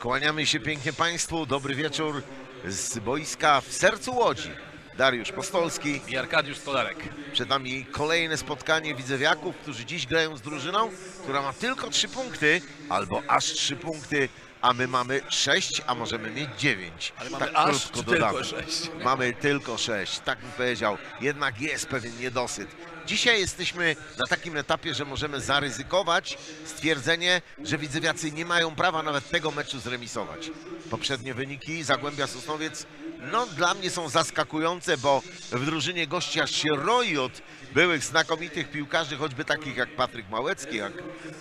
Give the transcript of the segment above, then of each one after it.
Kłaniamy się pięknie Państwu. Dobry wieczór z boiska w sercu Łodzi. Dariusz Postolski. i Arkadiusz Stolarek. Przed nami kolejne spotkanie widzewiaków, którzy dziś grają z drużyną, która ma tylko trzy punkty, albo aż trzy punkty, a my mamy sześć, a możemy mieć dziewięć. Ale mamy aż czy tylko dodamy. sześć? Mamy tylko sześć, tak bym powiedział. Jednak jest pewien niedosyt. Dzisiaj jesteśmy na takim etapie, że możemy zaryzykować stwierdzenie, że widzewiacy nie mają prawa nawet tego meczu zremisować. Poprzednie wyniki Zagłębia Sosnowiec no dla mnie są zaskakujące, bo w drużynie gości aż się roi od byłych znakomitych piłkarzy, choćby takich jak Patryk Małecki, jak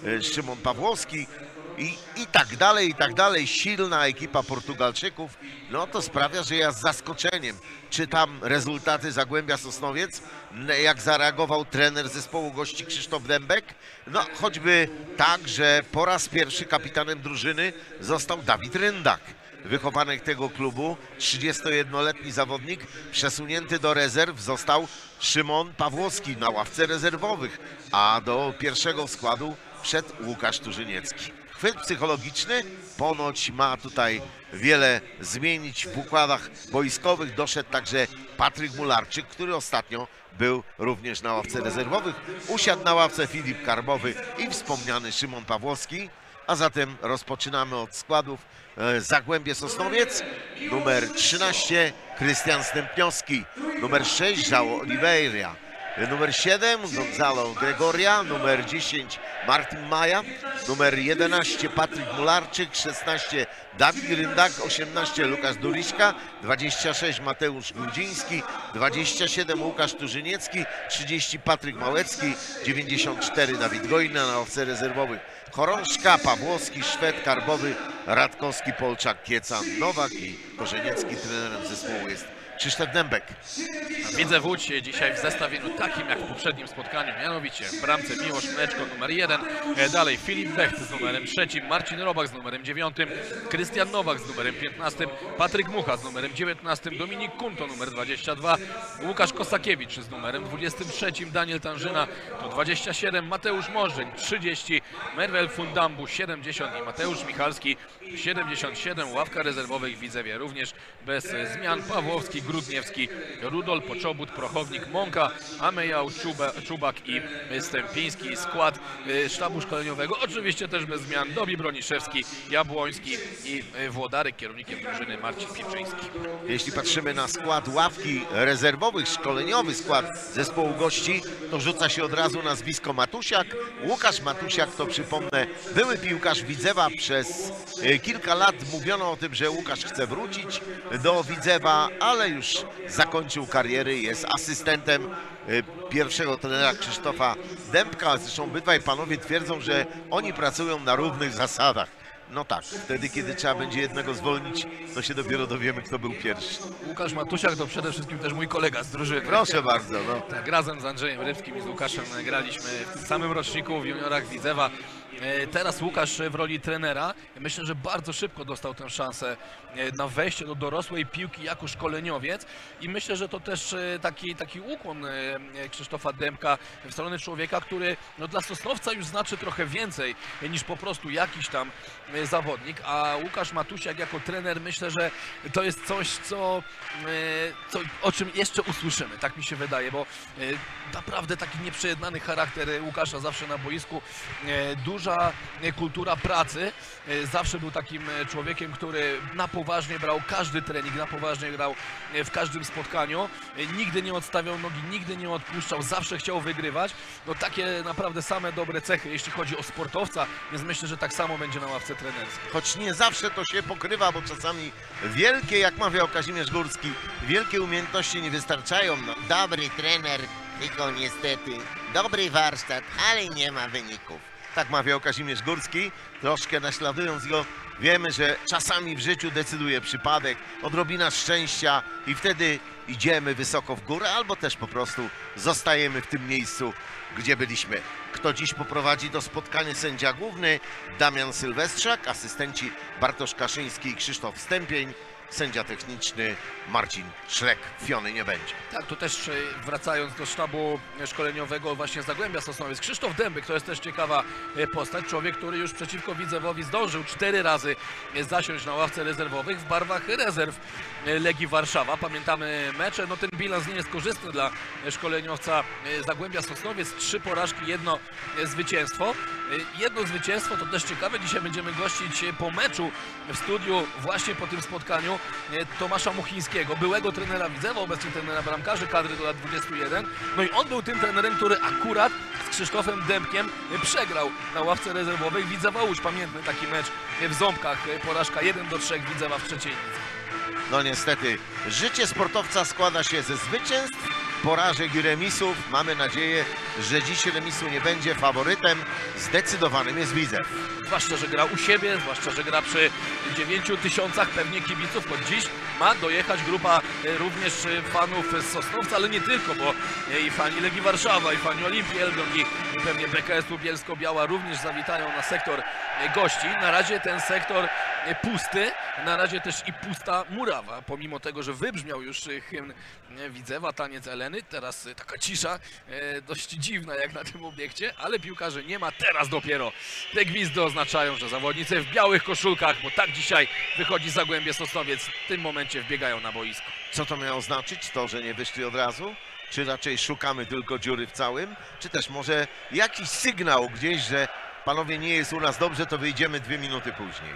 e, Szymon Pawłowski, i, i tak dalej, i tak dalej. Silna ekipa Portugalczyków, no to sprawia, że ja z zaskoczeniem czytam rezultaty Zagłębia Sosnowiec, jak zareagował trener zespołu gości Krzysztof Dębek. No choćby tak, że po raz pierwszy kapitanem drużyny został Dawid Ryndak. Wychowanek tego klubu, 31-letni zawodnik, przesunięty do rezerw został Szymon Pawłowski na ławce rezerwowych, a do pierwszego składu wszedł Łukasz Turzyniecki. Chwyt psychologiczny ponoć ma tutaj wiele zmienić w układach boiskowych. Doszedł także Patryk Mularczyk, który ostatnio był również na ławce rezerwowych. Usiadł na ławce Filip Karbowy i wspomniany Szymon Pawłowski. A zatem rozpoczynamy od składów e, Zagłębie Sosnowiec. Numer 13 Krystian Stępniowski. Numer 6 Żało Oliveira. Numer 7 Gonzalo Gregoria, numer 10 Martin Maja, numer 11 Patryk Mularczyk, 16 Dawid Ryndak, 18 Lukasz Duriszka, 26 Mateusz Grudziński, 27 Łukasz Turzyniecki, 30 Patryk Małecki, 94 Dawid Gojna na ławce rezerwowych. Chorążka, Pawłowski, Szwed, Karbowy, Radkowski, Polczak, Kiecan, Nowak i Korzeniecki trenerem zespołu jest Krzysztof Dębek. Widzę Łódź dzisiaj w zestawieniu takim jak w poprzednim spotkaniu, mianowicie w bramce Miłosz Mleczko numer 1, e, dalej Filip Becht z numerem 3, Marcin Robak z numerem 9, Krystian Nowak z numerem 15, Patryk Mucha z numerem 19, Dominik Kunto numer 22, Łukasz Kosakiewicz z numerem 23, Daniel Tanżyna to 27, Mateusz Morzeń 30, Merwel Fundambu 70 i Mateusz Michalski 77, ławka rezerwowych Widzewie również bez zmian, Pawłowski, Grudniewski, Rudol, Poczobut, Prochownik, Mąka, Amejał, Czuba, Czubak i Stępiński. Skład e, sztabu szkoleniowego, oczywiście też bez zmian, Dobi Broniszewski, Jabłoński i e, Włodarek, kierownikiem drużyny Marcin Pieprzyński. Jeśli patrzymy na skład ławki rezerwowych, szkoleniowy skład zespołu gości, to rzuca się od razu nazwisko Matusiak. Łukasz Matusiak to przypomnę, były piłkarz Widzewa przez e, kilka lat mówiono o tym, że Łukasz chce wrócić do Widzewa, ale już zakończył karierę, jest asystentem e, pierwszego trenera Krzysztofa Dębka. Zresztą obydwaj panowie twierdzą, że oni pracują na równych zasadach. No tak, wtedy kiedy trzeba będzie jednego zwolnić, to się dopiero dowiemy, kto był pierwszy. Łukasz Matusiak to przede wszystkim też mój kolega z drużyny. Proszę bardzo, no. Tak, razem z Andrzejem Rybskim i z Łukaszem graliśmy w tym samym roczniku w juniorach Widzewa. E, Teraz Łukasz w roli trenera. Myślę, że bardzo szybko dostał tę szansę e, na wejście do dorosłej piłki jako szkoleniowiec. I myślę, że to też e, taki, taki ukłon Krzysztofa Dębka w stronę człowieka, który no, dla Sosnowca już znaczy trochę więcej niż po prostu jakiś tam zawodnik, a Łukasz Matusiak jako trener myślę, że to jest coś, co, co, o czym jeszcze usłyszymy, tak mi się wydaje, bo naprawdę taki nieprzejednany charakter Łukasza zawsze na boisku, e, duża e, kultura pracy, e, zawsze był takim e, człowiekiem, który na poważnie brał każdy trening, na poważnie grał e, w każdym spotkaniu, e, nigdy nie odstawiał nogi, nigdy nie odpuszczał, zawsze chciał wygrywać, no takie naprawdę same dobre cechy, jeśli chodzi o sportowca, więc myślę, że tak samo będzie na ławce trenerskiej. Choć nie zawsze to się pokrywa, bo czasami wielkie, jak mawiał Kazimierz Górski, wielkie umiejętności nie wystarczają. No, dobry trener, tylko niestety dobry warsztat, ale nie ma wyników. Tak mawiał Kazimierz Górski, troszkę naśladując go. Wiemy, że czasami w życiu decyduje przypadek, odrobina szczęścia i wtedy idziemy wysoko w górę, albo też po prostu zostajemy w tym miejscu, gdzie byliśmy. Kto dziś poprowadzi to spotkanie sędzia główny Damian Sylwestrzak, asystenci Bartosz Kaszyński i Krzysztof Stępień. Sędzia techniczny Marcin Szlek. Fiony nie będzie. Tak, tu też e, wracając do sztabu szkoleniowego właśnie Zagłębia Sosnowiec. Krzysztof Dębyk to jest też ciekawa e, postać. Człowiek, który już przeciwko Widzewowi zdążył cztery razy e, zasiąść na ławce rezerwowych w barwach rezerw Legii Warszawa. Pamiętamy mecze, no ten bilans nie jest korzystny dla szkoleniowca Zagłębia Sosnowiec. Trzy porażki, jedno zwycięstwo. Jedno zwycięstwo to też ciekawe. Dzisiaj będziemy gościć po meczu w studiu właśnie po tym spotkaniu Tomasza Muchińskiego, byłego trenera Widzewa, obecnie trenera bramkarzy kadry do lat 21. No i on był tym trenerem, który akurat z Krzysztofem Dębkiem e, przegrał na ławce rezerwowej Widzewa Łódź. Pamiętny taki mecz e, w Ząbkach, e, porażka 1 do 3 Widzewa w trzeciej lidze. No niestety, życie sportowca składa się ze zwycięstw, porażek i remisów. Mamy nadzieję, że dziś remisu nie będzie. Faworytem zdecydowanym jest Widzew. Zwłaszcza, że gra u siebie, zwłaszcza, że gra przy 9 tysiącach pewnie kibiców, choć dziś ma dojechać grupa e, również e, fanów z Sosnowca, ale nie tylko, bo e, i fani Legii Warszawa, i fani Olimpii Elbląg, i pewnie BKS-u Bielsko-Biała również zawitają na sektor gości. Na razie ten sektor pusty, na razie też i pusta murawa, pomimo tego, że wybrzmiał już hymn Widzewa, taniec Eleny, teraz taka cisza, dość dziwna jak na tym obiekcie, ale piłkarzy nie ma teraz dopiero. Te gwizdy oznaczają, że zawodnicy w białych koszulkach, bo tak dzisiaj wychodzi Zagłębie Sosnowiec, w tym momencie wbiegają na boisko. Co to miało znaczyć? To, że nie wyszli od razu? Czy raczej szukamy tylko dziury w całym? Czy też może jakiś sygnał gdzieś, że panowie nie jest u nas dobrze, to wyjdziemy dwie minuty później?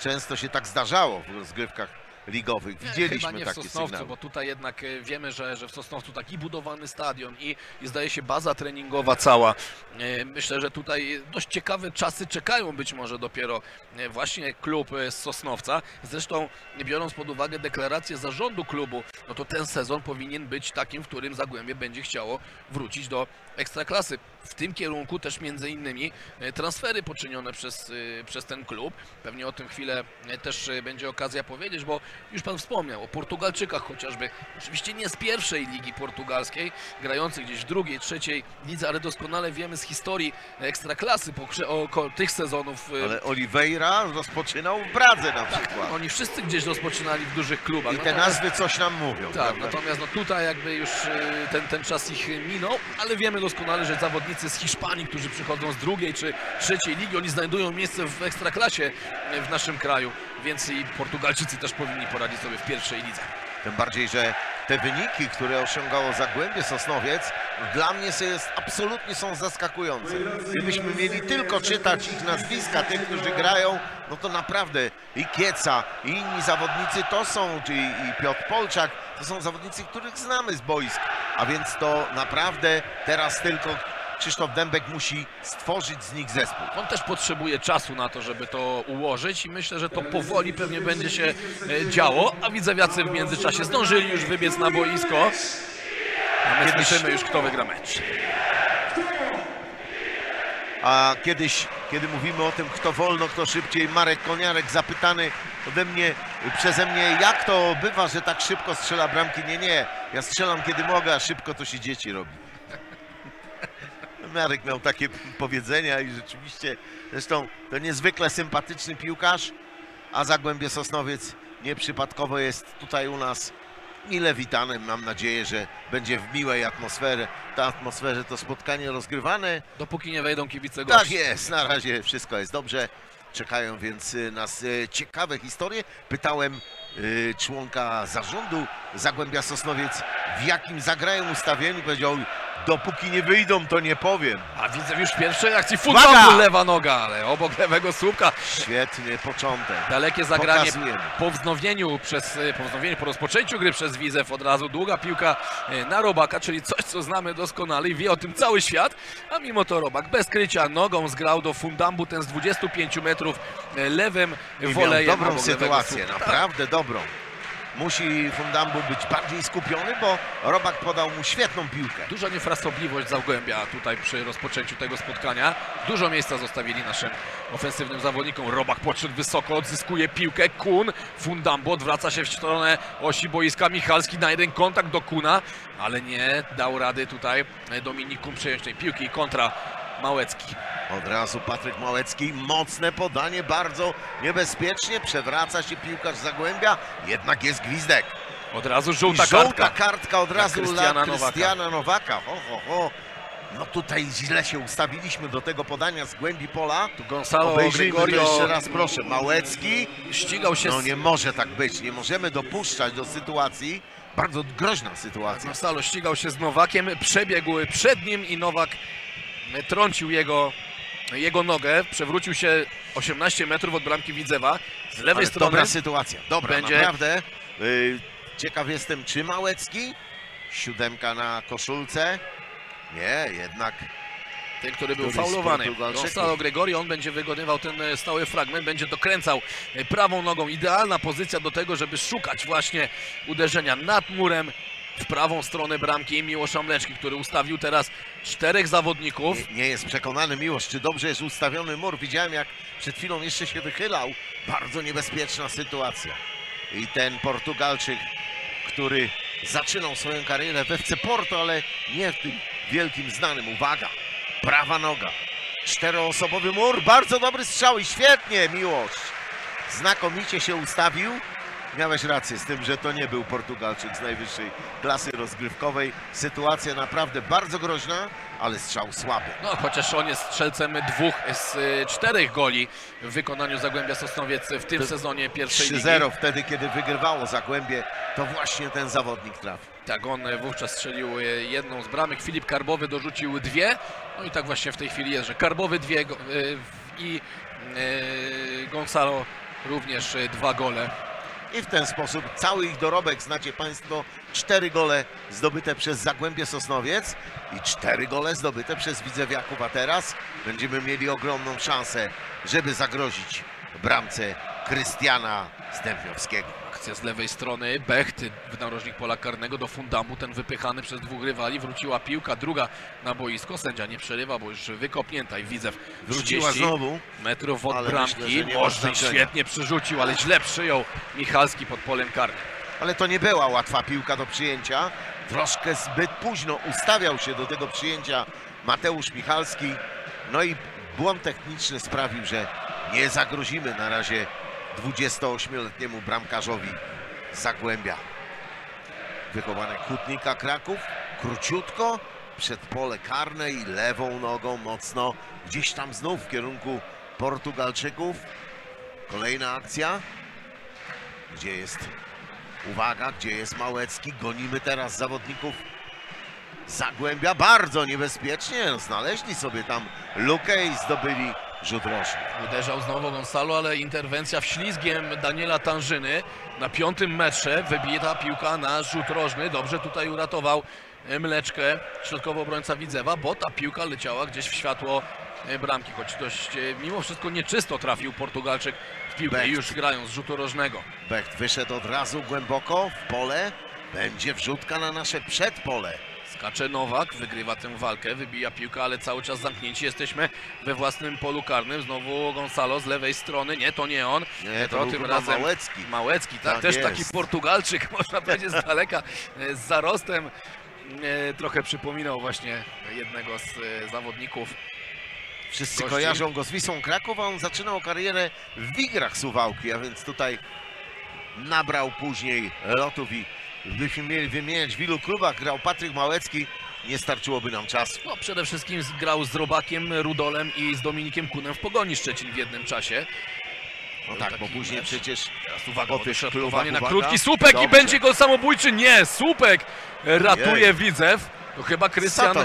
Często się tak zdarzało w rozgrywkach ligowych. Chyba Widzieliśmy nie w Sosnowcu, sygnały. bo tutaj jednak e, wiemy, że, że w Sosnowcu taki budowany stadion i, i zdaje się baza treningowa cała. E, Myślę, że tutaj dość ciekawe czasy czekają być może dopiero e, właśnie klub z Sosnowca. Zresztą biorąc pod uwagę deklarację zarządu klubu, no to ten sezon powinien być takim, w którym Zagłębie będzie chciało wrócić do Ekstraklasy. W tym kierunku też między innymi e, transfery poczynione przez, e, przez ten klub. Pewnie o tym chwilę e, też będzie okazja powiedzieć, bo już Pan wspomniał o Portugalczykach chociażby. Oczywiście nie z pierwszej ligi portugalskiej, grających gdzieś w drugiej, trzeciej lidze, ale doskonale wiemy z historii Ekstraklasy krze- o, tych sezonów. Ale Oliveira rozpoczynał w Bradze na tak, przykład. oni wszyscy gdzieś rozpoczynali w dużych klubach. I te Natomiast- nazwy coś nam mówią. tak, prawda? natomiast no tutaj jakby już ten, ten czas ich minął, ale wiemy doskonale, że zawodnicy z Hiszpanii, którzy przychodzą z drugiej czy trzeciej ligi, oni znajdują miejsce w ekstraklasie w naszym kraju, więc i Portugalczycy też powinni poradzić sobie w pierwszej lidze. Tym bardziej, że te wyniki, które osiągało Zagłębie Sosnowiec, dla mnie jest, absolutnie są zaskakujące. Gdybyśmy mieli tylko czytać ich nazwiska, tych, którzy grają, no to naprawdę i Kieca, i inni zawodnicy to są, czyli i Piotr Polczak, to są zawodnicy, których znamy z boisk. A więc to naprawdę teraz tylko Krzysztof Dębek musi stworzyć z nich zespół. On też potrzebuje czasu na to, żeby to ułożyć i myślę, że to powoli pewnie będzie się e, działo, a widzewiacy w międzyczasie zdążyli już wybiec na boisko. A my Kiedyś- już, kto wygra mecz. A kiedyś, kiedy mówimy o tym, kto wolno, kto szybciej, Marek Koniarek zapytany ode mnie, przeze mnie, jak to bywa, że tak szybko strzela bramki? Nie, nie, ja strzelam kiedy mogę, a szybko to się dzieci robi. Marek miał takie powiedzenia i rzeczywiście, zresztą to niezwykle sympatyczny piłkarz, a Zagłębie Sosnowiec nieprzypadkowo jest tutaj u nas mile witany. Mam nadzieję, że będzie w miłej atmosferze, ta atmosferze to spotkanie rozgrywane. Dopóki nie wejdą kibice gości. Tak jest, na razie wszystko jest dobrze. Czekają więc y, nas y, ciekawe historie. Pytałem y, członka zarządu Zagłębia Sosnowiec, w jakim zagrają ustawieniu. Powiedział, dopóki nie wyjdą, to nie powiem. A widzę już w pierwszej akcji Uwaga! futbolu lewa noga, ale obok lewego słupka. Świetny początek. Dalekie zagranie Pokazujemy. po wznowieniu, przez, po wznowieniu, po rozpoczęciu gry przez Widzew od razu długa piłka e, na Robaka, czyli coś, co znamy doskonale i wie o tym cały świat, a mimo to Robak bez krycia nogą zgrał do fundambu ten z 25 metrów e, lewym I wolejem. dobrą sytuację, naprawdę dobrą. Musi Fundambu być bardziej skupiony, bo Robak podał mu świetną piłkę. Duża niefrasobliwość Zagłębia tutaj przy rozpoczęciu tego spotkania. Dużo miejsca zostawili naszym ofensywnym zawodnikom. Robak podszedł wysoko, odzyskuje piłkę. Kun, Fundambo odwraca się w stronę osi boiska. Michalski na jeden kontakt do Kuna, ale nie dał rady tutaj Dominik Kun przejąć tej piłki. Kontra Małecki. Od razu Patryk Małecki, mocne podanie, bardzo niebezpiecznie, przewraca się piłkarz Zagłębia, jednak jest gwizdek. Od razu I żółta żółta kartka. kartka od razu Krystiana dla Nowaka. Krystiana Nowaka. Ho, ho, ho. No tutaj źle się ustawiliśmy do tego podania z głębi pola. Tu Gonzalo Obejrzyjmy Gregorio jeszcze raz, proszę. Małecki. ścigał się No nie może tak być. Nie możemy dopuszczać do sytuacji, bardzo groźna sytuacja. Gonzalo ścigał się z Nowakiem, przebiegł przed nim i Nowak trącił jego, jego nogę, przewrócił się 18 metrów od bramki Widzewa. Z lewej Ale strony dobra sytuacja. Dobra, będzie- naprawdę. Y, ciekaw jestem, czy Małecki? Siódemka na koszulce. Nie, jednak ten, który był faulowany. Gonzalo Gregorio, on będzie wykonywał ten e, stały fragment, będzie dokręcał e, prawą nogą. Idealna pozycja do tego, żeby szukać właśnie uderzenia nad murem w prawą stronę bramki Miłosza Mleczki, który ustawił teraz czterech zawodników. nie, nie jest przekonany Miłosz, czy dobrze jest ustawiony mur. Widziałem, jak przed chwilą jeszcze się wychylał. Bardzo niebezpieczna sytuacja. I ten Portugalczyk, który zaczynał swoją karierę w FC Porto, ale nie w tym wielkim znanym. Uwaga, prawa noga. Czteroosobowy mur, bardzo dobry strzał i świetnie, Miłosz. Znakomicie się ustawił. Miałeś rację z tym, że to nie był Portugalczyk z najwyższej klasy rozgrywkowej. Sytuacja naprawdę bardzo groźna, ale strzał słaby. No, chociaż on jest strzelcem dwóch z y, czterech goli w wykonaniu Zagłębia Sosnowiec w tym To sezonie pierwszej ligi. 3-0 wtedy, kiedy wygrywało Zagłębie, to właśnie ten zawodnik trafił. Tak, on e, wówczas strzelił e, jedną z bramek, Filip Karbowy dorzucił dwie. No i tak właśnie w tej chwili jest, że Karbowy dwie i Gonzalo również dwa gole. I w ten sposób cały ich dorobek, znacie Państwo, cztery gole zdobyte przez Zagłębie Sosnowiec i cztery gole zdobyte przez Widzewiaków, a teraz będziemy mieli ogromną szansę, żeby zagrozić bramce Krystiana Stępniowskiego. Akcja z lewej strony, Becht w narożnik pola karnego do fundamu, ten wypychany przez dwóch rywali, wróciła piłka, druga na boisko, sędzia nie przerywa, bo już wykopnięta i Widzew Wróciła 30 znowu, metrów od Ale bramki, znaczenia. świetnie przerzucił, ale źle przyjął Michalski pod polem karnym. ale to nie była łatwa piłka do przyjęcia. Troszkę zbyt późno ustawiał się do tego przyjęcia Mateusz Michalski. No i błąd techniczny sprawił, że nie zagrozimy na razie 28-letniemu bramkarzowi Zagłębia. Wychowanek Hutnika Kraków, króciutko przed pole karne i lewą nogą mocno gdzieś tam znów w kierunku Portugalczyków. Kolejna akcja. Gdzie jest Uwaga, gdzie jest Małecki? Gonimy teraz zawodników Zagłębia. Bardzo niebezpiecznie. Znaleźli sobie tam lukę i zdobyli rzut rożny. Uderzał znowu Gonzalo, ale interwencja wślizgiem Daniela Tanżyny na piątym metrze. Wybita piłka na rzut rożny. Dobrze tutaj uratował e, Mleczkę, środkowy obrońca Widzewa, bo ta piłka leciała gdzieś w światło e, bramki. Choć dość e, mimo wszystko nieczysto trafił Portugalczyk w piłkę Becht. już grają z rzutu rożnego. Becht wyszedł od razu głęboko w pole. Będzie wrzutka na nasze przedpole. Skacze Nowak, wygrywa tę walkę, wybija piłkę, ale cały czas zamknięci jesteśmy we własnym polu karnym. Znowu Gonzalo z lewej strony. Nie, to nie on. Nie, to, To tym razem Małecki. Małecki, tak? Tak Też jest. taki Portugalczyk, można powiedzieć, z daleka, e, z zarostem. E, Trochę przypominał właśnie jednego z e, zawodników. Wszyscy kojarzą go z Wisłą Kraków, a on zaczynał karierę w Wigrach Suwałki, a więc tutaj nabrał później lotów i gdybyśmy mieli wymieniać w ilu klubach grał Patryk Małecki, nie starczyłoby nam czasu. No, przede wszystkim grał z Robakiem, Rudolem i z Dominikiem Kunem w Pogoni Szczecin w jednym czasie. No Był tak, bo później mecz. przecież Teraz uwaga, dośrodkowanie na krótki słupek i Dobrze. będzie gol samobójczy. Nie, słupek ratuje Ojej. Widzew. To chyba Krystian?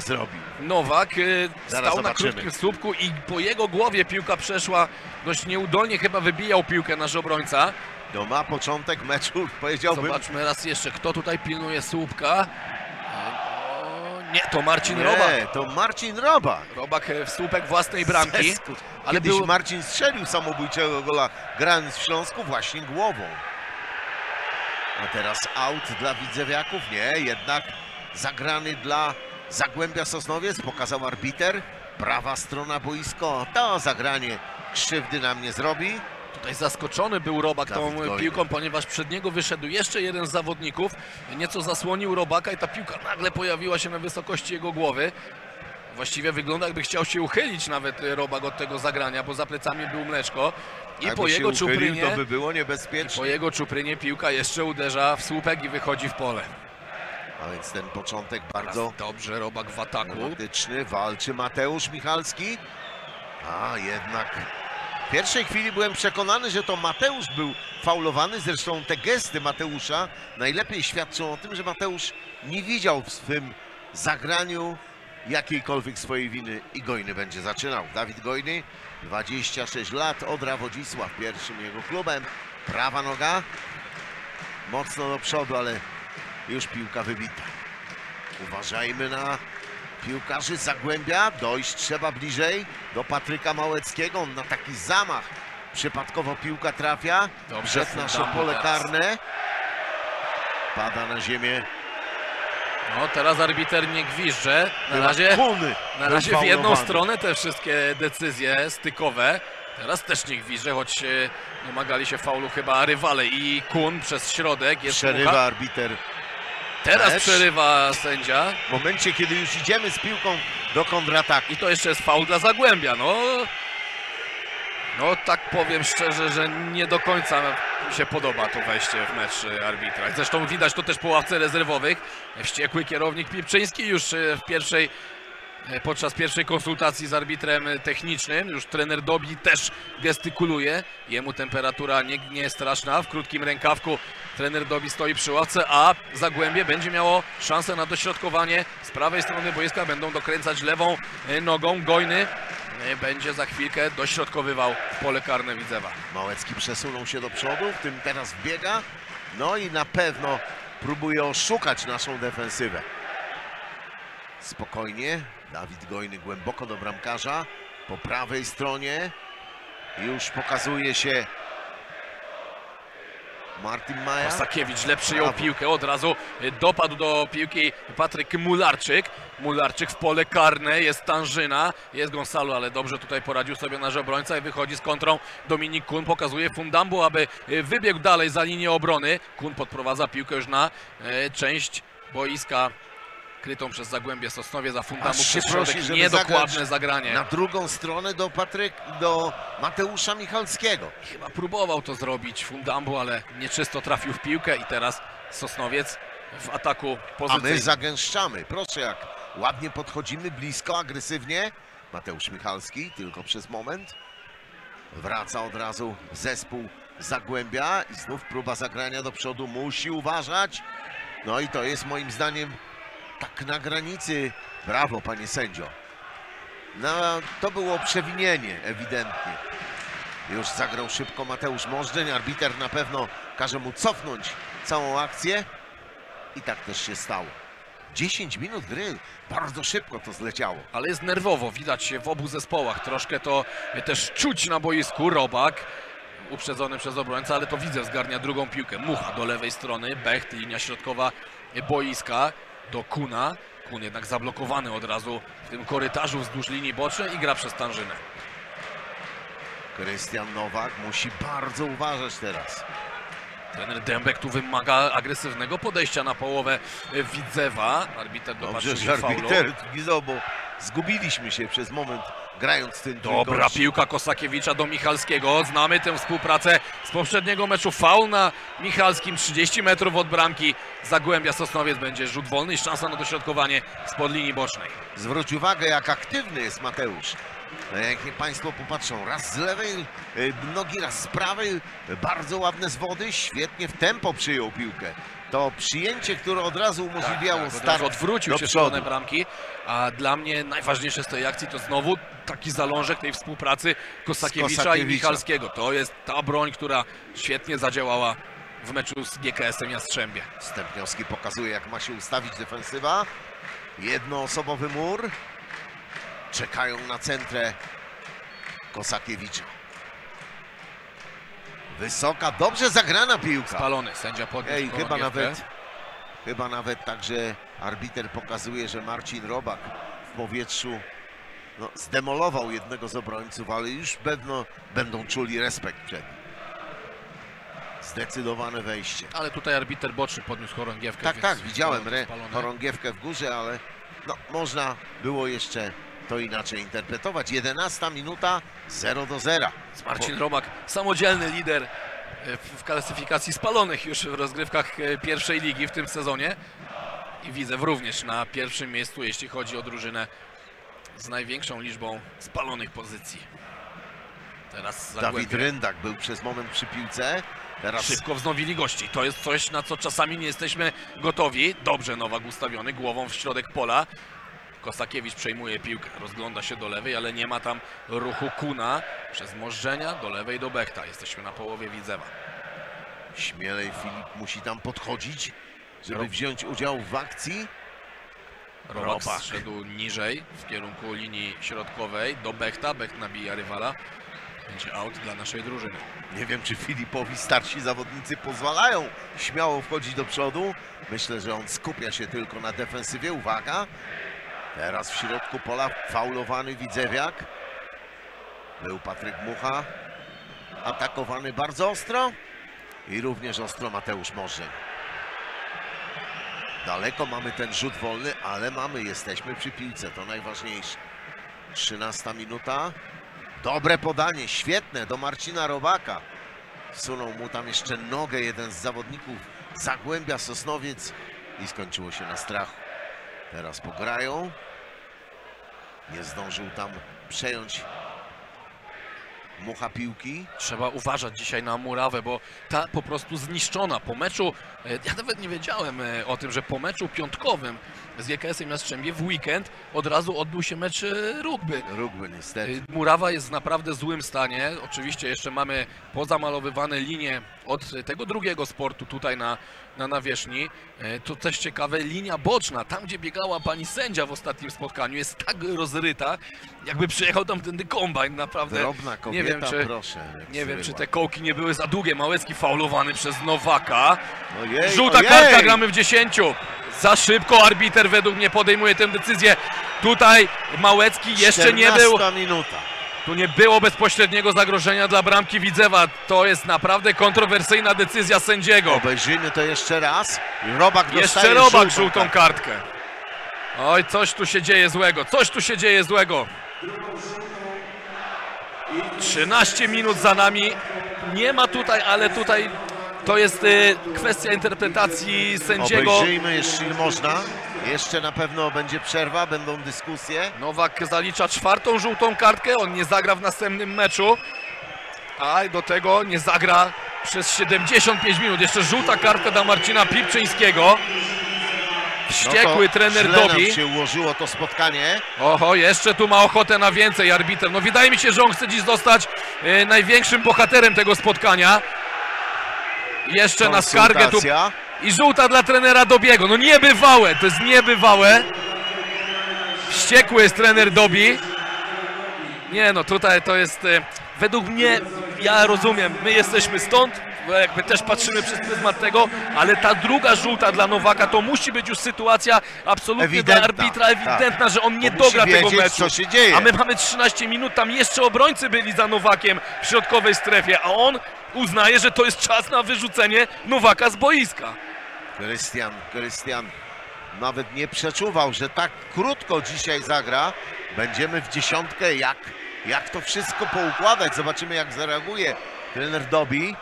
Nowak y, Zaraz stał na krótkim słupku i po jego głowie piłka przeszła dość nieudolnie, chyba wybijał piłkę nasz obrońca. No ma początek meczu, powiedziałbym. Zobaczmy raz jeszcze, kto tutaj pilnuje słupka. O, Nie, to Marcin Robak. Nie, to Marcin Robak. Robak e, w słupek własnej bramki, ale Kiedyś był, Marcin strzelił samobójczego gola grając w Śląsku właśnie głową. A teraz out dla Widzewiaków? Nie, jednak zagrany dla Zagłębia Sosnowiec, pokazał arbiter. Prawa strona boisko, to zagranie krzywdy nam nie zrobi. Tutaj zaskoczony był Robak Dawid tą Gojny. piłką, ponieważ przed niego wyszedł jeszcze jeden z zawodników. Nieco zasłonił Robaka i ta piłka nagle pojawiła się na wysokości jego głowy. Właściwie wygląda jakby chciał się uchylić nawet y, Robak od tego zagrania, bo za plecami był Mleczko i Jakby po jego uchylił, czuprynie, to by było po jego czuprynie piłka jeszcze uderza w słupek i wychodzi w pole. A więc ten początek Bardzo dobrze Robak w ataku. Walczy Mateusz Michalski. A jednak w pierwszej chwili byłem przekonany, że to Mateusz był faulowany. Zresztą te gesty Mateusza najlepiej świadczą o tym, że Mateusz nie widział w swym zagraniu jakiejkolwiek swojej winy i Gojny będzie zaczynał. Dawid Gojny, 26 lat, Odra Wodzisław, pierwszym jego klubem. Prawa noga, mocno do przodu, ale już piłka wybita. Uważajmy na piłkarzy Zagłębia. Dojść trzeba bliżej do Patryka Małeckiego. On na taki zamach przypadkowo piłka trafia. Dobrze, Przed nasze pole teraz. karne. Pada na ziemię. No teraz arbiter nie gwizdże. Na razie, na razie w jedną stronę te wszystkie decyzje stykowe. Teraz też nie gwizdże, choć e, domagali się faulu chyba rywale i Kun przez środek jest Przerywa Mucha. arbiter. Teraz mecz. przerywa sędzia W momencie, kiedy już idziemy z piłką do kontrataku. i to jeszcze jest faul dla Zagłębia. No, no tak powiem szczerze, że nie do końca mi się podoba to wejście w mecz arbitra. Zresztą widać to też po ławce rezerwowych. Wściekły kierownik Pieprzyński już e, w pierwszej podczas pierwszej konsultacji z arbitrem e, technicznym. Już trener Dobi też gestykuluje. Jemu temperatura nie, nie jest straszna. W krótkim rękawku trener Dobi stoi przy ławce, a Zagłębie będzie miało szansę na dośrodkowanie. Z prawej strony boiska będą dokręcać lewą e, nogą. Gojny e, będzie za chwilkę dośrodkowywał pole karne Widzewa. Małecki przesunął się do przodu, w tym teraz wbiega. No i na pewno próbuje oszukać naszą defensywę. Spokojnie. Dawid Gojny głęboko do bramkarza. Po prawej stronie już pokazuje się Martin Maja. Kosakiewicz źle przyjął Brawo. piłkę, od razu dopadł do piłki Patryk Mularczyk. Mularczyk w pole karne, jest Tanżyna, jest Gonzalo, ale dobrze tutaj poradził sobie nasz obrońca i wychodzi z kontrą Dominik Kun, pokazuje Fundambu, aby y, wybiegł dalej za linię obrony. Kun podprowadza piłkę już na y, część boiska krytą przez Zagłębie Sosnowie za się przez prosi, żeby Niedokładne zagranie. Na drugą stronę do Patryk, do Mateusza Michalskiego. Chyba próbował to zrobić Fundambu, ale nieczysto trafił w piłkę i teraz Sosnowiec w ataku A pozycyjnym. my zagęszczamy. Proszę jak ładnie podchodzimy, blisko, agresywnie. Mateusz Michalski tylko przez moment. Wraca od razu zespół Zagłębia i znów próba zagrania do przodu. Musi uważać. No i to jest moim zdaniem tak na granicy. Brawo, panie sędzio. No, to było przewinienie ewidentnie. Już zagrał szybko Mateusz Możdżeń. Arbiter na pewno każe mu cofnąć całą akcję. I tak też się stało. 10 minut gry. Bardzo szybko to zleciało. ale jest nerwowo, widać w obu zespołach. Troszkę to też czuć na boisku. Robak uprzedzony przez obrońcę, ale to widzę, zgarnia drugą piłkę. Mucha do lewej strony, Becht, linia środkowa boiska do Kuna. Kun jednak zablokowany od razu w tym korytarzu wzdłuż linii bocznej i gra przez Tanżynę. Krystian Nowak musi bardzo uważać teraz. Trener Dębek tu wymaga agresywnego podejścia na połowę Widzewa. Arbiter dopatrzył się faulu. arbiter widzą, bo zgubiliśmy się przez moment grając tym Dobra piłka Kosakiewicza do Michalskiego. Znamy tę współpracę z poprzedniego meczu. Faul na Michalskim, 30 metrów od bramki. Zagłębia Sosnowiec będzie rzut wolny i szansa na dośrodkowanie spod linii bocznej. Zwróć uwagę, jak aktywny jest Mateusz. No, Jak Państwo popatrzą, raz z lewej y, nogi, raz z prawej, bardzo ładne zwody, świetnie w tempo przyjął piłkę. To przyjęcie, które od razu umożliwiało tak, od start odwrócił się przodu. bramki. A dla mnie najważniejsze z tej akcji to znowu taki zalążek tej współpracy Kosakiewicza, i Kosakiewicza. Michalskiego. To jest ta broń, która świetnie zadziałała w meczu z GKS-em Jastrzębie. Stępniowski pokazuje, jak ma się ustawić defensywa. Jednoosobowy mur. Czekają na centrę Kosakiewicza. Wysoka, dobrze zagrana piłka. Spalony, sędzia podniósł Ej, chyba nawet, chyba nawet także arbiter pokazuje, że Marcin Robak w powietrzu no, zdemolował jednego z obrońców, ale już pewno będą czuli respekt przed nim. Zdecydowane wejście. Ale tutaj arbiter boczny podniósł chorągiewkę. Tak, tak, widziałem chorągiewkę w górze, ale no, można było jeszcze to inaczej interpretować. 11 minuta 0 do 0. Marcin Romak, samodzielny lider e, w klasyfikacji spalonych już w rozgrywkach e, pierwszej ligi w tym sezonie. I widzę również na pierwszym miejscu, jeśli chodzi o drużynę z największą liczbą spalonych pozycji. Teraz Dawid Ryndak był przez moment przy piłce. Teraz szybko wznowili gości. To jest coś, na co czasami nie jesteśmy gotowi. Dobrze Nowak ustawiony, głową w środek pola. Kosakiewicz przejmuje piłkę, rozgląda się do lewej, ale nie ma tam ruchu Kuna przez Możdżenia do lewej do Bechta. Jesteśmy na połowie Widzewa. śmielej Filip musi tam podchodzić, żeby wziąć udział w akcji. Robak. szedł niżej w kierunku linii środkowej do Bechta. Becht nabija rywala. Będzie out dla naszej drużyny. Nie wiem, czy Filipowi starsi zawodnicy pozwalają śmiało wchodzić do przodu. Myślę, że on skupia się tylko na defensywie. Uwaga! Teraz w środku pola faulowany Widzewiak. Był Patryk Mucha. Atakowany bardzo ostro. I również ostro Mateusz Morzeń. Daleko mamy ten rzut wolny, ale mamy, jesteśmy przy piłce, to najważniejsze. 13 minuta. Dobre podanie, świetne do Marcina Robaka. Wsunął mu tam jeszcze nogę jeden z zawodników Zagłębia Sosnowiec i skończyło się na strachu. Teraz pograją. Nie zdążył tam przejąć mucha piłki. Trzeba uważać dzisiaj na murawę, bo ta po prostu zniszczona po meczu. e, Ja nawet nie wiedziałem e, o tym, że po meczu piątkowym z GKS-em Jastrzębie w weekend od razu odbył się mecz e, rugby. Rugby niestety. Murawa jest w naprawdę złym stanie. Oczywiście jeszcze mamy pozamalowywane linie od tego drugiego sportu tutaj na, na nawierzchni. E, To też ciekawe, linia boczna, tam gdzie biegała pani sędzia w ostatnim spotkaniu, jest tak rozryta, jakby przyjechał tam tędy kombajn, naprawdę. Drobna kobieta, nie wiem, czy, proszę. nie wiem, czy te kołki nie były za długie. Małecki faulowany przez Nowaka. Ojej, Żółta ojej! kartka, gramy w 10. Za szybko arbiter według mnie podejmuje tę decyzję. Tutaj Małecki jeszcze nie był. 14 minuta. Tu nie było bezpośredniego zagrożenia dla bramki Widzewa. To jest naprawdę kontrowersyjna decyzja sędziego. Obejrzyjmy to jeszcze raz. Robak Jeszcze Robak żółtą żółtą kartkę. kartkę. Oj, coś tu się dzieje złego, coś tu się dzieje złego. 13 minut za nami. Nie ma tutaj, ale tutaj to jest y, kwestia interpretacji sędziego. Obejrzyjmy, jeśli można. Jeszcze na pewno będzie przerwa, będą dyskusje. Nowak zalicza czwartą żółtą kartkę, on nie zagra w następnym meczu. A do tego nie zagra przez 75 minut. Jeszcze żółta kartka dla Marcina Pipczyńskiego. Wściekły no trener Dobi. się ułożyło to spotkanie. Oho, jeszcze tu ma ochotę na więcej arbiter. No wydaje mi się, że on chce dziś zostać e, największym bohaterem tego spotkania. Jeszcze na skargę tu. I żółta dla trenera Dobiego. No niebywałe, to jest niebywałe. Wściekły jest trener Dobi. Nie no, tutaj to jest, e, według mnie, ja rozumiem, my jesteśmy stąd, bo jakby też patrzymy przez pryzmat tego, ale ta druga żółta dla Nowaka to musi być już sytuacja absolutnie Ewidentna, dla arbitra ewidentna, że on nie dogra tego wiedzieć, meczu. co się dzieje. A my mamy 13 minut, tam jeszcze obrońcy byli za Nowakiem w środkowej strefie, a on uznaje, że to jest czas na wyrzucenie Nowaka z boiska. Krystian, Krystian nawet nie przeczuwał, że tak krótko dzisiaj zagra. Będziemy w dziesiątkę. Jak, jak to wszystko poukładać? Zobaczymy, jak zareaguje trener Dobi.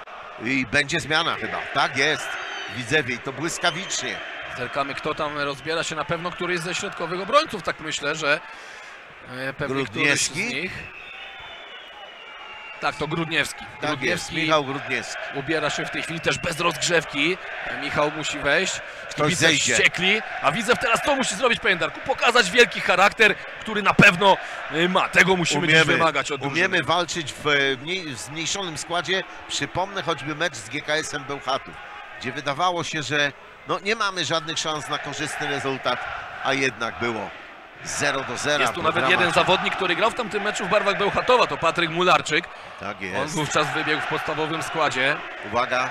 I będzie zmiana chyba. Tak jest. Widzewie i to błyskawicznie. Zerkamy, kto tam rozbiera się. Na pewno któryś ze środkowych obrońców, tak myślę, że e, pewnie któryś z nich. Tak, to Grudniewski. Tak jest. Grudniewski Michał Grudniewski. ubiera się w tej chwili też bez rozgrzewki. Michał musi wejść. Ktoś Kibice zejdzie. wściekli, a Widzew teraz to musi zrobić, panie Darku. Pokazać wielki charakter, który na pewno e, ma. Tego musimy dziś wymagać od drużyny. umiemy walczyć w e, w zmniejszonym składzie. Przypomnę choćby mecz z GKS-em Bełchatów, gdzie wydawało się, że no, nie mamy żadnych szans na korzystny rezultat, a jednak było 0 do 0. Jest tu nawet jeden zawodnik, który grał w tamtym meczu w barwach Bełchatowa, to Patryk Mularczyk. Tak On jest. wówczas wybiegł w podstawowym składzie. Uwaga,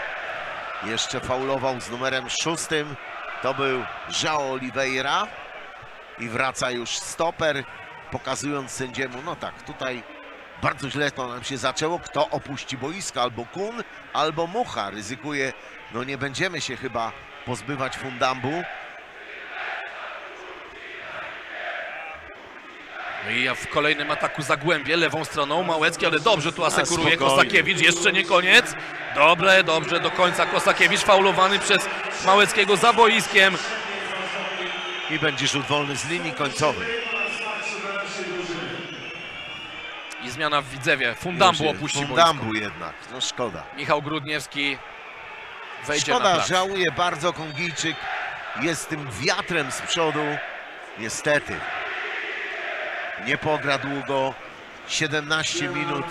jeszcze faulował z numerem szóstym. To był João Oliveira. I wraca już stoper, pokazując sędziemu, no tak, tutaj bardzo źle to nam się zaczęło. Kto opuści boisko? Albo Kun, albo Mucha. Ryzykuje, no nie będziemy się chyba pozbywać fundambu. No i w kolejnym ataku Zagłębie, lewą stroną Małecki, ale dobrze tu asekuruje. Kosakiewicz, jeszcze nie koniec. Dobre, dobrze, do końca Kosakiewicz, faulowany przez Małeckiego za boiskiem. I będzie rzut wolny z linii końcowej. I zmiana w Widzewie, Fundambu opuści boisko. Fundambu jednak, no szkoda. Michał Grudniewski wejdzie na Szkoda, plac. żałuje bardzo Kongijczyk. Jest tym wiatrem z przodu. Niestety. Nie pogra długo. 17 minut.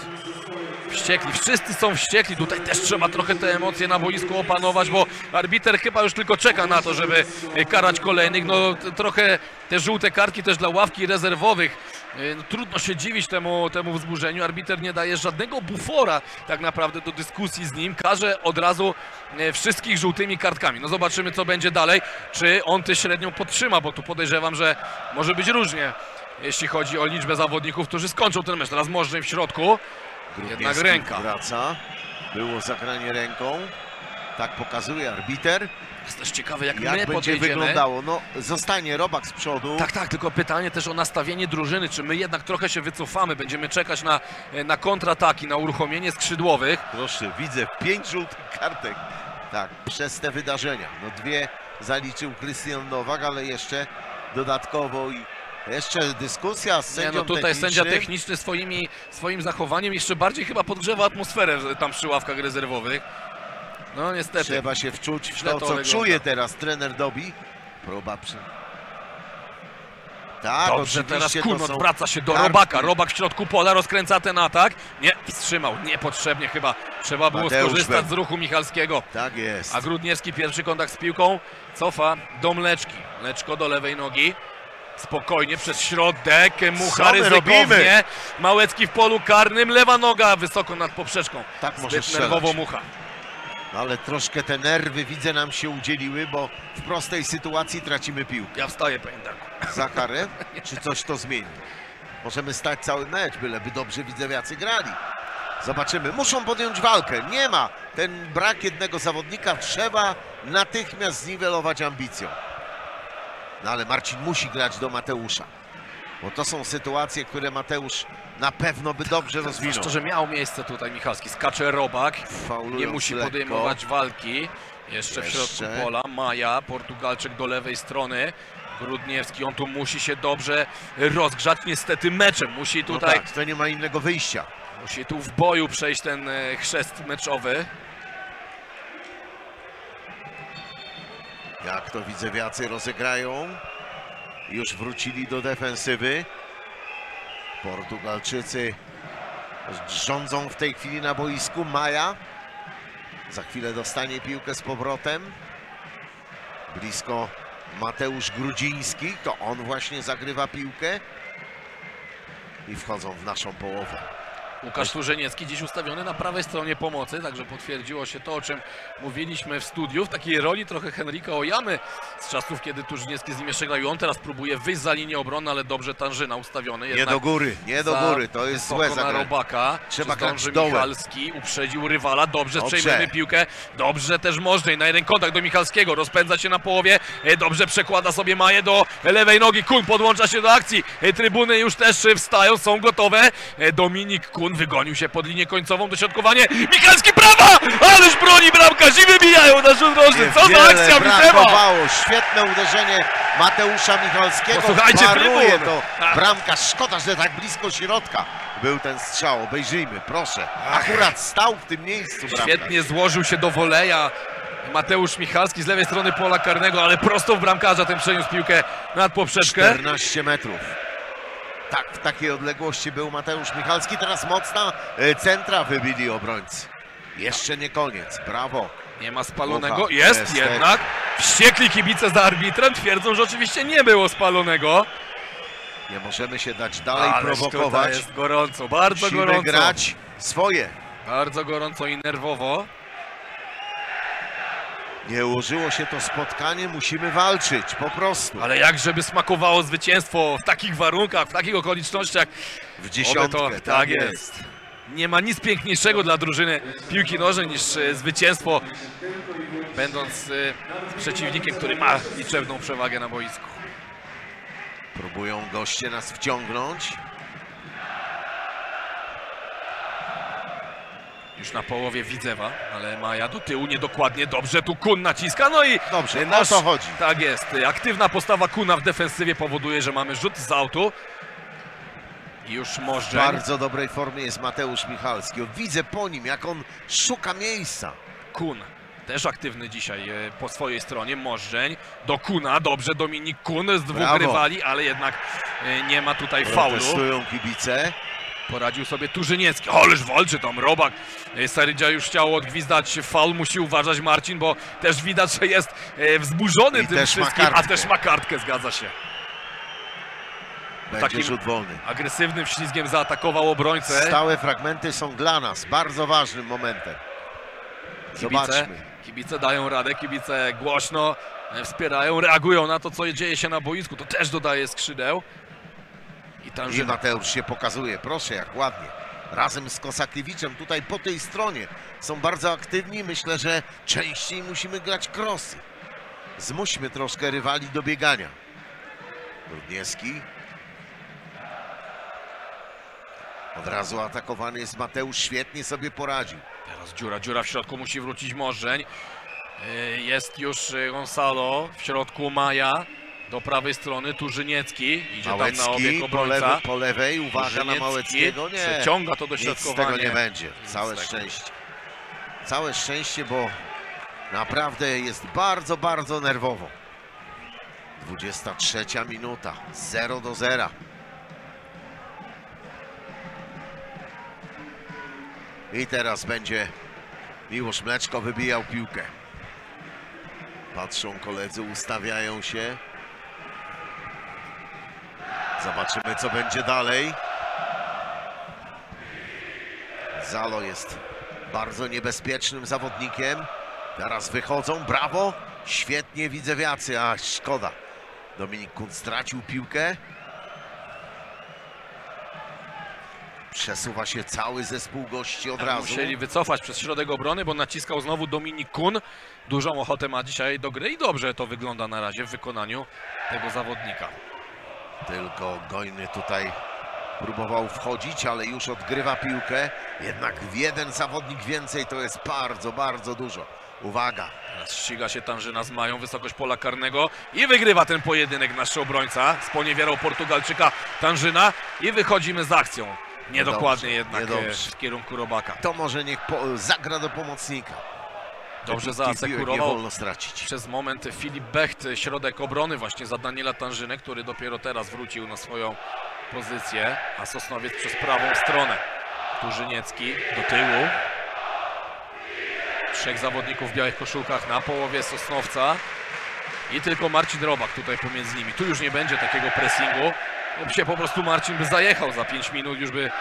Wściekli, wszyscy są wściekli. Tutaj też trzeba trochę te emocje na boisku opanować, bo arbiter chyba już tylko czeka na to, żeby e, karać kolejnych. No trochę te żółte kartki też dla ławki rezerwowych. E, No, trudno się dziwić temu, temu wzburzeniu. Arbiter nie daje żadnego bufora tak naprawdę do dyskusji z nim. Każe od razu e, wszystkich żółtymi kartkami. No zobaczymy co będzie dalej. Czy on tę średnią podtrzyma, bo tu podejrzewam, że może być różnie. Jeśli chodzi o liczbę zawodników, którzy skończą ten mecz. Teraz Możdżej w środku. Jednak ręka. Wraca. Było zagranie ręką. Tak pokazuje arbiter. Jest też ciekawe, jak, Jak my będzie wyglądało? No, zostanie robak z przodu. Tak, tak, tylko pytanie też o nastawienie drużyny. Czy my jednak trochę się wycofamy? Będziemy czekać na, e, na kontrataki, na uruchomienie skrzydłowych. Proszę, widzę pięć żółtych kartek. Tak, przez te wydarzenia. No dwie zaliczył Krystian Nowak, ale jeszcze dodatkowo i jeszcze dyskusja z Nie, sędzią no tutaj technicznym. sędzia techniczny swoimi, swoim zachowaniem jeszcze bardziej chyba podgrzewa atmosferę tam przy ławkach rezerwowych. No niestety. Trzeba się wczuć w to, co czuje teraz trener Dobi. Próba przy... Tak, Dobrze, teraz to są się do kartki. Robaka. Robak w środku pola rozkręca ten atak. Nie, wstrzymał, niepotrzebnie chyba. Trzeba było Mateusz skorzystać z ruchu Michalskiego. Tak jest. A Grudniewski pierwszy kontakt z piłką cofa do Mleczki. Mleczko do lewej nogi. Spokojnie przez środek, Mucha Co my ryzykownie. Małecki w polu karnym, lewa noga wysoko nad poprzeczką. Tak może strzelać. nerwowo Mucha. No, ale troszkę te nerwy widzę nam się udzieliły, bo w prostej sytuacji tracimy piłkę. Ja wstaję, panie Darku. Za karę? Czy coś to zmieni? Możemy stać cały mecz, byleby dobrze widzewiacy grali. Zobaczymy. Muszą podjąć walkę. Nie ma. Ten brak jednego zawodnika trzeba natychmiast zniwelować ambicją. No ale Marcin musi grać do Mateusza. Bo to są sytuacje, które Mateusz na pewno by dobrze rozwinął. Zwłaszcza, że miał miejsce tutaj Michalski. Skacze Robak, Faulując nie musi lekko. podejmować walki. Jeszcze w Jeszcze. środku pola Maja, Portugalczyk do lewej strony. Grudniewski, on tu musi się dobrze rozgrzać niestety meczem. Musi No tutaj, tak, to nie ma innego wyjścia. musi tu w boju przejść ten e, chrzest meczowy. Jak to widzewiacy rozegrają. Już wrócili do defensywy. Portugalczycy rządzą w tej chwili na boisku. Maja za chwilę dostanie piłkę z powrotem. Blisko Mateusz Grudziński. To on właśnie zagrywa piłkę. I wchodzą w naszą połowę. Łukasz Turzeniecki dziś ustawiony na prawej stronie pomocy, także potwierdziło się to, o czym mówiliśmy w studiu. W takiej roli trochę Henryka Ojamy z czasów, kiedy Turzeniecki z nim jeszcze grał. I on teraz próbuje wyjść za linię obrony, ale dobrze Tanżyna ustawiony. Nie jednak do góry, nie do góry. To jest złe zagranie. Robaka. Trzeba grać dołem. Michalski, uprzedził rywala. Dobrze, Dobrze. przejmujemy piłkę. Dobrze też Możdżej, na jeden kontakt do Michalskiego. Rozpędza się na połowie. E, Dobrze przekłada sobie Maję do lewej nogi. Kun podłącza się do akcji. E, Trybuny już też wstają, są gotowe. E, Dominik Kun wygonił się pod linię końcową. Dośrodkowanie. Michalski prawa! Ależ broni bramkarz i wybijają na rzut rożny. Co za akcja brakowało. Świetne uderzenie Mateusza Michalskiego. Posłuchajcie Paruje to Tak. bramkarz. Szkoda, że tak blisko środka był ten strzał. Obejrzyjmy, proszę. Akurat stał w tym miejscu bramkarz. Świetnie złożył się do woleja Mateusz Michalski z lewej strony pola karnego, ale prosto w bramkarza ten przeniósł piłkę nad poprzeczkę. 14 metrów. Tak, w takiej odległości był Mateusz Michalski. Teraz mocna e, centra wybili obrońcy. Jeszcze nie koniec. Brawo. Nie ma spalonego. Ucha, Jest niestety. jednak. Wściekli kibice za arbitrem twierdzą, że oczywiście nie było spalonego. Nie możemy się dać dalej Ależ prowokować. jest gorąco, bardzo Musimy gorąco. grać swoje. Bardzo gorąco i nerwowo. Nie ułożyło się to spotkanie, musimy walczyć, po prostu. Ale jak żeby smakowało zwycięstwo w takich warunkach, w takich okolicznościach. W dziesiątkę, to, tak jest. Nie ma nic piękniejszego dla drużyny piłki nożnej niż e, zwycięstwo, będąc e, z przeciwnikiem, który ma liczebną przewagę na boisku. Próbują goście nas wciągnąć. Już na połowie Widzewa, ale Maja do tyłu niedokładnie, dobrze tu Kun naciska, no i Dobrze, nasz- o to chodzi. Tak jest, aktywna postawa Kuna w defensywie powoduje, że mamy rzut z autu. I już W Możdżeń, bardzo dobrej formie jest Mateusz Michalski. Widzę po nim, jak on szuka miejsca. Kun. Też aktywny dzisiaj e, po swojej stronie, Możdżeń do Kuna, dobrze Dominik Kun z dwóch Brawo. rywali, ale jednak e, nie ma tutaj faulu. Protestują kibice. Poradził sobie Turzyniecki. Ależ walczy tam Robak. E, Sarydzia już chciał odgwizdać faul. Musi uważać Marcin, bo też widać, że jest e, wzburzony I tym wszystkim. A też ma kartkę, zgadza się. Będzie Takim- rzut wolny. Agresywnym ślizgiem zaatakował obrońcę. Stałe fragmenty są dla nas bardzo ważnym momentem. Kibice, Zobaczmy. kibice dają radę, kibice głośno e, wspierają, reagują na to, co dzieje się na boisku. To też dodaje skrzydeł. I I Tanżyna. Mateusz się pokazuje. Proszę, jak ładnie. Razem z Kosakiewiczem tutaj po tej stronie są bardzo aktywni. Myślę, że częściej musimy grać krosy. Zmuśmy troszkę rywali do biegania. Rudniewski. Od razu atakowany jest Mateusz. Świetnie sobie poradził. Teraz dziura, dziura w środku musi wrócić Możdżeń. E, Jest już e, Gonzalo, w środku Maja. Do prawej strony Turzyniecki, idzie tam na Małecki obieg po, obrońca. lewej, po lewej. Uwaga na Małeckiego. Nie. Przeciąga to Nic z tego dośrodkowanie. nie będzie. Całe szczęście. Całe szczęście, bo naprawdę jest bardzo, bardzo nerwowo. 23 minuta. 0 do 0. I teraz będzie Miłosz Mleczko wybijał piłkę. Patrzą koledzy, ustawiają się. Zobaczymy, co będzie dalej. Zalo jest bardzo niebezpiecznym zawodnikiem. Teraz wychodzą, brawo. Świetnie widzewiacy, a szkoda. Dominik Kun stracił piłkę. Przesuwa się cały zespół gości od razu. Musieli wycofać przez środek obrony, bo naciskał znowu Dominik Kun. Dużą ochotę ma dzisiaj do gry i dobrze to wygląda na razie w wykonaniu tego zawodnika. Tylko Gojny tutaj próbował wchodzić, ale już odgrywa piłkę. Jednak w jeden zawodnik więcej to jest bardzo, bardzo dużo. Uwaga, Teraz ściga się Tanżyna z Mają, wysokość pola karnego i wygrywa ten pojedynek nasz obrońca. Sponiewierał Portugalczyka Tanżyna i wychodzimy z akcją. Niedokładnie Niedobrze, jednak e, w kierunku Robaka. to może niech zagra do pomocnika. Dobrze zaasekurował wolno stracić. przez moment Filip Becht, środek obrony właśnie za Daniela Tanżynę, który dopiero teraz wrócił na swoją pozycję, a Sosnowiec przez prawą stronę. Turzyniecki do tyłu. Trzech zawodników w białych koszulkach na połowie Sosnowca i tylko Marcin Robak tutaj pomiędzy nimi. Tu już nie będzie takiego pressingu. Się po prostu Marcin by zajechał za 5 minut, już by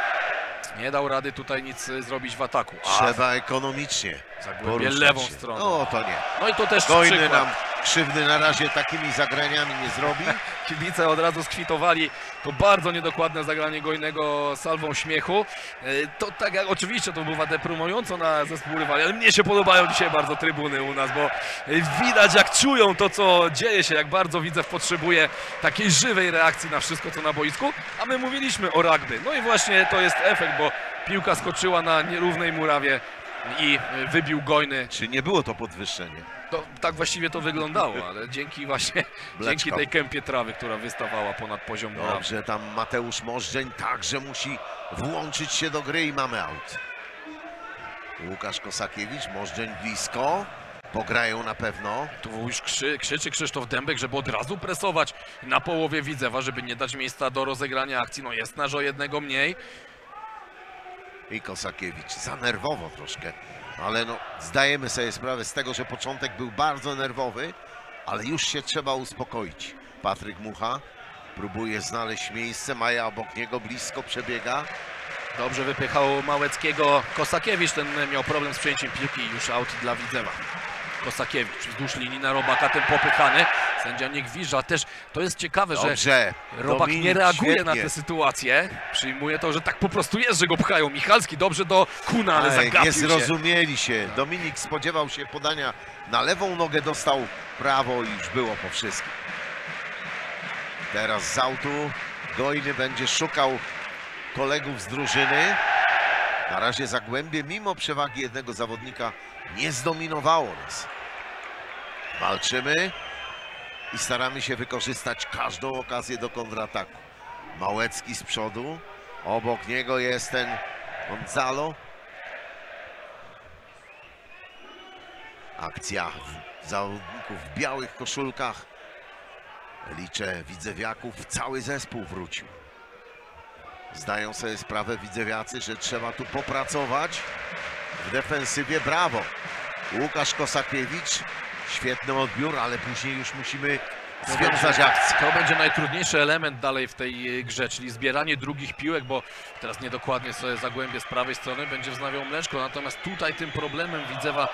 nie dał rady tutaj nic y, zrobić w ataku. A Trzeba ekonomicznie Zagłębie lewą się. stroną. No to nie. No i to też Gojny przykład. nam krzywdy na razie takimi zagraniami nie zrobi. Kibice od razu skwitowali to bardzo niedokładne zagranie Gojnego salwą śmiechu. E, To tak jak oczywiście to bywa deprymująco na zespół rywali, ale mnie się podobają dzisiaj bardzo trybuny u nas, bo e, widać jak czują to co dzieje się, jak bardzo Widzew potrzebuje takiej żywej reakcji na wszystko co na boisku, a my mówiliśmy o rugby. No i właśnie to jest efekt, bo piłka skoczyła na nierównej murawie i e, wybił Gojny. Czy nie było to podwyższenie? To, tak właściwie to wyglądało, ale dzięki właśnie dzięki tej kępie trawy, która wystawała ponad poziom murawy. Dobrze, tam Mateusz Możdżeń także musi włączyć się do gry i mamy aut. Łukasz Kosakiewicz, Możdżeń blisko. Pograją na pewno. Tu już krzy, krzyczy Krzysztof Dębek, żeby od razu presować na połowie Widzewa, żeby nie dać miejsca do rozegrania akcji. No jest nasz o jednego mniej. I Kosakiewicz za nerwowo troszkę. Ale no, zdajemy sobie sprawę z tego, że początek był bardzo nerwowy, ale już się trzeba uspokoić. Patryk Mucha próbuje znaleźć miejsce, Maja obok niego blisko przebiega. Dobrze wypychał Małeckiego Kosakiewicz, ten miał problem z przyjęciem piłki i już aut dla Widzewa. Kosakiewicz wzdłuż linii na Robaka, ten popychany. Sędzia nie gwiżdża. Też to jest ciekawe, że Dobrze. Robak Dominik, nie reaguje na świetnie. tę sytuację. Przyjmuje to, że tak po prostu jest, że go pchają. Michalski dobrze do Kuna, ale Ej, zagapił nie się. zrozumieli się. Dominik spodziewał się podania na lewą nogę, dostał prawo i już było po wszystkim. Teraz z autu Gojny będzie szukał kolegów z drużyny. Na razie Zagłębie, mimo przewagi jednego zawodnika, nie zdominowało nas. Walczymy i staramy się wykorzystać każdą okazję do kontrataku. Małecki z przodu, obok niego jest ten Gonzalo. Akcja zawodników w białych koszulkach. Liczę widzewiaków, cały zespół wrócił. Zdają sobie sprawę widzewiacy, że trzeba tu popracować. W defensywie brawo. Łukasz Kosakiewicz, świetny odbiór, ale później już musimy związać akcję. To będzie najtrudniejszy element dalej w tej e, grze, czyli zbieranie drugich piłek, bo teraz niedokładnie sobie zagłębie z prawej strony będzie wznawiał Mleczko, natomiast tutaj tym problemem Widzewa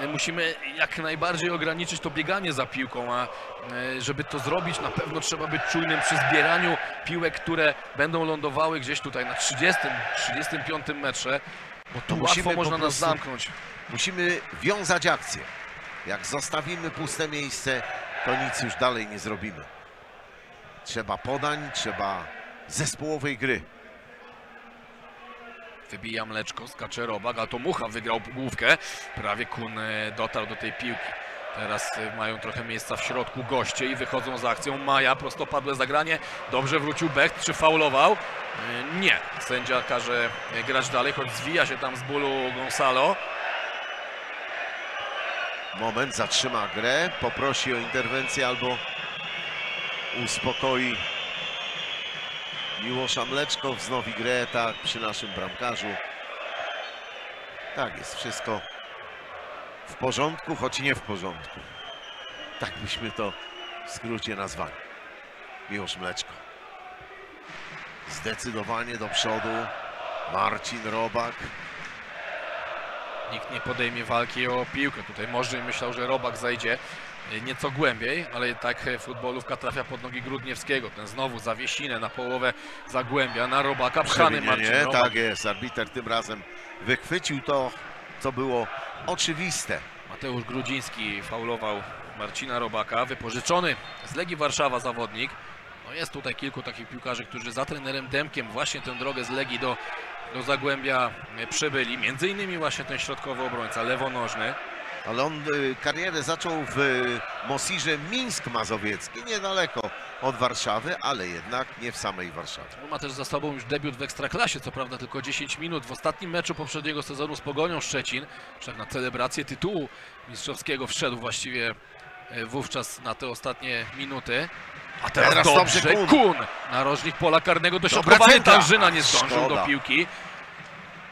e, musimy jak najbardziej ograniczyć to bieganie za piłką, a e, żeby to zrobić na pewno trzeba być czujnym przy zbieraniu piłek, które będą lądowały gdzieś tutaj na 30, 35 metrze, bo tu łatwo można nas zamknąć. Musimy wiązać akcję. Jak zostawimy puste miejsce, to nic już dalej nie zrobimy. Trzeba podań, trzeba zespołowej gry. Wybija mleczko, skacze robak, a to Mucha wygrał główkę. Prawie Kun e, dotarł do tej piłki. Teraz e, mają trochę miejsca w środku goście i wychodzą z akcją. Maja, prostopadłe zagranie. Dobrze wrócił Becht, czy faulował? E, Nie. Sędzia każe e, grać dalej, choć zwija się tam z bólu Gonzalo. Moment, zatrzyma grę, poprosi o interwencję albo uspokoi Miłosza Mleczko, wznowi grę, tak, przy naszym bramkarzu. Tak, jest wszystko w porządku, choć nie w porządku. Tak byśmy to w skrócie nazwali. Miłosz Mleczko. Zdecydowanie do przodu. Marcin Robak. Nikt nie podejmie walki o piłkę. Tutaj może myślał, że Robak zajdzie nieco głębiej, ale tak futbolówka trafia pod nogi Grudniewskiego. Ten znowu zawiesinę na połowę Zagłębia, na Robaka. Pchany Marcin Robak. tak jest. Arbiter tym razem wychwycił to, co było oczywiste. Mateusz Grudziński faulował Marcina Robaka, wypożyczony z Legii Warszawa zawodnik. No jest tutaj kilku takich piłkarzy, którzy za trenerem Demkiem właśnie tę drogę z Legii do, do Zagłębia e, przybyli. Między innymi właśnie ten środkowy obrońca, lewonożny. Ale on y, karierę zaczął w y, Mosirze Mińsk Mazowiecki, niedaleko od Warszawy, ale jednak nie w samej Warszawie. Ma też za sobą już debiut w Ekstraklasie, co prawda tylko 10 minut. W ostatnim meczu poprzedniego sezonu z Pogonią Szczecin, wszak na celebrację tytułu mistrzowskiego wszedł właściwie e, wówczas na te ostatnie minuty. A teraz, Teraz dobrze, dobrze Kun. Kun. Narożnik pola karnego dośrodkowanie. Tanżyna nie zdążył Szkoda. do piłki.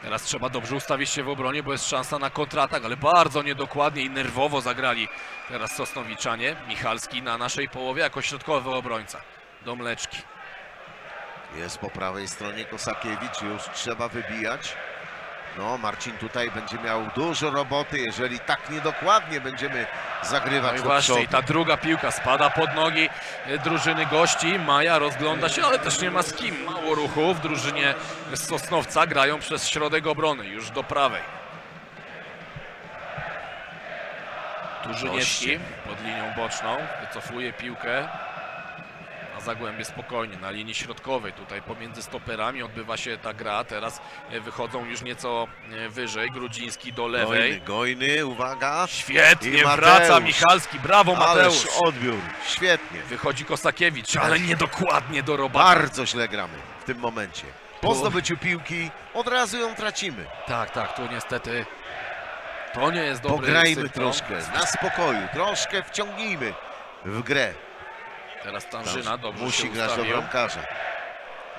Teraz trzeba dobrze ustawić się w obronie, bo jest szansa na kontratak, ale bardzo niedokładnie i nerwowo zagrali teraz Sosnowiczanie. Michalski na naszej połowie jako środkowy obrońca. Do Mleczki. Jest po prawej stronie Kosakiewicz, już trzeba wybijać. No, Marcin tutaj będzie miał dużo roboty, jeżeli tak niedokładnie będziemy No zagrywać i do właśnie, i ta druga piłka spada pod nogi drużyny gości. Maja rozgląda się, ale też nie ma z kim. Mało ruchu w drużynie z Sosnowca. Grają przez środek obrony, już do prawej. Turzyniecki pod linią boczną, wycofuje piłkę. Zagłębie spokojnie na linii środkowej. Tutaj pomiędzy stoperami odbywa się ta gra. Teraz e, wychodzą już nieco e, wyżej. Grudziński do lewej. Gojny, Gojny, uwaga. Świetnie wraca Michalski. Brawo Mateusz. Ależ odbiór, świetnie. Wychodzi Kosakiewicz, ale niedokładnie do robaka. Bardzo źle gramy w tym momencie. Po zdobyciu piłki od razu ją tracimy. Tak, tak, tu niestety to nie jest dobry Pograjmy troszkę, na spokoju, troszkę wciągnijmy w grę. Teraz Tanżyna dobrze Musi grać do ustawił. bramkarza.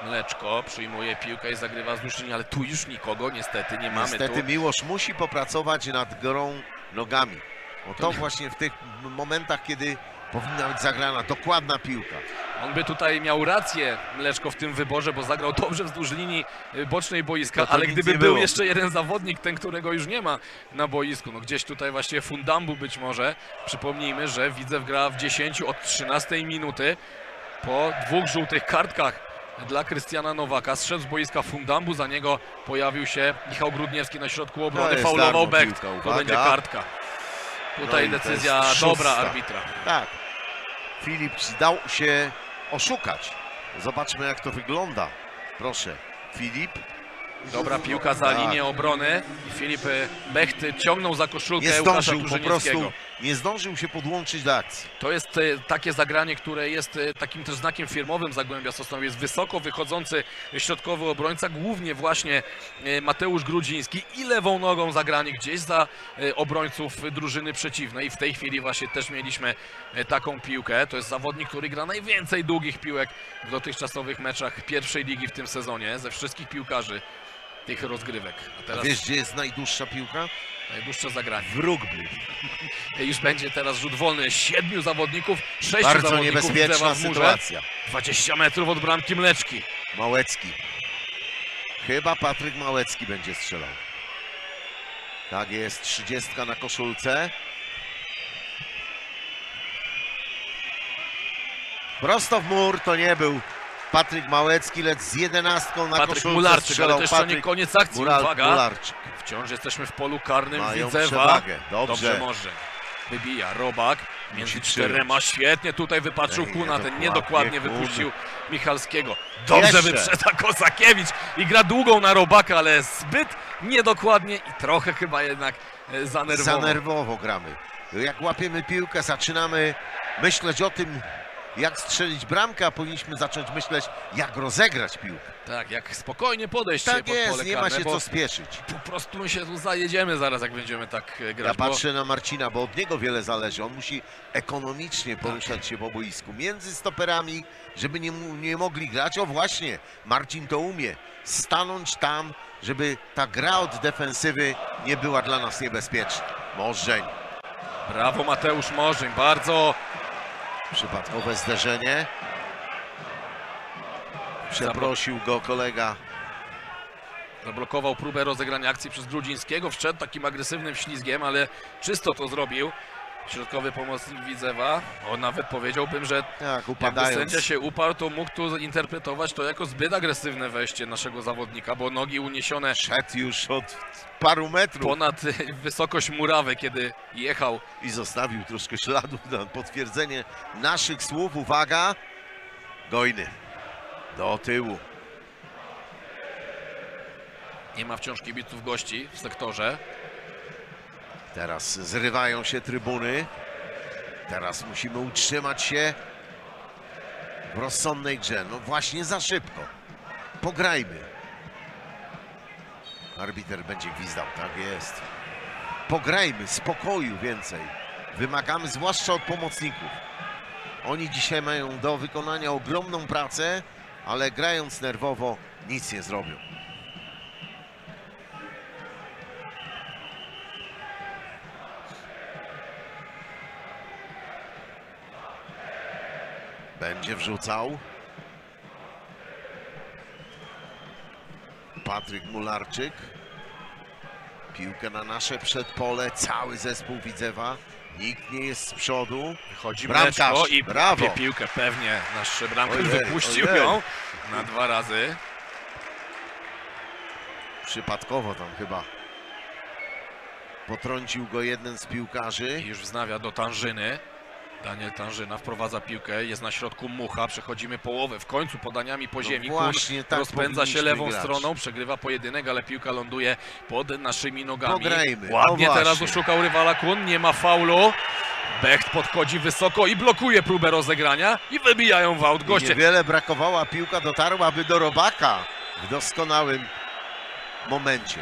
Mleczko przyjmuje piłkę i zagrywa z dłuższej, ale tu już nikogo niestety nie mamy. Niestety tu. Miłosz musi popracować nad grą nogami. Bo to właśnie w tych momentach, kiedy powinna być zagrana dokładna piłka. On by tutaj miał rację, Mleczko, w tym wyborze, bo zagrał dobrze wzdłuż linii y, bocznej boiska, No ale gdyby był było. jeszcze jeden zawodnik, ten, którego już nie ma na boisku, no gdzieś tutaj właśnie Fundambu być może, przypomnijmy, że Widzew gra w 10 od 13 minuty po dwóch żółtych kartkach dla Krystiana Nowaka. Strzedł z boiska Fundambu, za niego pojawił się Michał Grudniewski na środku obrony, faulował darmo Becht, to będzie kartka. Tutaj No to decyzja dobra arbitra. Tak. Filip dał się oszukać. Zobaczmy jak to wygląda. Proszę. Filip Dobra piłka za Tak. linię obrony. Filip Becht ciągnął za koszulkę Nie Łukasza zdążył po prostu, nie zdążył się podłączyć do akcji. To jest e, takie zagranie, które jest e, takim też znakiem firmowym Zagłębia Sosnowiec. Jest wysoko wychodzący środkowy obrońca, głównie właśnie e, Mateusz Grudziński i lewą nogą zagranie gdzieś za obrońców drużyny przeciwnej. I w tej chwili właśnie też mieliśmy taką piłkę. To jest zawodnik, który gra najwięcej długich piłek w dotychczasowych meczach pierwszej ligi w tym sezonie ze wszystkich piłkarzy tych rozgrywek. A A teraz wiesz, gdzie jest najdłuższa piłka? Najdłuższe zagranie. W rugby. Już będzie teraz rzut wolny. Siedmiu zawodników, sześciu Bardzo zawodników niebezpieczna w murze. sytuacja. 20 metrów od bramki Mleczki. Małecki. Chyba Patryk Małecki będzie strzelał. Tak jest, 30 na koszulce. Prosto w mur to nie był Patryk Małecki, lecz z jedenastką na Patryk koszulce Mularczyk, ale strzelał to jeszcze nie Patryk koniec akcji. Mural, Uwaga, Mularczyk. Wciąż jesteśmy w polu karnym Mają Widzewa. dobrze. Dobrze może. Wybija Robak między Musi czterema. Świetnie tutaj wypatrzył Ej, Kuna, ten niedokładnie, Kun. wypuścił Michalskiego. Dobrze Jeszcze. wyprzedza Kosakiewicz i gra długą na Robaka, ale zbyt niedokładnie i trochę chyba jednak e, za nerwowo. Za nerwowo gramy. Jak łapiemy piłkę, zaczynamy myśleć o tym, jak strzelić bramkę, a powinniśmy zacząć myśleć, jak rozegrać piłkę. Tak, jak spokojnie podejść Tak pod jest, nie ma się co spieszyć. po prostu my się tu zajedziemy zaraz, jak będziemy tak e, grać. Ja bo- patrzę na Marcina, bo od niego wiele zależy. On musi ekonomicznie poruszać się po boisku. Między stoperami, żeby nie, nie mogli grać. O właśnie, Marcin to umie. Stanąć tam, żeby ta gra od defensywy nie była dla nas niebezpieczna. Morzeń. Brawo Mateusz Morzeń, bardzo Przypadkowe zderzenie. Przeprosił go kolega. zablokował próbę rozegrania akcji przez Grudzińskiego, wszedł takim agresywnym ślizgiem, ale czysto to zrobił. Środkowy pomocnik Widzewa, o nawet powiedziałbym, że Tak, jakby upadając. sędzia się uparł, to mógł tu interpretować to jako zbyt agresywne wejście naszego zawodnika, bo nogi uniesione Szedł już od paru metrów ponad wysokość murawy, kiedy jechał. i zostawił troszkę śladów na potwierdzenie naszych słów. Uwaga! Gojny. Do tyłu. Nie ma wciąż kibiców gości w sektorze. Teraz zrywają się trybuny. Teraz musimy utrzymać się w rozsądnej grze. No właśnie za szybko. Pograjmy. Arbiter będzie gwizdał, tak jest. Pograjmy, spokoju więcej. Wymagamy zwłaszcza od pomocników. Oni dzisiaj mają do wykonania ogromną pracę, ale grając nerwowo nic nie zrobią. Będzie wrzucał. Patryk Mularczyk. Piłkę na nasze przedpole. Cały zespół Widzewa. Nikt nie jest z przodu. Wychodzi Bramkarz, i brawo. piłkę pewnie. Nasz bramkarz Ojej, wypuścił ojej. ją na dwa razy. Przypadkowo tam chyba. Potrącił go jeden z piłkarzy. I już wznawia do Tanżyny. Daniel Tanżyna wprowadza piłkę, jest na środku Mucha, przechodzimy połowę, w końcu podaniami po No ziemi. właśnie tak rozpędza się lewą grać. stroną, przegrywa pojedynek, ale piłka ląduje pod naszymi nogami. Pograjmy, Ładnie no teraz oszukał rywala Kun, nie ma faulu. Becht podchodzi wysoko i blokuje próbę rozegrania i wybijają w aut I goście. Niewiele brakowało, a piłka dotarłaby do robaka w doskonałym momencie.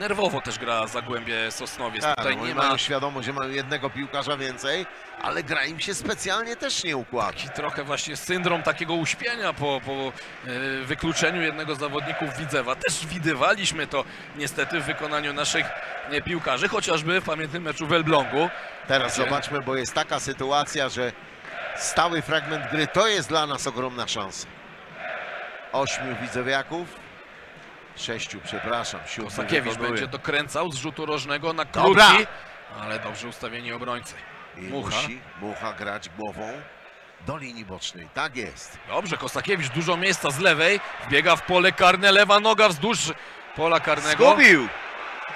Nerwowo też gra Zagłębie Sosnowiec. Tak, Tutaj oni nie mają ma świadomość, że mają jednego piłkarza więcej, ale gra im się specjalnie też nie układa. taki trochę właśnie syndrom takiego uśpienia po, po e, wykluczeniu jednego z zawodników Widzewa. Też widywaliśmy to niestety w wykonaniu naszych piłkarzy, chociażby w pamiętnym meczu w Elblągu. Teraz Gdzie? zobaczmy, bo jest taka sytuacja, że stały fragment gry to jest dla nas ogromna szansa. Ośmiu widzowiaków, sześciu, przepraszam, siódmy Kosakiewicz wykonuje. będzie dokręcał z rzutu rożnego na Dobra. krótki, ale dobrze ustawieni obrońcy. I Mucha. musi Mucha grać głową do linii bocznej. Tak jest. Dobrze, Kosakiewicz dużo miejsca z lewej, wbiega w pole karne, lewa noga wzdłuż pola karnego. Zgubił!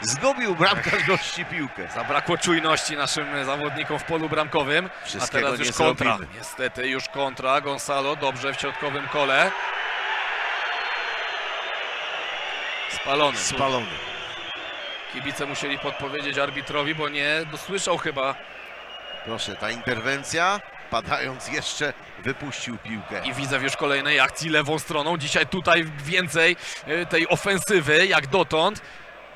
Zgubił bramkarz gości piłkę. Zabrakło czujności naszym zawodnikom w polu bramkowym. A Wszystkiego teraz nie już kontra. zrobimy. Niestety już kontra. Gonzalo dobrze w środkowym kole. Spalony. Spalony. Kibice musieli podpowiedzieć arbitrowi, bo nie dosłyszał chyba Proszę, ta interwencja, padając jeszcze, wypuścił piłkę. I widzę już kolejnej akcji lewą stroną. Dzisiaj tutaj więcej e, tej ofensywy jak dotąd.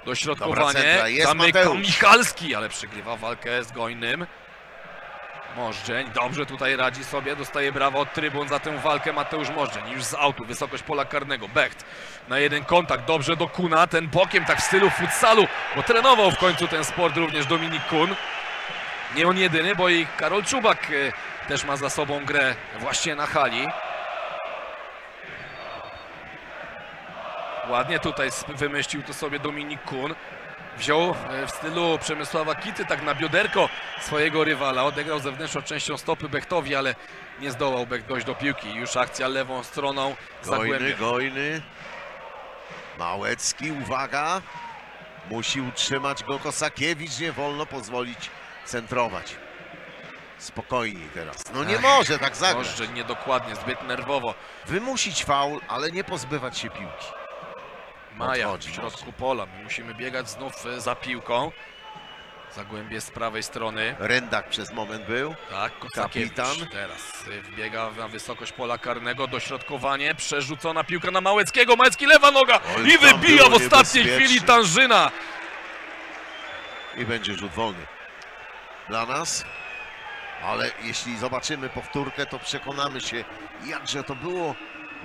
Dośrodkowanie. Zamyka Mateusz. Michalski, ale przegrywa walkę z Gojnym. Możdżeń dobrze tutaj radzi sobie, dostaje brawo od trybun za tę walkę Mateusz Możdżeń. Już z autu, wysokość pola karnego. Becht na jeden kontakt, dobrze do Kuna, ten bokiem tak w stylu futsalu, bo trenował w końcu ten sport również Dominik Kun. Nie on jedyny, bo i Karol Czubak e, też ma za sobą grę właśnie na hali. Ładnie tutaj wymyślił to sobie Dominik Kun. Wziął e, w stylu Przemysława Kity tak na bioderko swojego rywala. Odegrał zewnętrzną częścią stopy Bechtowi, ale nie zdołał Becht dojść do piłki. Już akcja lewą stroną Gojny, Zagłębia. Gojny. Małecki, uwaga. Musi utrzymać go Kosakiewicz, nie wolno pozwolić centrować. Spokojniej teraz. No nie Ech, może tak zagrać. Może niedokładnie, zbyt nerwowo. Wymusić faul, ale nie pozbywać się piłki. Maja w Odchodzi środku pola. My musimy biegać znów e, za piłką. Zagłębie z prawej strony. Rendak przez moment był. Tak, Kapitan. teraz y, wbiega na wysokość pola karnego, dośrodkowanie, przerzucona piłka na Małeckiego, Małecki lewa noga Oj, i wybija w ostatniej chwili Tanżyna. i będzie rzut wolny dla nas. Ale jeśli zobaczymy powtórkę, to przekonamy się, jakże to było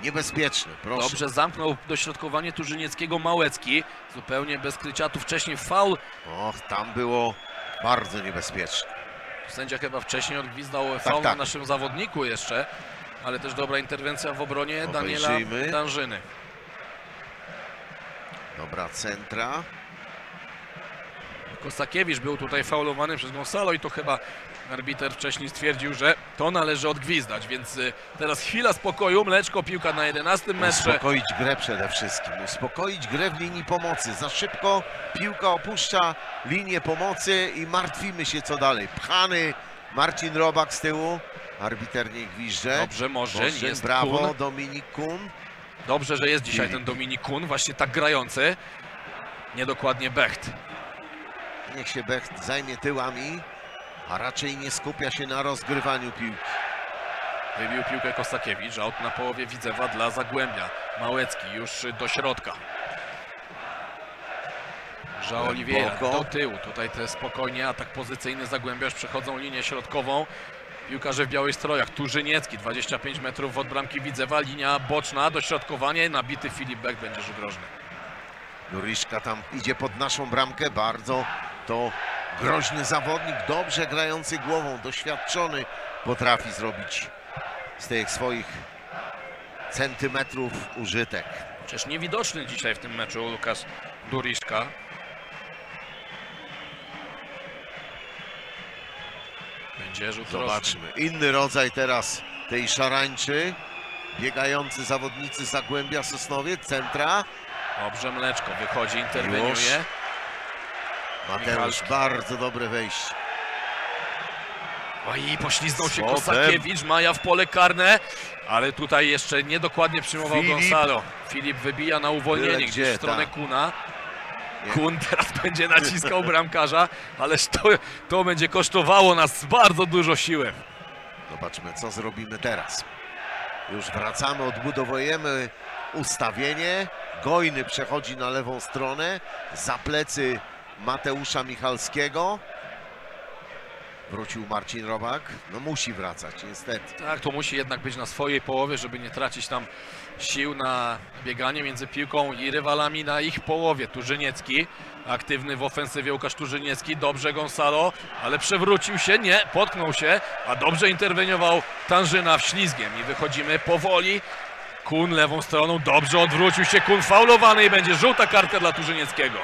niebezpieczne. Proszę. Dobrze zamknął dośrodkowanie Turzynieckiego Małecki, zupełnie bez krycia, tu wcześniej faul. Och, tam było bardzo niebezpieczne. Sędzia chyba wcześniej odgwizdał faul tak. na naszym zawodniku jeszcze, ale też dobra interwencja w obronie Daniela Obejrzyjmy. Tanżyny. Dobra, centra. Kosakiewicz był tutaj faulowany przez Gonzalo i to chyba arbiter wcześniej stwierdził, że to należy odgwizdać, więc y, teraz chwila spokoju, Mleczko, piłka na 11 metrze. Uspokoić grę przede wszystkim. Uspokoić grę w linii pomocy. Za szybko piłka opuszcza linię pomocy i martwimy się co dalej. Pchany Marcin Robak z tyłu. Arbiter nie gwizdże. Dobrze, może, Możdżeń, jest brawo, Kun. Dominik Kun. Dobrze, że jest dzisiaj ten Dominik Kun, właśnie tak grający. Niedokładnie Becht. Niech się Becht zajmie tyłami, a raczej nie skupia się na rozgrywaniu piłki. Wybił piłkę Kosakiewicz, aut na połowie Widzewa dla Zagłębia. Małecki już do środka. Ża Oliwiera do tyłu. Tutaj te spokojnie atak pozycyjny Zagłębia już przechodzą linię środkową. Piłkarze w białych strojach. Turzyniecki 25 metrów od bramki Widzewa. Linia boczna, dośrodkowanie. Nabity Filip Beck będzie rożny. Juriszka tam idzie pod naszą bramkę, bardzo to groźny zawodnik, dobrze grający głową, doświadczony, potrafi zrobić z tych swoich centymetrów użytek. Przecież niewidoczny dzisiaj w tym meczu Lukasz Duriszka. Będzie rzut. Zobaczmy, inny rodzaj teraz tej szarańczy, biegający zawodnicy Zagłębia Sosnowiec, centra, Dobrze, Mleczko wychodzi, interweniuje. Mateusz, bardzo dobre wejście. O i pośliznął się. Kosakiewicz, Maja w pole karne, ale tutaj jeszcze niedokładnie przyjmował Filip. Gonzalo. Filip wybija na uwolnienie Byle gdzieś gdzie, w stronę tak. Kuna. Nie. Kun teraz będzie naciskał bramkarza, ależ to, to będzie kosztowało nas bardzo dużo siły. Zobaczmy, co zrobimy teraz. Już wracamy, odbudowujemy ustawienie. Gojny przechodzi na lewą stronę, za plecy Mateusza Michalskiego. Wrócił Marcin Robak. No musi wracać, niestety. Tak, to musi jednak być na swojej połowie, żeby nie tracić tam sił na bieganie między piłką i rywalami na ich połowie. Turzyniecki, aktywny w ofensywie Łukasz Turzyniecki, dobrze Gonzalo, ale przewrócił się, nie, potknął się, a dobrze interweniował Tanżyna w ślizgiem i wychodzimy powoli. Kun lewą stroną, dobrze odwrócił się, Kun faulowany i będzie żółta kartka dla Turzynieckiego.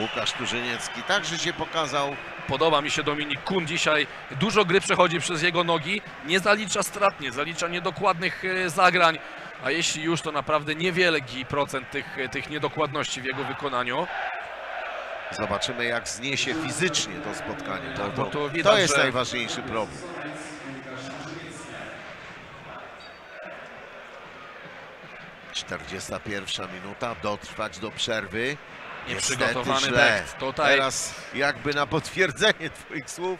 Łukasz Turzyniecki także się pokazał. Podoba mi się Dominik Kun dzisiaj. Dużo gry przechodzi przez jego nogi. Nie zalicza strat, nie zalicza niedokładnych e, zagrań. A jeśli już, to naprawdę niewielki procent tych, e, tych niedokładności w jego wykonaniu. Zobaczymy, jak zniesie fizycznie to spotkanie. To, Tak, bo to, to widać, to jest że- najważniejszy problem. 41 minuta, dotrwać do przerwy. Nieprzygotowany. Becht. Tutaj Teraz jakby na potwierdzenie twoich słów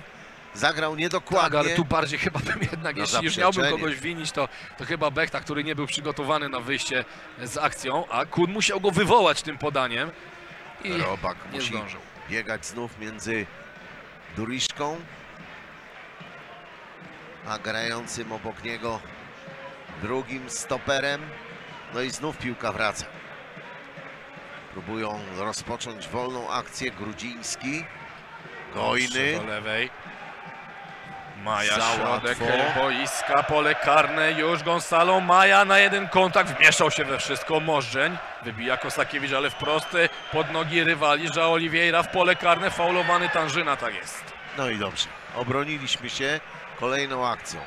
zagrał niedokładnie. Tak, ale tu bardziej chyba bym jednak, Na jeśli już miałbym kogoś winić, to, to chyba Bechta, który nie był przygotowany na wyjście z akcją, a Kun musiał go wywołać tym podaniem i Robak nie musi zdążył. biegać znów między Duriszką a grającym obok niego drugim stoperem. No i znów piłka wraca. Próbują rozpocząć wolną akcję Grudziński. Gojny. Do lewej. Maja, Za środek łatwo. boiska, pole karne, już Gonzalo Maja na jeden kontakt, wmieszał się we wszystko, Możdżeń, wybija Kosakiewicz, ale wprost pod nogi rywali, że Oliveira w pole karne, faulowany Tanżyna, tak jest. No i dobrze. Obroniliśmy się kolejną akcją.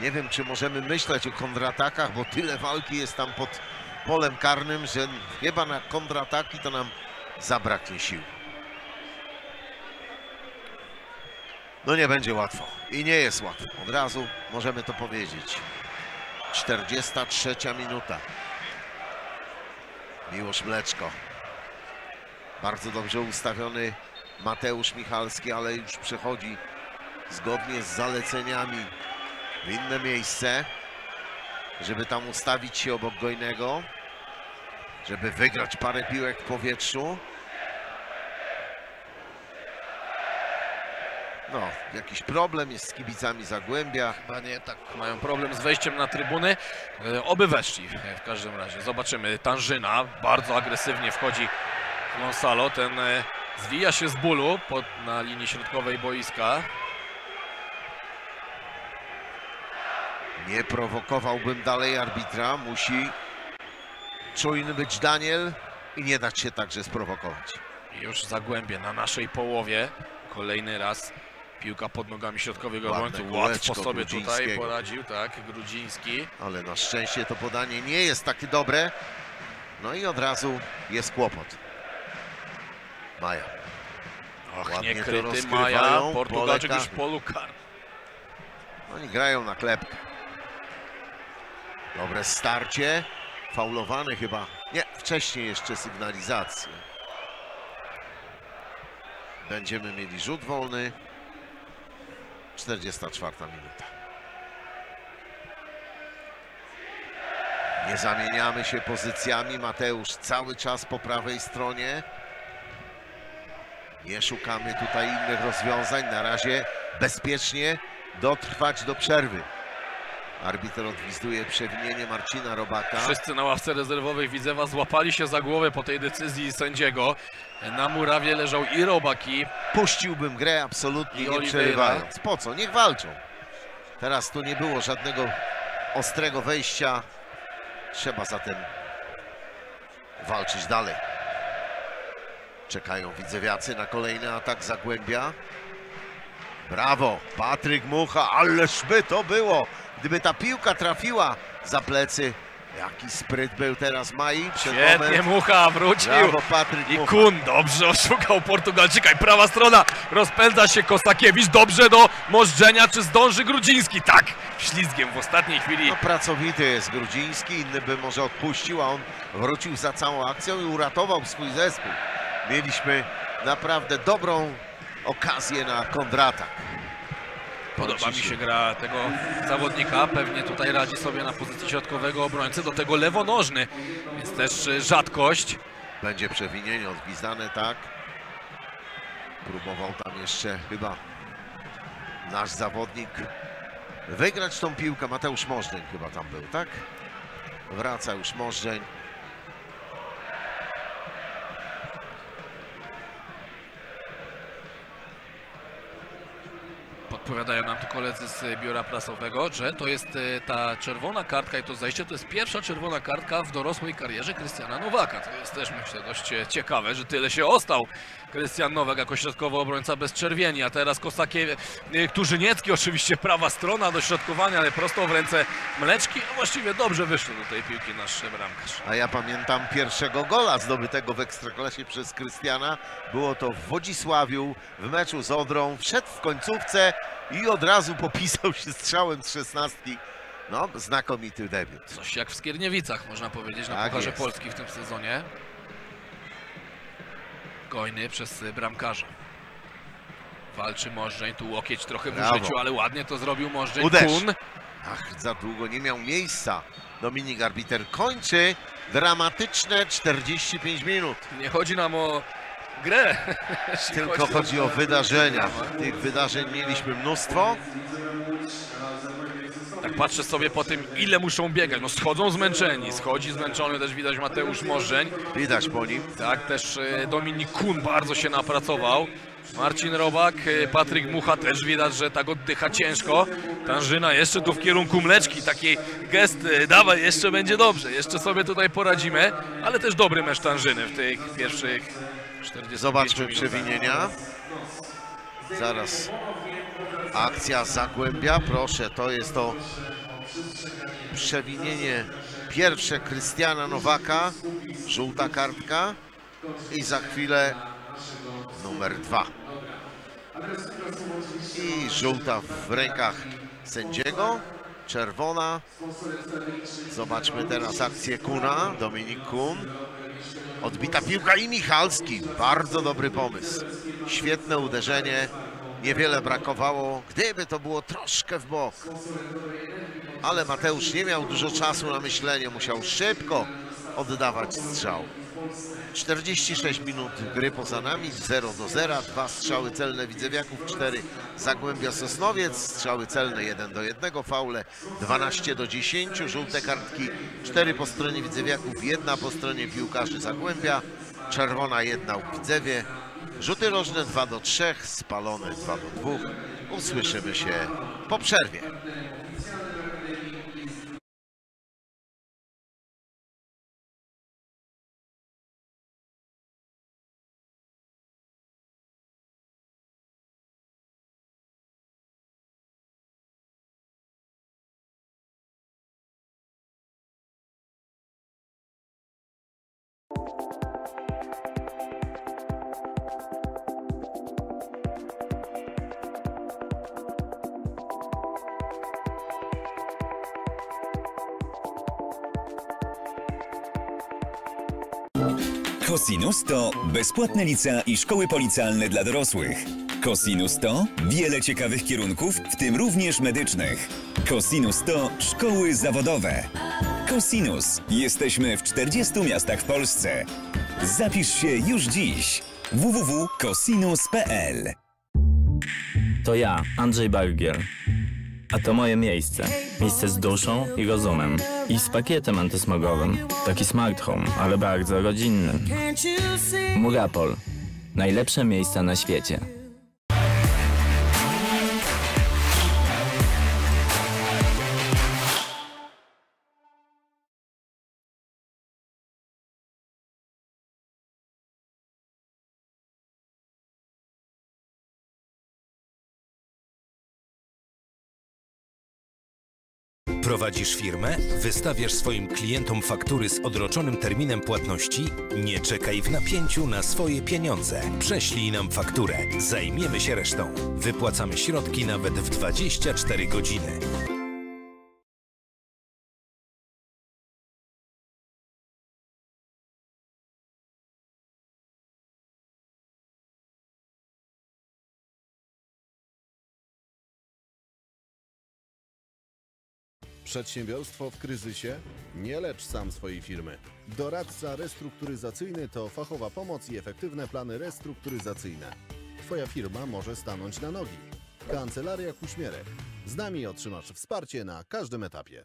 Nie wiem, czy możemy myśleć o kontratakach, bo tyle walki jest tam pod polem karnym, że chyba na kontrataki to nam zabraknie sił. No nie będzie łatwo. I nie jest łatwo. Od razu możemy to powiedzieć. 43 minuta. Miłosz Mleczko. Bardzo dobrze ustawiony Mateusz Michalski, ale już przechodzi zgodnie z zaleceniami w inne miejsce, żeby tam ustawić się obok Gojnego, żeby wygrać parę piłek w powietrzu. No, jakiś problem jest z kibicami Zagłębia. Chyba nie, tak mają problem z wejściem na trybuny. E, Oby weszli w każdym razie. Zobaczymy. Tanżyna bardzo agresywnie wchodzi Gonzalo. Ten e, zwija się z bólu pod, na linii środkowej boiska. Nie prowokowałbym dalej arbitra. Musi czujny być Daniel i nie dać się także sprowokować. Już Zagłębie na naszej połowie. Kolejny raz piłka pod nogami środkowego obrońcy. Łatwo sobie tutaj poradził, tak, Grudziński. ale na szczęście to podanie nie jest takie dobre. No i od razu jest kłopot. Maja. Och, Ładnie rozgrywają, Maja, Portugalczyk już polu kar. Oni grają na klepkę. Dobre starcie. Faulowany chyba. Nie, wcześniej jeszcze sygnalizację. Będziemy mieli rzut wolny. 44 minuta. Nie zamieniamy się pozycjami. Mateusz cały czas po prawej stronie. Nie szukamy tutaj innych rozwiązań. Na razie bezpiecznie dotrwać do przerwy. Arbiter odwizduje przewinienie Marcina Robaka. Wszyscy na ławce rezerwowej Widzewa złapali się za głowę po tej decyzji sędziego. Na murawie leżał i Robaki. Puściłbym grę absolutnie I nie Oliveira. przerywając. Po co? Niech walczą. Teraz tu nie było żadnego ostrego wejścia. Trzeba zatem walczyć dalej. Czekają widzewiacy na kolejny atak Zagłębia. Brawo, Patryk Mucha, ależ by to było, gdyby ta piłka trafiła za plecy. Jaki spryt był teraz Mai przed Świetnie moment. Mucha wrócił. Brawo, Patryk I Mucha. Kun dobrze oszukał Portugalczyka i prawa strona rozpędza się Kosakiewicz dobrze do możdżenia, czy zdąży Grudziński? Tak, ślizgiem w ostatniej chwili No, pracowity jest Grudziński, inny by może odpuścił, a on wrócił za całą akcją i uratował swój zespół. Mieliśmy naprawdę dobrą okazję na kontratak. Podoba mi się gra tego zawodnika, pewnie tutaj radzi sobie na pozycji środkowego obrońcy, do tego lewonożny, więc też y, rzadkość. Będzie przewinienie odgwizdane, tak? Próbował tam jeszcze chyba nasz zawodnik wygrać tą piłkę. Mateusz Możdżeń chyba tam był, tak? Wraca już Możdżeń. Podpowiadają nam tu koledzy z biura prasowego, że to jest e, ta czerwona kartka i to zajście to jest pierwsza czerwona kartka w dorosłej karierze Krystiana Nowaka. To jest też myślę dość e, ciekawe, że tyle się ostał Krystian Nowak jako środkowy obrońca bez czerwieni, a teraz Kosakie, e, Turzyniecki oczywiście prawa strona do środkowania, ale prosto w ręce Mleczki. No właściwie dobrze wyszło do tej piłki nasz bramkarz. A ja pamiętam pierwszego gola zdobytego w Ekstraklasie przez Krystiana. Było to w Wodzisławiu w meczu z Odrą. Wszedł w końcówce i od razu popisał się strzałem z szesnastki No, znakomity debiut. Coś jak w Skierniewicach, można powiedzieć, na Tak Pucharze. Polski w tym sezonie. Gojny przez y, bramkarza. Walczy Możdżeń, tu łokieć trochę w użyciu, ale ładnie to zrobił Możdżeń. Uderz. Kun. Ach, za długo nie miał miejsca. Dominik Arbiter kończy dramatyczne 45 minut. Nie chodzi nam o grę. Tylko chodzi o wydarzenia. Tych wydarzeń mieliśmy mnóstwo. Tak patrzę sobie po tym, ile muszą biegać. No schodzą zmęczeni, schodzi zmęczony też widać Mateusz Możdżeń. Widać po nim. Tak, też e, Dominik Kun bardzo się napracował. Marcin Robak, e, Patryk Mucha też widać, że tak oddycha ciężko. Tanżyna jeszcze tu w kierunku mleczki, taki gest, e, dawaj, jeszcze będzie dobrze, jeszcze sobie tutaj poradzimy, ale też dobry mecz Tanżyny w tych pierwszych 40 Zobaczmy minutach. przewinienia. Zaraz akcja Zagłębia. Proszę, to jest to przewinienie pierwsze Krystiana Nowaka. Żółta kartka. I za chwilę numer dwa. I żółta w rękach sędziego. Czerwona. Zobaczmy teraz akcję Kuna. Dominik Kun. Odbita piłka i Michalski. Bardzo dobry pomysł. Świetne uderzenie. Niewiele brakowało, gdyby to było troszkę w bok. Ale Mateusz nie miał dużo czasu na myślenie. Musiał szybko oddawać strzał. 46 minut gry poza nami, 0 do 0, dwa strzały celne Widzewiaków, 4 Zagłębia Sosnowiec, strzały celne 1 do 1, faule 12 do 10, żółte kartki 4 po stronie Widzewiaków, jedna po stronie piłkarzy Zagłębia, czerwona jedna u Widzewie, rzuty rożne 2 do 3, spalone 2 do 2. Usłyszymy się po przerwie. Cosinus to bezpłatne licea i szkoły policjalne dla dorosłych. Cosinus to wiele ciekawych kierunków, w tym również medycznych. Cosinus to szkoły zawodowe. Cosinus. Jesteśmy w 40 miastach w Polsce. Zapisz się już dziś. www.cosinus.pl To ja, Andrzej Bargiel. A to moje miejsce. Miejsce z duszą i rozumem. I z pakietem antysmogowym. Taki smart home, ale bardzo rodzinny. Murapol. Najlepsze miejsca na świecie. Prowadzisz firmę? Wystawiasz swoim klientom faktury z odroczonym terminem płatności? Nie czekaj w napięciu na swoje pieniądze. Prześlij nam fakturę. Zajmiemy się resztą. Wypłacamy środki nawet w 24 godziny. Przedsiębiorstwo w kryzysie? Nie lecz sam swojej firmy. Doradca restrukturyzacyjny to fachowa pomoc i efektywne plany restrukturyzacyjne. Twoja firma może stanąć na nogi. Kancelaria Kuśmierek. Z nami otrzymasz wsparcie na każdym etapie.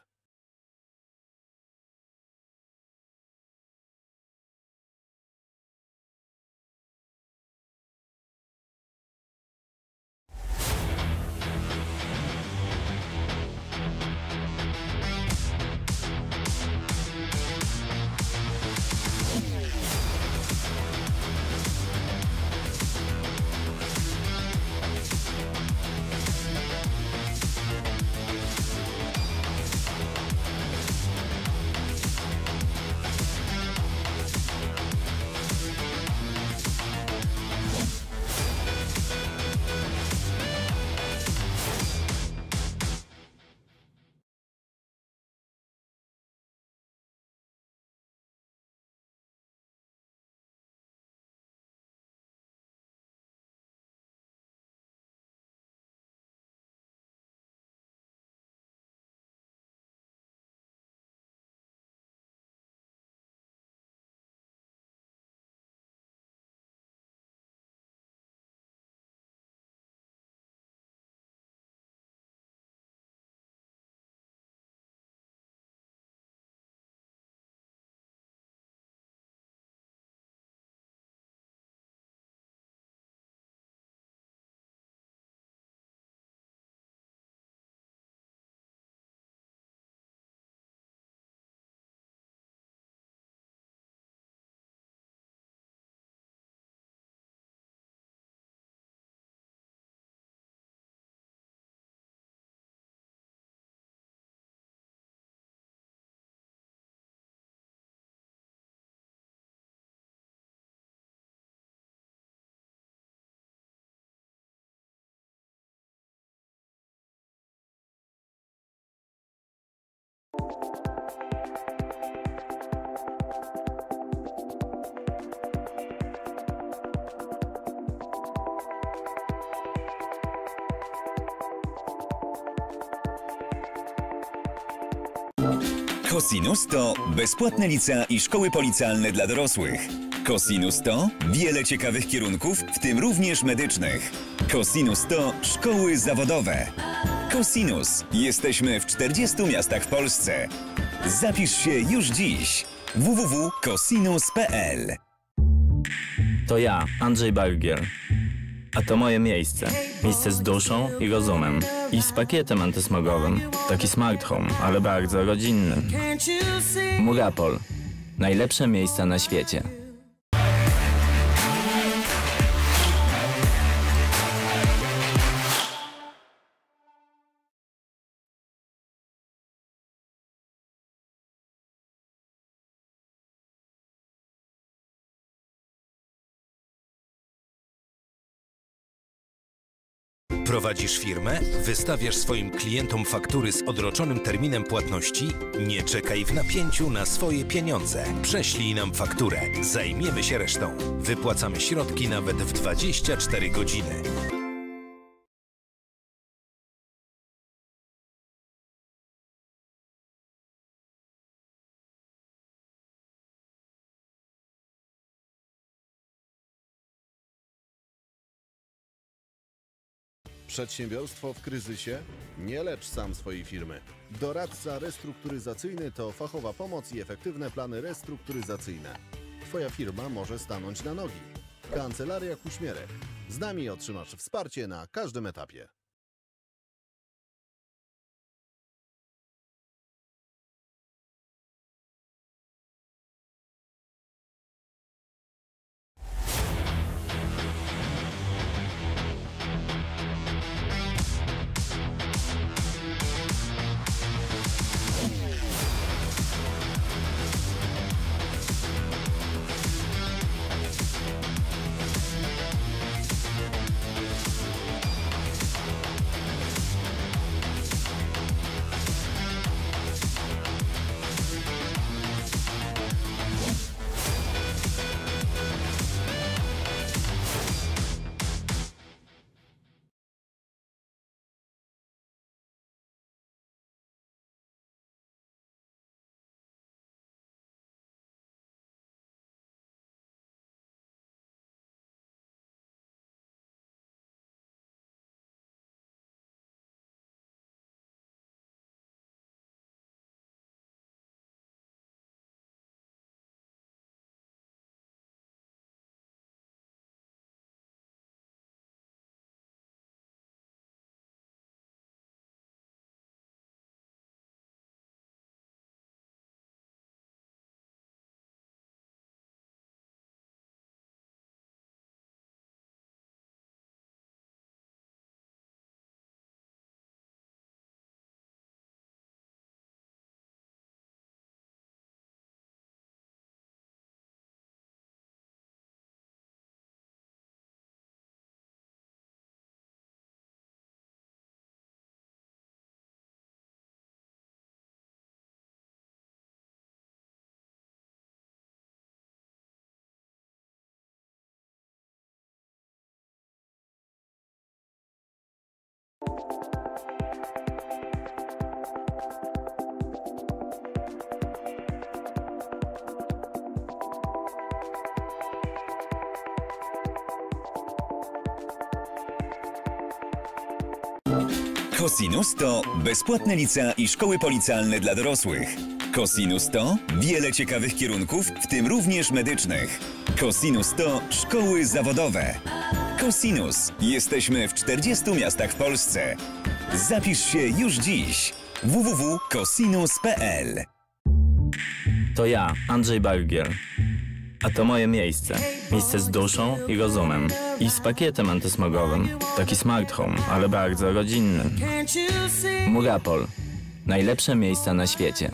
Cosinus to bezpłatne licea i szkoły policjalne dla dorosłych. Cosinus to wiele ciekawych kierunków, w tym również medycznych. Cosinus to szkoły zawodowe. Cosinus. Jesteśmy w 40 miastach w Polsce. Zapisz się już dziś. www.cosinus.pl To ja, Andrzej Bargiel. A to moje miejsce. Miejsce z duszą i rozumem. I z pakietem antysmogowym. Taki smart home, ale bardzo rodzinny. Murapol. Najlepsze miejsca na świecie. Prowadzisz firmę? Wystawiasz swoim klientom faktury z odroczonym terminem płatności? Nie czekaj w napięciu na swoje pieniądze. Prześlij nam fakturę. Zajmiemy się resztą. Wypłacamy środki nawet w 24 godziny. Przedsiębiorstwo w kryzysie? Nie lecz sam swojej firmy. Doradca restrukturyzacyjny to fachowa pomoc i efektywne plany restrukturyzacyjne. Twoja firma może stanąć na nogi. Kancelaria Kuśmierek. Z nami otrzymasz wsparcie na każdym etapie. Cosinus to bezpłatne licea i szkoły policjalne dla dorosłych. Cosinus to wiele ciekawych kierunków, w tym również medycznych. Cosinus to szkoły zawodowe. Cosinus. Jesteśmy w 40 miastach w Polsce. Zapisz się już dziś. www.cosinus.pl To ja, Andrzej Bargiel. A to moje miejsce. Miejsce z duszą i rozumem. I z pakietem antysmogowym. Taki smart home, ale bardzo rodzinny. Murapol. Najlepsze miejsca na świecie.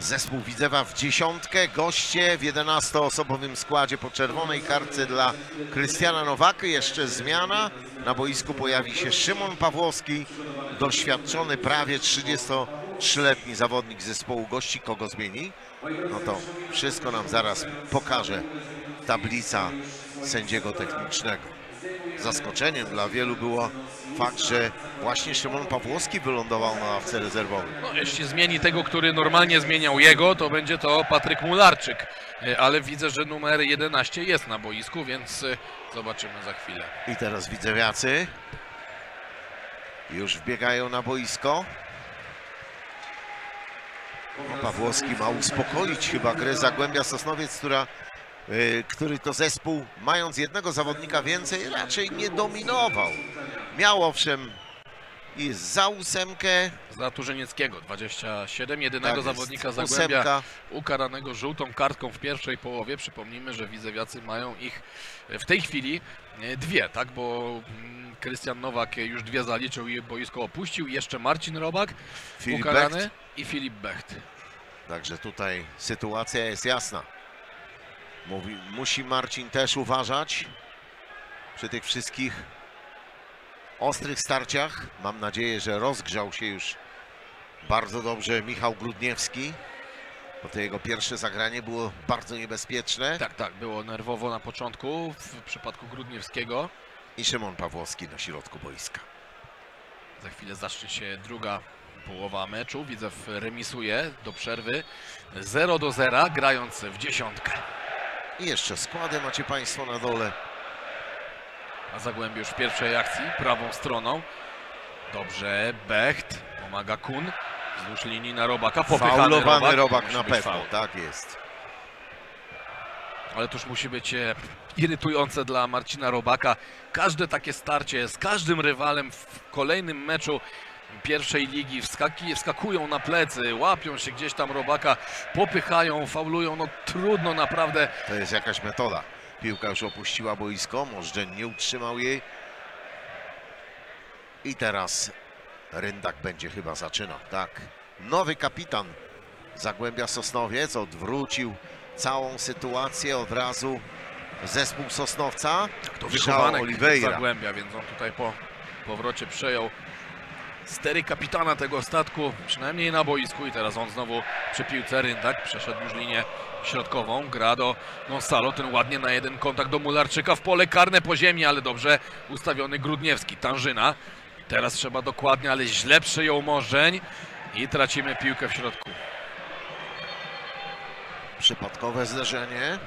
Zespół Widzewa w dziesiątkę, goście w 11-osobowym składzie po czerwonej kartce dla Krystiana Nowaka. Jeszcze zmiana. Na boisku pojawi się Szymon Pawłowski, doświadczony prawie 33-letni zawodnik zespołu gości. Kogo zmieni? No to wszystko nam zaraz pokaże tablica sędziego technicznego. Zaskoczeniem dla wielu było fakt, że właśnie Szymon Pawłowski wylądował na ławce rezerwowej. No, jeśli zmieni tego, który normalnie zmieniał jego, to będzie to Patryk Mularczyk. E, Ale widzę, że numer 11 jest na boisku, więc e, zobaczymy za chwilę. I teraz widzewiacy już wbiegają na boisko. No, Pawłowski ma uspokoić chyba grę Zagłębia Sosnowiec, która, który to zespół, mając jednego zawodnika więcej, raczej nie dominował. Miał owszem i za ósemkę, Za Turzenieckiego 27, jedynego Tak jest. zawodnika Zagłębia ósemka, ukaranego żółtą kartką w pierwszej połowie. Przypomnijmy, że widzewiacy mają ich w tej chwili e, dwie, tak? Bo mm, Krystian Nowak już dwie zaliczył i boisko opuścił. Jeszcze Marcin Robak Filip ukarany Becht. i Filip Becht. Także tutaj sytuacja jest jasna. Mówi, musi Marcin też uważać przy tych wszystkich ostrych starciach. Mam nadzieję, że rozgrzał się już bardzo dobrze Michał Grudniewski. Bo to jego pierwsze zagranie było bardzo niebezpieczne. Tak, tak, było nerwowo na początku w przypadku Grudniewskiego. I Szymon Pawłowski na środku boiska. Za chwilę zacznie się druga połowa meczu. Widzew remisuje do przerwy 0 do 0, grając w dziesiątkę. I jeszcze składy macie Państwo na dole. A Zagłębie już w pierwszej akcji, prawą stroną. Dobrze, Becht, pomaga Kun. Wzdłuż linii na Robaka, popychany Faulowany robak Musi na pewno, faul. tak jest. Ale to już musi być e, irytujące dla Marcina Robaka. Każde takie starcie z każdym rywalem w kolejnym meczu pierwszej ligi wskaki, wskakują na plecy, łapią się gdzieś tam Robaka, popychają, faulują. No trudno naprawdę. To jest jakaś metoda. Piłka już opuściła boisko, Możdżeń nie utrzymał jej. I teraz Ryndak będzie chyba zaczynał, tak. Nowy kapitan Zagłębia Sosnowiec odwrócił całą sytuację od razu zespół Sosnowca. To Żao wychowanek Oliveira. Zagłębia, więc on tutaj po powrocie przejął stery kapitana tego statku, przynajmniej na boisku i teraz on znowu przy piłce Ryndak przeszedł już linię środkową, gra do Gonzalo, ten ładnie na jeden kontakt do Mularczyka w pole karne po ziemi, ale dobrze ustawiony Grudniewski, Tanżyna. Teraz trzeba dokładnie, ale źle przyjął Morzeń i tracimy piłkę w środku. Przypadkowe zderzenie.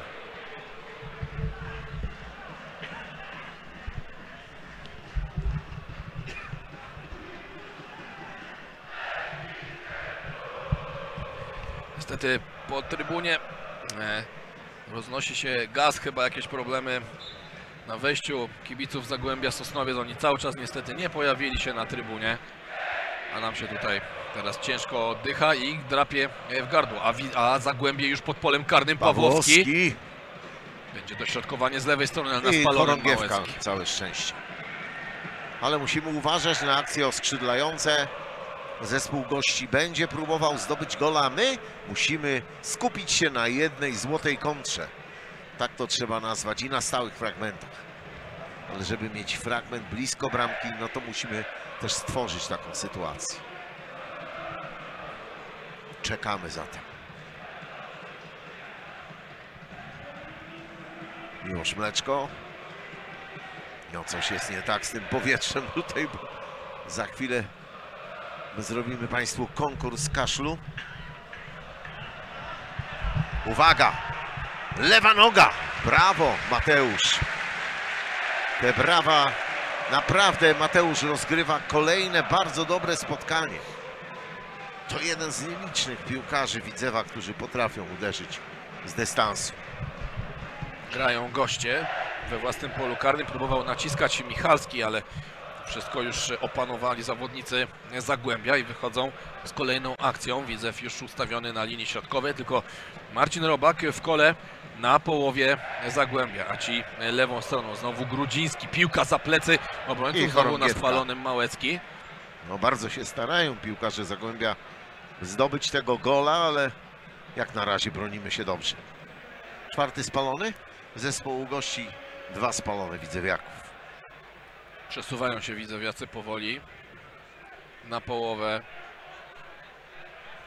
Niestety po trybunie e, roznosi się gaz, chyba jakieś problemy na wejściu kibiców Zagłębia Sosnowiec. Oni cały czas niestety nie pojawili się na trybunie, a nam się tutaj teraz ciężko oddycha i drapie w gardło. A, a Zagłębie już pod polem karnym Pawłowski. Pawłowski Będzie dośrodkowanie z lewej strony na spalonym Małecki. całe szczęście. Ale musimy uważać na akcje oskrzydlające. Zespół gości będzie próbował zdobyć gola, my musimy skupić się na jednej złotej kontrze. Tak to trzeba nazwać i na stałych fragmentach. Ale żeby mieć fragment blisko bramki, no to musimy też stworzyć taką sytuację. Czekamy zatem. Miłosz Mleczko. No coś jest nie tak z tym powietrzem tutaj, bo za chwilę zrobimy Państwu konkurs kaszlu. Uwaga! Lewa noga! Brawo, Mateusz! Te brawa, naprawdę Mateusz rozgrywa kolejne bardzo dobre spotkanie. To jeden z nielicznych piłkarzy Widzewa, którzy potrafią uderzyć z dystansu. Grają goście we własnym polu karnym. Próbował naciskać Michalski, ale wszystko już opanowali zawodnicy Zagłębia i wychodzą z kolejną akcją. Widzew już ustawiony na linii środkowej, tylko Marcin Robak w kole na połowie Zagłębia, a ci lewą stroną znowu Grudziński, piłka za plecy obrońców, znowu na spalonym Małecki. No bardzo się starają piłkarze Zagłębia zdobyć tego gola, ale jak na razie bronimy się dobrze. Czwarty spalony, zespołu gości dwa spalone widzewiaków. Przesuwają się widzowiacy powoli na połowę.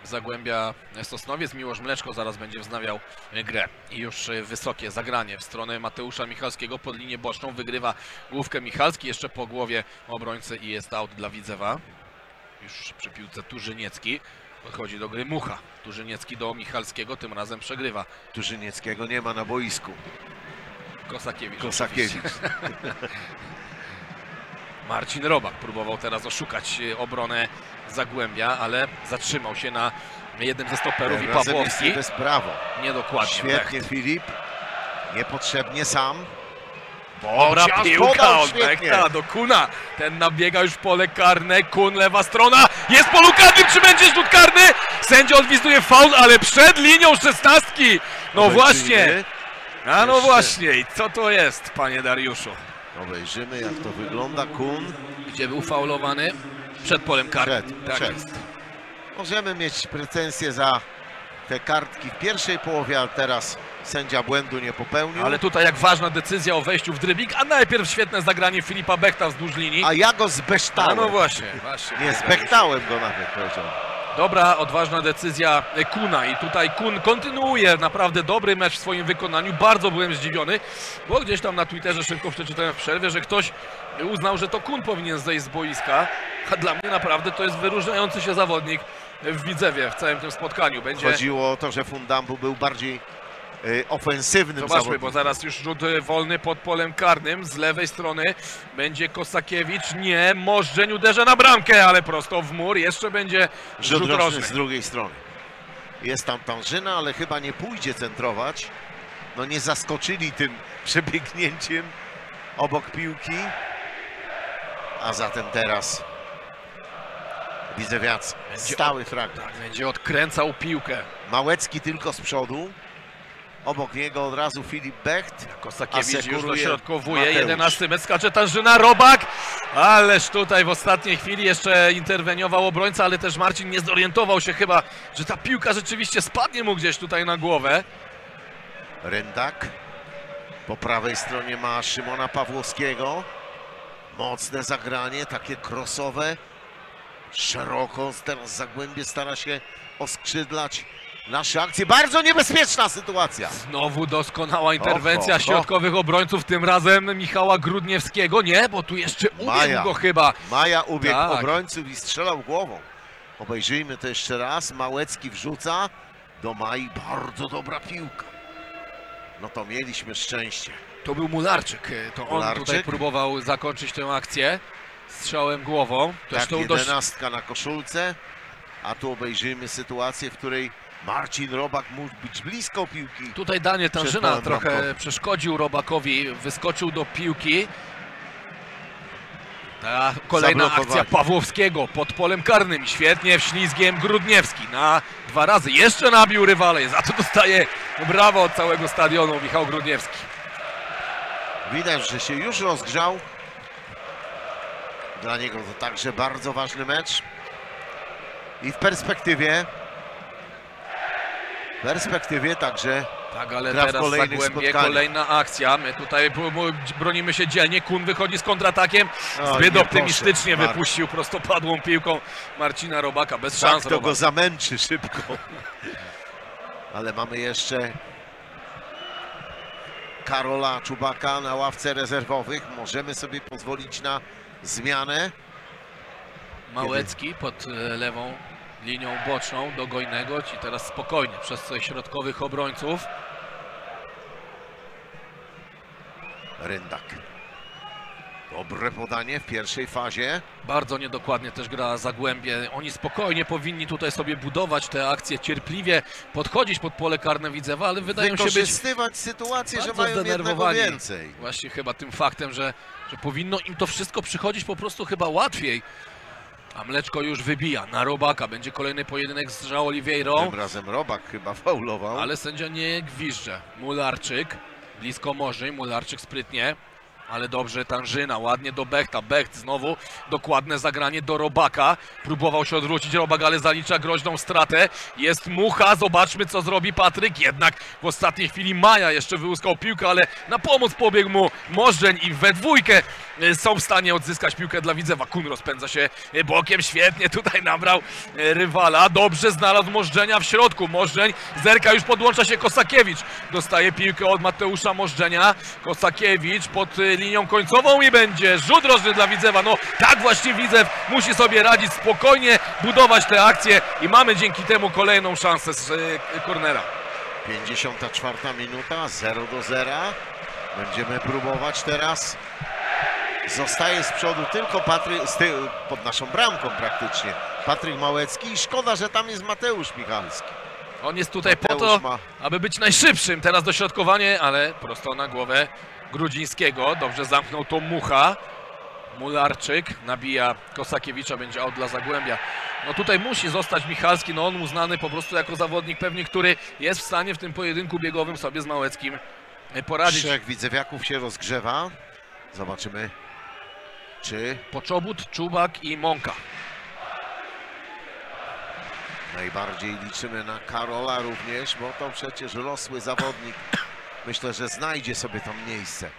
Zagłębia Sosnowiec, Miłosz Mleczko zaraz będzie wznawiał grę. I już wysokie zagranie w stronę Mateusza Michalskiego pod linię boczną. Wygrywa główkę Michalski jeszcze po głowie obrońcy i jest out dla Widzewa. Już przy piłce Turzyniecki. Podchodzi do gry Mucha. Turzyniecki do Michalskiego, tym razem przegrywa. Turzynieckiego nie ma na boisku. Kosakiewicz. Kosakiewicz. Marcin Robak próbował teraz oszukać e, obronę Zagłębia, ale zatrzymał się na jednym ze stoperów i Pawłowski. bez brawo. Niedokładnie. Świetnie Filip. Niepotrzebnie sam. Dobra piłka od. Bekta do Kuna. Ten nabiega już w pole karne. Kun, lewa strona. Jest polu karnym. Czy będzie rzut karny? Sędzia odwizuje faul, ale przed linią szesnastki. No właśnie. Obejrzyjmy. A no Jeszcze. właśnie. I co to jest, panie Dariuszu? Obejrzymy jak to wygląda. Kun. Gdzie był faulowany? Przed polem karnym. Przed, tak przed. Możemy mieć pretensje za te kartki w pierwszej połowie, a teraz sędzia błędu nie popełnił. Ale tutaj jak ważna decyzja o wejściu w dribbling, a najpierw świetne zagranie Filipa Bekta wzdłuż linii. A ja go A zbeształem. no właśnie, właśnie. Nie, zbektałem go nawet, powiedział. Dobra, odważna decyzja Kuna i tutaj Kun kontynuuje naprawdę dobry mecz w swoim wykonaniu. Bardzo byłem zdziwiony, bo gdzieś tam na Twitterze szybko przeczytałem w przerwie, że ktoś uznał, że to Kun powinien zejść z boiska, a dla mnie naprawdę to jest wyróżniający się zawodnik w Widzewie w całym tym spotkaniu. Będzie... Chodziło o to, że Fundambu był bardziej ofensywnym Zobaczmy, bo zawodnikiem. zaraz już rzut e, wolny pod polem karnym. Z lewej strony będzie Kosakiewicz. Nie, Możdżeń uderza na bramkę, ale prosto w mur. Jeszcze będzie Rzut rzut rożny. z drugiej strony. Jest tam Tanżyna, ale chyba nie pójdzie centrować. No nie zaskoczyli tym przebiegnięciem obok piłki. A zatem teraz Widzewiac. Stały fragment. Tak, będzie odkręcał piłkę. Małecki tylko z przodu. Obok niego od razu Filip Becht. Kosakiewicz już dośrodkowuje, Mateusz. 11 metr skacze Tanżyna, Robak, ależ tutaj w ostatniej chwili jeszcze interweniował obrońca, ale też Marcin nie zorientował się chyba, że ta piłka rzeczywiście spadnie mu gdzieś tutaj na głowę. Ryndak. Po prawej stronie ma Szymona Pawłowskiego. Mocne zagranie, takie krosowe. Szeroko, teraz Zagłębie stara się oskrzydlać nasze akcje. Bardzo niebezpieczna sytuacja. Znowu doskonała interwencja Oho, ho. środkowych obrońców, tym razem Michała Grudniewskiego. Nie, bo tu jeszcze Maja. ubiegł go chyba. Maja ubiegł Tak. obrońców i strzelał głową. Obejrzyjmy to jeszcze raz. Małecki wrzuca. Do Mai bardzo dobra piłka. No to mieliśmy szczęście. To był Mularczyk, to on Mularczyk? tutaj próbował zakończyć tę akcję strzałem głową. Tak, Zresztą dość jedenastka na koszulce. A tu obejrzyjmy sytuację, w której Marcin Robak mógł być blisko piłki. Tutaj Daniel Tanżyna trochę przeszkodził Robakowi, wyskoczył do piłki. Ta kolejna akcja Pawłowskiego pod polem karnym. Świetnie wślizgiem Grudniewski na dwa razy. Jeszcze nabił rywale. Za to dostaje brawo od całego stadionu Michał Grudniewski. Widać, że się już rozgrzał. Dla niego to także bardzo ważny mecz. I w perspektywie perspektywie także Tak, ale Gra teraz kolejnych Zagłębie, spotkaniach. kolejna akcja. My tutaj bronimy się dzielnie. Kun wychodzi z kontratakiem. O, Zbyt nie optymistycznie Mark. wypuścił prostopadłą piłką Marcina Robaka. Bez tak szans to Robak. go zamęczy szybko. Ale mamy jeszcze Karola Czubaka na ławce rezerwowych. Możemy sobie pozwolić na zmianę. Małecki pod e, lewą linią boczną do Gojnego. Ci teraz spokojnie przez środkowych obrońców. Ryndak. Dobre podanie w pierwszej fazie. Bardzo niedokładnie też gra Zagłębie. Oni spokojnie powinni tutaj sobie budować te akcje, cierpliwie podchodzić pod pole karne Widzewa, ale wydają się być Wykorzystywać sytuację, że mają jednego więcej. Właśnie chyba tym faktem, że, że powinno im to wszystko przychodzić po prostu chyba łatwiej. A Mleczko już wybija na Robaka. Będzie kolejny pojedynek z Oliveirą, Tym razem Robak chyba faulował. ale sędzia nie gwizdże. Mularczyk blisko Morzej, Mularczyk sprytnie Ale dobrze, Tanżyna, ładnie do Bechta. Becht znowu, dokładne zagranie do Robaka. Próbował się odwrócić Robak, ale zalicza groźną stratę. Jest Mucha, zobaczmy co zrobi Patryk. Jednak w ostatniej chwili Maja jeszcze wyłuskał piłkę, ale na pomoc pobiegł mu Możdżeń i we dwójkę e, są w stanie odzyskać piłkę dla Widzewa. Kun rozpędza się e, bokiem, świetnie tutaj nabrał e, rywala. Dobrze znalazł Możdżenia w środku. Możdżeń zerka, już podłącza się Kosakiewicz. Dostaje piłkę od Mateusza Możdżenia. Kosakiewicz pod linią końcową i będzie rzut rożny dla Widzewa. No tak właśnie Widzew musi sobie radzić, spokojnie budować te akcje i mamy dzięki temu kolejną szansę z e, kornera. 54 minuta, 0 do 0. Będziemy próbować teraz. Zostaje z przodu tylko Patryk, tyłu, pod naszą bramką praktycznie, Patryk Małecki i szkoda, że tam jest Mateusz Michalski. On jest tutaj po Mateusz to, ma- aby być najszybszym. Teraz dośrodkowanie, ale prosto na głowę Grudzińskiego. Dobrze zamknął to Mucha. Mularczyk nabija Kosakiewicza, będzie out dla Zagłębia. No tutaj musi zostać Michalski, no on uznany po prostu jako zawodnik pewnie, który jest w stanie w tym pojedynku biegowym sobie z Małeckim e, poradzić. Trzech widzewiaków się rozgrzewa. Zobaczymy, czy Poczobut, Czubak i Mąka. najbardziej liczymy na Karola również, bo to przecież rosły zawodnik. Myślę, że znajdzie sobie tam miejsce.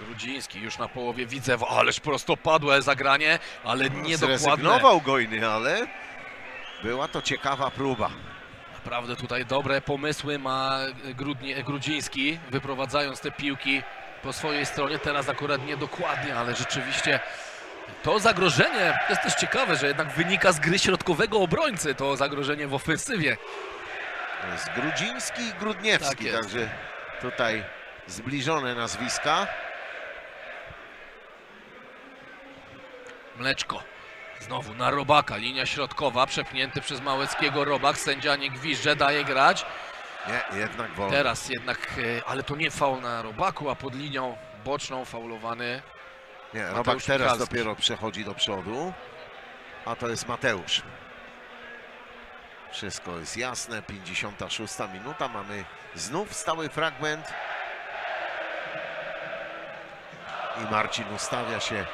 Grudziński już na połowie Widzewa, ależ prostopadłe zagranie, ale niedokładne. Zrezygnował Gojny, ale była to ciekawa próba. Naprawdę tutaj dobre pomysły ma Grudnie, Grudziński, wyprowadzając te piłki po swojej stronie. Teraz akurat niedokładnie, ale rzeczywiście to zagrożenie jest też ciekawe, że jednak wynika z gry środkowego obrońcy, to zagrożenie w ofensywie. To jest Grudziński i Grudniewski, Tak jest. także tutaj zbliżone nazwiska. Mleczko. Znowu na Robaka, linia środkowa, przepchnięty przez Małeckiego Robak, sędzia nie gwizdże, daje grać. Nie, jednak wolno. Teraz jednak, e, ale to nie faul na Robaku, a pod linią boczną faulowany Nie, Mateusz Robak teraz dopiero przechodzi do przodu, a to jest Mateusz. Wszystko jest jasne, 56 minuta, mamy znów stały fragment. I Marcin ustawia się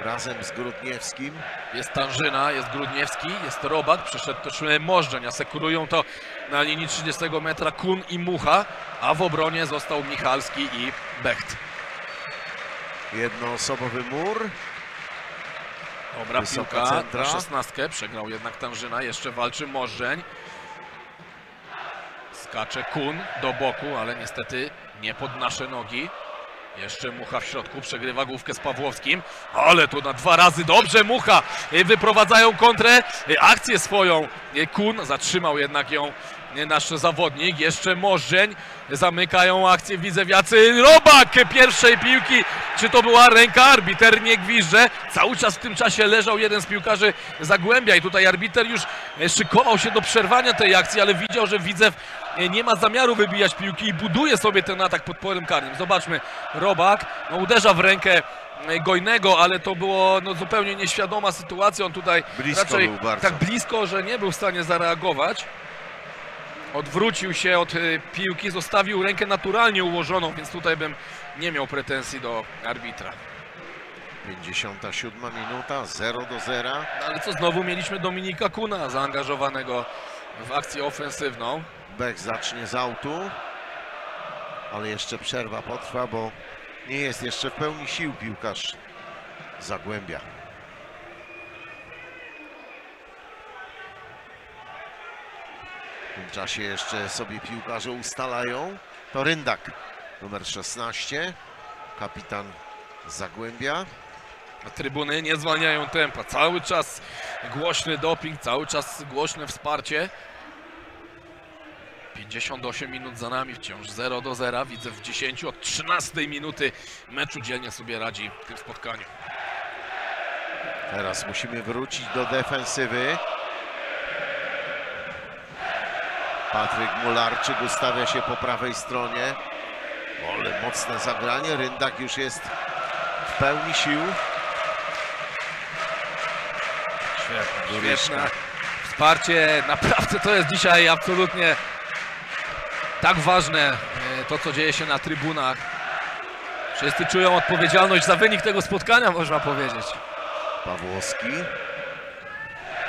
razem z Grudniewskim. Jest Tanżyna, jest Grudniewski, jest Robak, przyszedł też e, Możdżeń, asekurują to na linii 30 metra Kun i Mucha, a w obronie został Michalski i Becht. Jednoosobowy mur. Dobra Wysoka piłka centra. na szesnastkę, przegrał jednak Tanżyna, jeszcze walczy Możdżeń. Skacze Kun do boku, ale niestety nie pod nasze nogi. Jeszcze Mucha w środku, przegrywa główkę z Pawłowskim, ale tu na dwa razy dobrze Mucha, y, wyprowadzają kontrę, y, akcję swoją, Y, Kun zatrzymał jednak ją nasz zawodnik, jeszcze Możdżeń, zamykają akcję widzewiacy, Robak pierwszej piłki, czy to była ręka, arbiter nie gwizdże, cały czas w tym czasie leżał jeden z piłkarzy Zagłębia i tutaj arbiter już y, szykował się do przerwania tej akcji, ale widział, że Widzew y, nie ma zamiaru wybijać piłki i buduje sobie ten atak pod polem karnym. Zobaczmy, Robak no, uderza w rękę e, Gojnego, ale to było no, zupełnie nieświadoma sytuacja. On tutaj Blisko raczej tak blisko, że nie był w stanie zareagować. Odwrócił się od e, piłki, zostawił rękę naturalnie ułożoną, więc tutaj bym nie miał pretensji do arbitra. 57 minuta, 0 do 0. No, ale co, znowu mieliśmy Dominika Kuna zaangażowanego w akcję ofensywną. Bek zacznie z autu, ale jeszcze przerwa potrwa, bo nie jest jeszcze w pełni sił piłkarz Zagłębia. W tym czasie jeszcze sobie piłkarze ustalają. To Ryndak, numer 16, kapitan Zagłębia. Trybuny nie zwalniają tempa. Cały czas głośny doping, cały czas głośne wsparcie. 58 minut za nami, wciąż 0 do 0. Widzę w 10 od 13 minuty meczu dzielnie sobie radzi w tym spotkaniu. Teraz musimy wrócić do defensywy. Patryk Mularczyk ustawia się po prawej stronie. Ale mocne zagranie. Ryndak już jest w pełni sił. Świetne, świetne wsparcie. Naprawdę to jest dzisiaj absolutnie tak ważne, e, to co dzieje się na trybunach. Wszyscy czują odpowiedzialność za wynik tego spotkania, można powiedzieć. Pawłowski,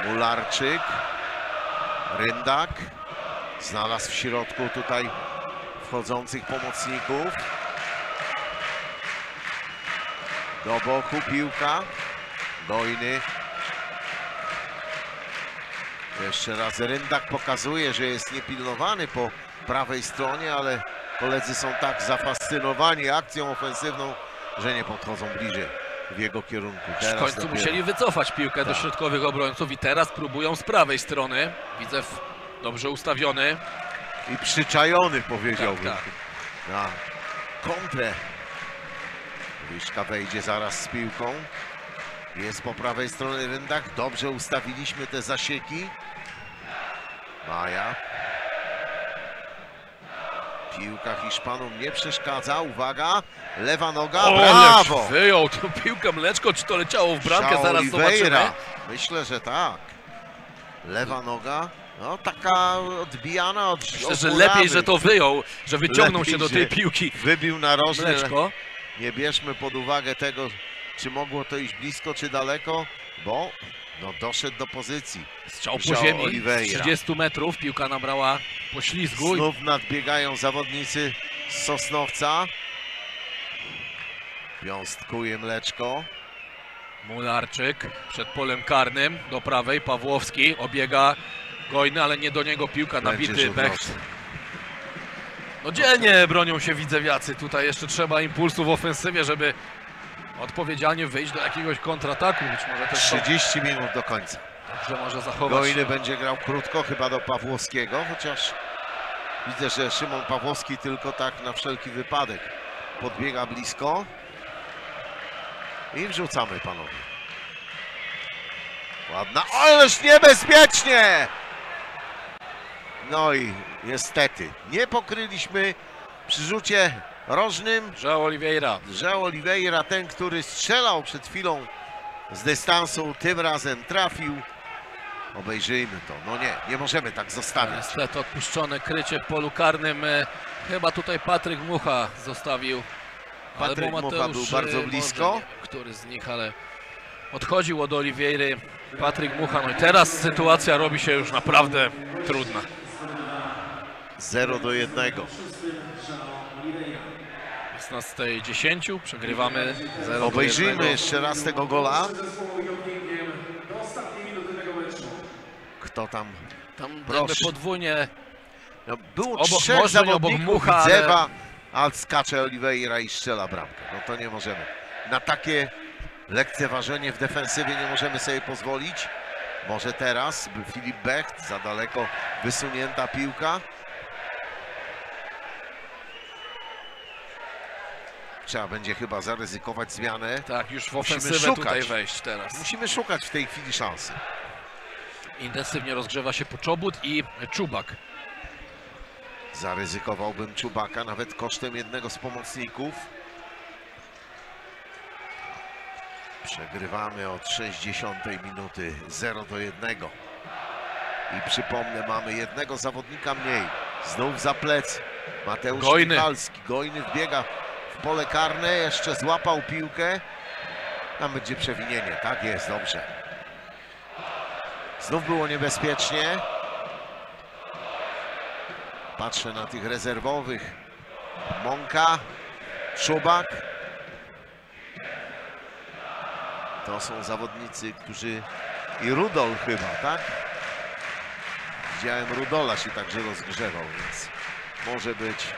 Mularczyk, Ryndak, znalazł w środku tutaj wchodzących pomocników. Do boku piłka, Dojny. Jeszcze raz Ryndak pokazuje, że jest niepilnowany po prawej stronie, ale koledzy są tak zafascynowani akcją ofensywną, że nie podchodzą bliżej w jego kierunku. W Teraz końcu dopiero. musieli wycofać piłkę do Tak. środkowych obrońców i teraz próbują z prawej strony. Widzew dobrze ustawiony. I przyczajony powiedziałbym. Tak, Na kontrę. Wiszka wejdzie zaraz z piłką. Jest po prawej stronie Ryndach. Dobrze ustawiliśmy te zasieki. Maja. Piłka Hiszpanom nie przeszkadza. Uwaga. Lewa noga. Oleż Brawo! wyjął tę piłkę mleczko, czy to leciało w bramkę, zaraz Oliveira. zobaczymy. Myślę, że tak. Lewa noga. No taka odbijana od Myślę, że lepiej, że to wyjął, że wyciągnął Lepiej, się do tej piłki Wybił narożnie. mleczko. Nie bierzmy pod uwagę tego, czy mogło to iść blisko, czy daleko, bo no, doszedł do pozycji. Strzał po ziemi z Oliveira. 30 metrów, piłka nabrała poślizgu. Znów nadbiegają zawodnicy z Sosnowca. Wiąztkuje Mleczko. Mularczyk przed polem karnym do prawej, Pawłowski obiega Gojny, ale nie do niego piłka, nabity rożny. No dzielnie bronią się widzewiacy, tutaj jeszcze trzeba impulsu w ofensywie, żeby odpowiedzialnie wyjść do jakiegoś kontrataku, być może też to 30 minut do końca. dobrze może zachować Gojny będzie grał krótko, chyba do Pawłowskiego, chociaż widzę, że Szymon Pawłowski tylko tak na wszelki wypadek podbiega blisko. I wrzucamy panowie. Ładna, ależ niebezpiecznie! No i niestety nie pokryliśmy przy rzucie rożnym, że Oliveira. że Oliveira, ten, który strzelał przed chwilą z dystansu, tym razem trafił. Obejrzyjmy to. No nie, nie możemy tak zostawiać. Niestety odpuszczone krycie w polu karnym. e, Chyba tutaj Patryk Mucha zostawił. Patryk Mucha był bardzo e, blisko. Może, nie który z nich, ale odchodził od Oliwiery Patryk Mucha. No i teraz sytuacja robi się już naprawdę trudna. 0 do 1. 16 10 przegrywamy 0 do Obejrzyjmy 1. jeszcze raz tego gola. Kto tam? Tam Proszę. podwójnie No, było Obok trzech Morzeń, obok zawodników Mucha, ale- Widzewa, a skacze Oliveira i strzela bramkę. No to nie możemy. Na takie lekceważenie w defensywie nie możemy sobie pozwolić. Może teraz by Filip Becht, za daleko wysunięta piłka. Trzeba będzie chyba zaryzykować zmianę. tak już w Musimy ofensywę szukać. tutaj wejść teraz. Musimy szukać w tej chwili szansy. Intensywnie rozgrzewa się Poczobut i Czubak. Zaryzykowałbym Czubaka nawet kosztem jednego z pomocników. Przegrywamy od 60 minuty 0 do 1. I przypomnę, mamy jednego zawodnika mniej. Znów za plec. Mateusz Gojny. Michalski. Gojny wbiega pole karne, jeszcze złapał piłkę. Tam będzie przewinienie, tak jest, dobrze. Znów było niebezpiecznie. Patrzę na tych rezerwowych. Mąka, Czubak. To są zawodnicy, którzy... I Rudol chyba, tak? Widziałem Rudola się także rozgrzewał, więc może być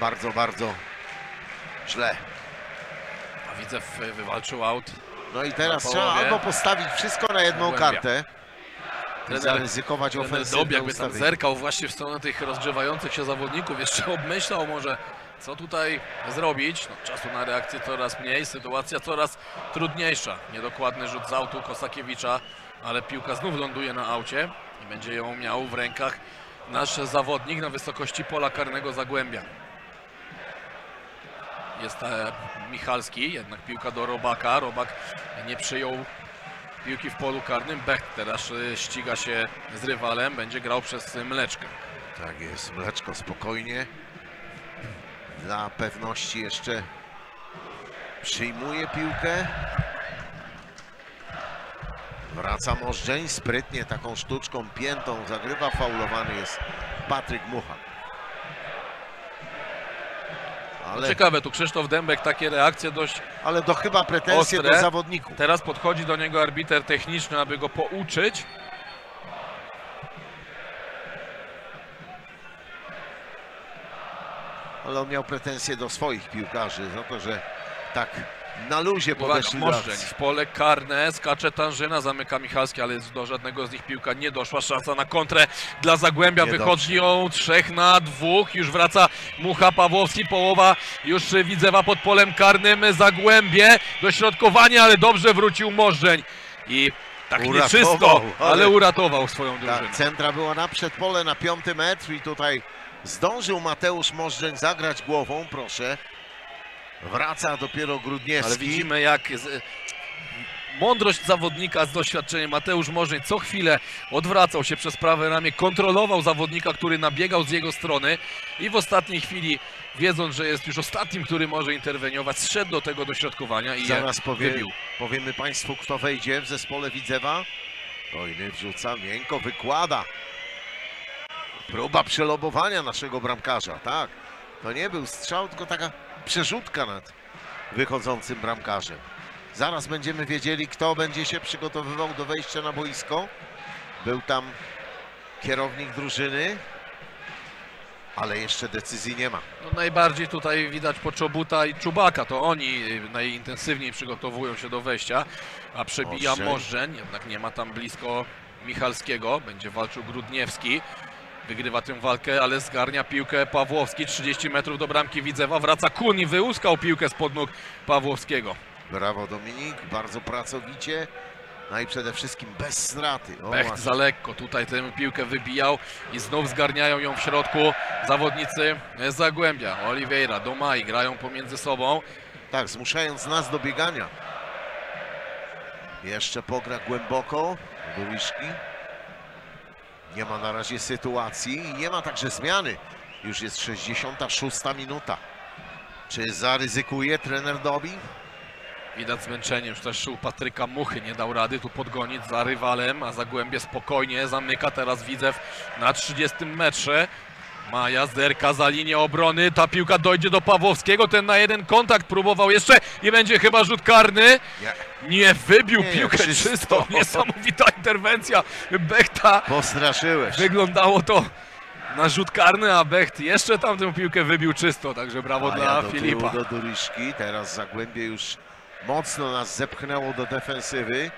bardzo, bardzo źle. A widzę, wywalczył aut. No i teraz trzeba albo postawić wszystko na jedną Głębia. kartę Trener- zaryzykować ofensywne Dob jakby tam zerkał właśnie w stronę tych rozgrzewających się zawodników, jeszcze obmyślał może co tutaj zrobić. No, czasu na reakcję coraz mniej, sytuacja coraz trudniejsza. Niedokładny rzut z autu Kosakiewicza, ale piłka znów ląduje na aucie i będzie ją miał w rękach nasz zawodnik na wysokości pola karnego Zagłębia. Jest e, Michalski, jednak piłka do Robaka. Robak nie przyjął piłki w polu karnym. Becht teraz y, ściga się z rywalem, będzie grał przez Mleczkę. Tak jest, Mleczko spokojnie. Dla pewności jeszcze przyjmuje piłkę. Wraca Możdżeń, sprytnie taką sztuczką piętą zagrywa, faulowany jest Patryk Mucha. Ale, Ciekawe, tu Krzysztof Dębek takie reakcje dość ale to chyba pretensje Ostre. do zawodników. Teraz podchodzi do niego arbiter techniczny, aby go pouczyć. Ale on miał pretensje do swoich piłkarzy za to, że tak na luzie podeszli akcji. w pole karne, skacze Tanżyna, zamyka Michalski, ale do żadnego z nich piłka nie doszła. Szansa na kontrę dla Zagłębia, Niedobrze. wychodzą trzech na dwóch, już wraca Mucha Pawłowski, połowa już Widzewa pod polem karnym, Zagłębie, dośrodkowanie, ale dobrze wrócił Możdżeń i tak Uratował, nieczysto, ale ale- uratował swoją drużynę. Centra była na przedpole na piąty metr i tutaj zdążył Mateusz Możdżeń zagrać głową, proszę. Wraca dopiero Grudniewski. Ale widzimy jak z, mądrość zawodnika z doświadczeniem. Mateusz Możdżeń co chwilę odwracał się przez prawe ramię, kontrolował zawodnika, który nabiegał z jego strony i w ostatniej chwili, wiedząc, że jest już ostatnim, który może interweniować, zszedł do tego dośrodkowania i Zaraz powie, wybił. powiemy Państwu, kto wejdzie w zespole Widzewa. Hojny wrzuca, miękko wykłada. Próba przelobowania naszego bramkarza, tak. To nie był strzał, tylko taka przerzutka nad wychodzącym bramkarzem. Zaraz będziemy wiedzieli, kto będzie się przygotowywał do wejścia na boisko. Był tam kierownik drużyny, ale jeszcze decyzji nie ma. No, najbardziej tutaj widać Poczobuta i Czubaka, to oni y, najintensywniej przygotowują się do wejścia, a przebija. Możdżeń, jednak nie ma tam blisko Michalskiego, będzie walczył Grudniewski. Wygrywa tę walkę, ale zgarnia piłkę Pawłowski, 30 metrów do bramki Widzewa, wraca Kun i wyłuskał piłkę spod nóg Pawłowskiego. Brawo Dominik, bardzo pracowicie. No i przede wszystkim bez straty. O, Becht za lekko tutaj tę piłkę wybijał i znów zgarniają ją w środku zawodnicy Zagłębia. Oliveira, Domai grają pomiędzy sobą. Tak, zmuszając nas do biegania. Jeszcze pogra głęboko do Liszki. Nie ma na razie sytuacji i nie ma także zmiany. Już jest 66 minuta. Czy zaryzykuje trener Dobi? Widać zmęczenie już też u Patryka Muchy, nie dał rady tu podgonić za rywalem, a Zagłębie spokojnie zamyka teraz Widzew na 30 metrze. Maja zerka za linię obrony, ta piłka dojdzie do Pawłowskiego, ten na jeden kontakt próbował jeszcze i będzie chyba rzut karny. Nie. Nie, wybił Nie, piłkę czysto. czysto, niesamowita interwencja Bechta. Postraszyłeś. Wyglądało to na rzut karny, a Becht jeszcze tam tę piłkę wybił czysto, także brawo A dla ja do Filipa. tyłu do Duriszki. Teraz Zagłębie już mocno nas zepchnęło do defensywy.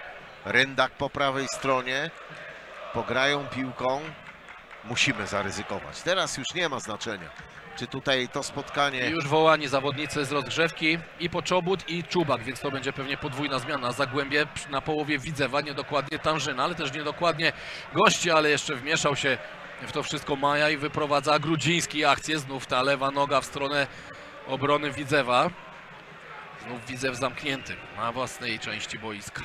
Ryndak po prawej stronie. Pograją piłką. Musimy zaryzykować. Teraz już nie ma znaczenia, czy tutaj to spotkanie... Już wołani zawodnicy z rozgrzewki i Poczobut i Czubak, więc to będzie pewnie podwójna zmiana. Zagłębie na połowie Widzewa, niedokładnie Tanżyna, ale też niedokładnie gości, ale jeszcze wmieszał się w to wszystko Maja i wyprowadza Grudziński akcję. Znów ta lewa noga w stronę obrony Widzewa. Znów Widzew zamknięty na własnej części boiska.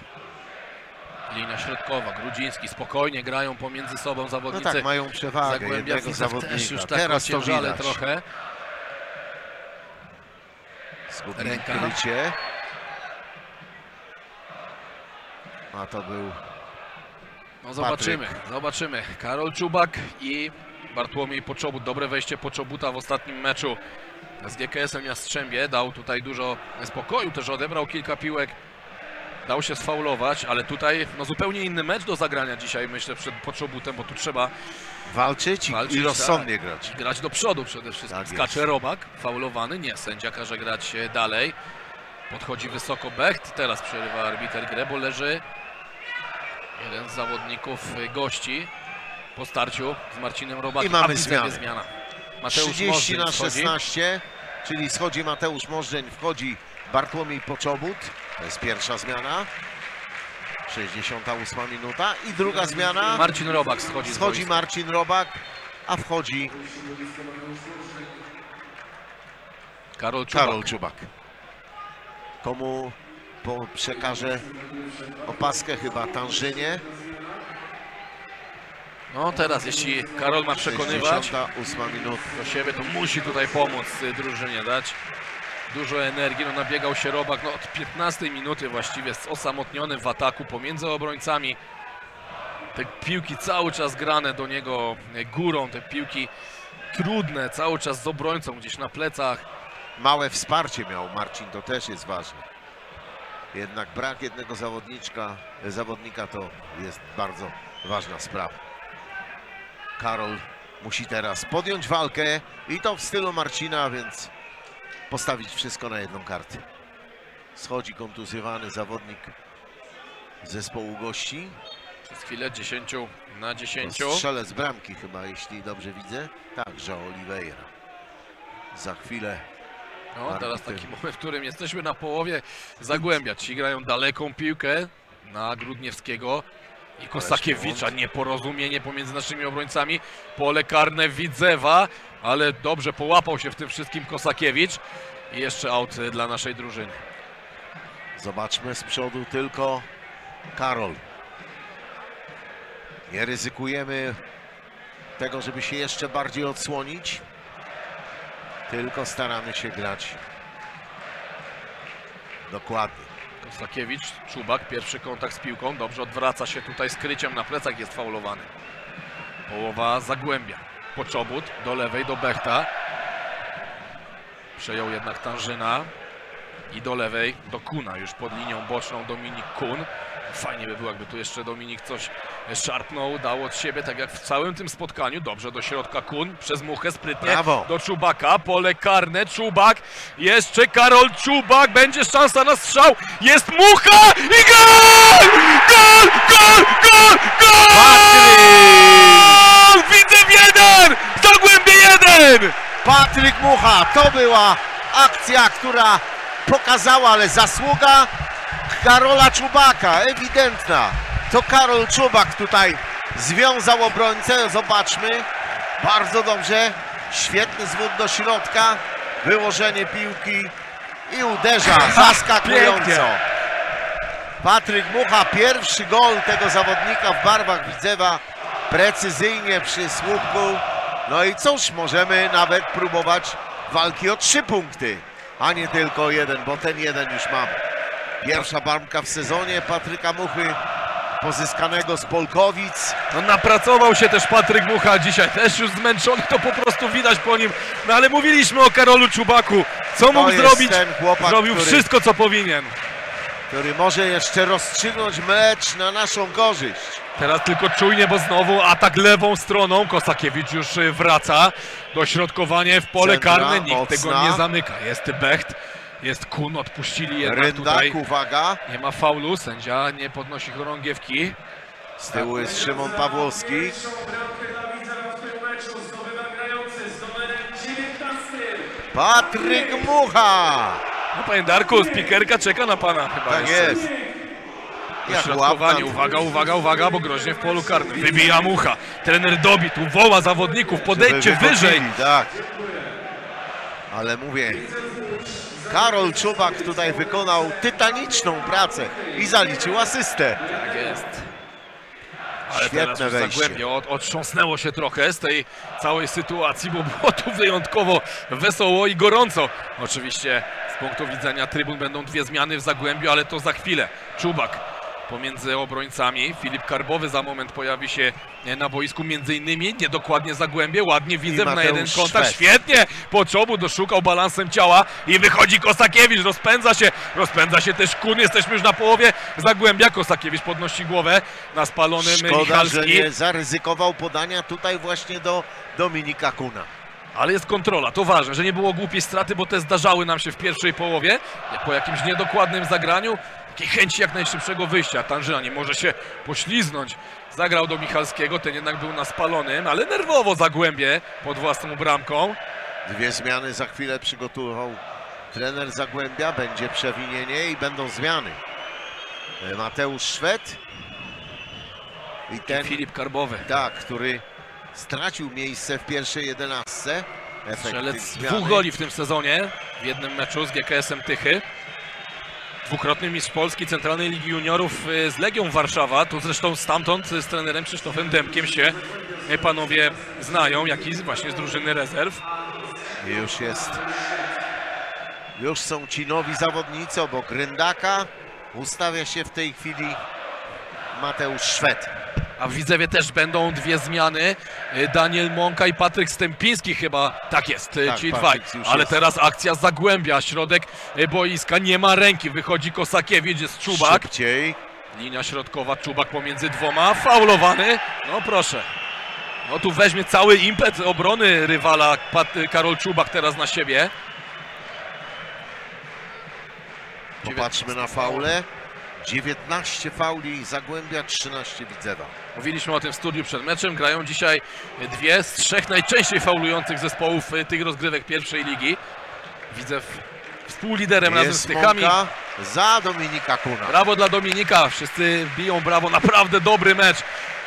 Linia środkowa, Grudziński, spokojnie grają pomiędzy sobą No zawodnicy tak, mają przewagę Zagłębia jednego zawodnika. też już tak Teraz to widać. trochę. Zgubili Ręka. krycie. A to był No zobaczymy, zobaczymy. Karol Czubak i Bartłomiej Poczobut. Dobre wejście Poczobuta w ostatnim meczu z GKS-em Jastrzębie. Dał tutaj dużo spokoju, też odebrał kilka piłek. Dał się sfaulować, ale tutaj no, zupełnie inny mecz do zagrania dzisiaj, myślę, przed Poczobutem, bo tu trzeba walczyć i, Walczyć, i rozsądnie tak. grać. grać do przodu przede wszystkim. Tak. Skacze Robak, faulowany, nie, sędzia każe grać dalej. Podchodzi wysoko Becht, teraz przerywa arbiter grę, bo leży jeden z zawodników e, gości po starciu z Marcinem Robakiem. I mamy zmianę. zmiana. Mateusz 30 Możdżeń na wchodzi. 16, czyli schodzi Mateusz Możdżeń, wchodzi Bartłomiej Poczobut. To jest pierwsza zmiana. 68 minuta i druga zmiana. Marcin Robak schodzi Schodzi. Marcin Robak, a wchodzi Karol Czubak. Karol Czubak. Komu po przekaże opaskę chyba Tanżynie. No teraz, jeśli Karol ma przekonywać 68 minut. do siebie, to musi tutaj pomóc y, drużynie, dać dużo energii. No nabiegał się Robak no, od 15 minuty właściwie, osamotniony w ataku pomiędzy obrońcami. Te piłki cały czas grane do niego y, górą, te piłki trudne, cały czas z obrońcą gdzieś na plecach. Małe wsparcie miał Marcin, to też jest ważne. Jednak brak jednego zawodniczka, zawodnika to jest bardzo ważna sprawa. Karol musi teraz podjąć walkę i to w stylu Marcina, więc postawić wszystko na jedną kartę. Schodzi kontuzjowany zawodnik zespołu gości. Przez chwilę 10 na 10. Strzelec bramki chyba, jeśli dobrze widzę. Także Oliveira. Za chwilę No, teraz taki moment, w którym jesteśmy na połowie Zagłębia. Ci grają daleką piłkę na Grudniewskiego i Kosakiewicza. Nieporozumienie pomiędzy naszymi obrońcami. Pole karne Widzewa, ale dobrze połapał się w tym wszystkim Kosakiewicz. I jeszcze aut y, dla naszej drużyny. Zobaczmy z przodu tylko Karol. Nie ryzykujemy tego, żeby się jeszcze bardziej odsłonić. Tylko staramy się grać dokładnie. Kosakiewicz, Czubak, pierwszy kontakt z piłką. Dobrze odwraca się tutaj z kryciem na plecach, jest faulowany. Połowa Zagłębia. Poczobut do lewej, do Bechta. Przejął jednak Tanżyna. I do lewej, do Kuna, już pod linią boczną Dominik Kun. Fajnie by było, jakby tu jeszcze Dominik coś szarpnął, dał od siebie, tak jak w całym tym spotkaniu. Dobrze do środka Kun, przez muchę sprytnie Brawo. do Czubaka, pole karne, Czubak, jeszcze Karol Czubak, będzie szansa na strzał, jest mucha i gol! Gol! Gol! Gol! Gol! Patryk Mucha, to była akcja, która pokazała, ale zasługa Karola Czubaka, ewidentna. To Karol Czubak tutaj związał obrońcę, zobaczmy. Bardzo dobrze, świetny zwód do środka, wyłożenie piłki i uderza zaskakująco. Pięknie. Patryk Mucha, pierwszy gol tego zawodnika w barwach Widzewa, precyzyjnie przy słupku. No i cóż, możemy nawet próbować walki o trzy punkty, a nie tylko jeden, bo ten jeden już mamy. Pierwsza bramka w sezonie Patryka Muchy, pozyskanego z Polkowic. No napracował się też Patryk Mucha dzisiaj, też już zmęczony, to po prostu widać po nim. No ale mówiliśmy o Karolu Czubaku, co mógł jest zrobić? chłopak, Zrobił który- wszystko, co powinien. który może jeszcze rozstrzygnąć mecz na naszą korzyść. Teraz tylko czujnie, bo znowu atak lewą stroną. Kosakiewicz już y, wraca. Dośrodkowanie w pole Centra, karne. Nikt tego mocna. nie zamyka. Jest Becht, jest Kun, odpuścili jednak Ryndak, tutaj. uwaga, Nie ma faulu, sędzia nie podnosi chorągiewki. z tyłu jest Szymon Pawłowski. Patryk Mucha! No panie Darku, spikerka czeka na pana chyba. Tak jest. Łapka. uwaga, uwaga, uwaga, bo groźnie w polu karnym. Wybija mucha. Trener dobi, tu woła zawodników, podejdźcie wyżej. Tak. Ale mówię, Karol Czubak tutaj wykonał tytaniczną pracę i zaliczył asystę. Tak jest. Ale Świetne teraz już wejście. Zagłębie od, otrząsnęło się trochę z tej całej sytuacji, bo było tu wyjątkowo wesoło i gorąco. Oczywiście z punktu widzenia trybun będą dwie zmiany w Zagłębiu, ale to za chwilę. Czubak pomiędzy obrońcami. Filip Karbowy za moment pojawi się e, na boisku między innymi. Niedokładnie Zagłębie, ładnie widzę na jeden kontakt. Szwed. Świetnie! Poczobu doszukał balansem ciała i wychodzi Kosakiewicz, rozpędza się, rozpędza się też Kun, jesteśmy już na połowie Zagłębia. Kosakiewicz podnosi głowę na spalonym Szkoda, że nie zaryzykował podania tutaj właśnie do Dominika Kuna. ale jest kontrola, to ważne, że nie było głupiej straty, bo te zdarzały nam się w pierwszej połowie, po jakimś niedokładnym zagraniu, takiej chęci jak najszybszego wyjścia. Tanżyna nie może się pośliznąć. Zagrał do Michalskiego, ten jednak był na spalonym, ale nerwowo Zagłębie pod własną bramką. Dwie zmiany za chwilę przygotował trener Zagłębia. Będzie przewinienie i będą zmiany. E, Mateusz Szwed i ten, Filip Karbowy. tak, który stracił miejsce w pierwszej jedenastce. Efekt Strzelec dwóch goli w tym sezonie w jednym meczu z GKS-em Tychy. Dwukrotny mistrz Polski Centralnej Ligi Juniorów y, z Legią Warszawa. Tu zresztą stamtąd y, z trenerem Krzysztofem Demkiem się y, panowie znają, jak i właśnie z drużyny rezerw. Już jest. Już są ci nowi zawodnicy obok Ryndaka. Ustawia się w tej chwili Mateusz Szwed. A w Widzewie też będą dwie zmiany. Y, Daniel Mąka i Patryk Stępiński chyba. Tak jest, y, Tak, ci Patryk dwaj. Ale jest. teraz akcja zagłębia. Środek y, boiska nie ma ręki. Wychodzi Kosakiewicz, jest Czubak. Szybciej. Linia środkowa, Czubak pomiędzy dwoma. Faulowany. No proszę. No tu weźmie cały impet obrony rywala Pat, Karol Czubak teraz na siebie. Popatrzmy na faule. 19 fauli Zagłębia, 13 Widzewa. Mówiliśmy o tym w studiu przed meczem. Grają dzisiaj dwie z trzech najczęściej faulujących zespołów y, tych rozgrywek pierwszej ligi. Widzę w- współliderem razem z Jest Tychami. Za Dominika Kuna. Brawo dla Dominika. Wszyscy biją brawo. Naprawdę dobry mecz.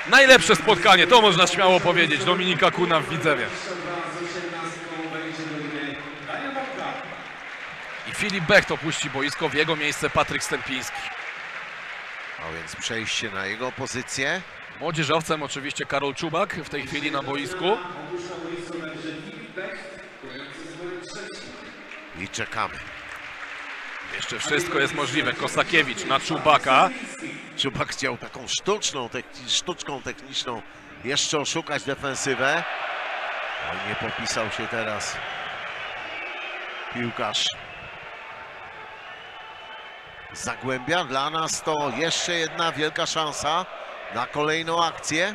Najlepsze spotkanie, to można śmiało powiedzieć. Dominika Kuna w Widzewie. I Filip Becht opuści boisko. W jego miejsce Patryk Stępiński. A więc przejście na jego pozycję. Młodzieżowcem oczywiście Karol Czubak w tej chwili na boisku. I czekamy. Jeszcze wszystko jest możliwe. Kosakiewicz na Czubaka. Czubak chciał taką sztuczną, techni- sztuczką techniczną jeszcze oszukać defensywę. Ale nie popisał się teraz piłkarz Zagłębia. Dla nas to jeszcze jedna wielka szansa na kolejną akcję.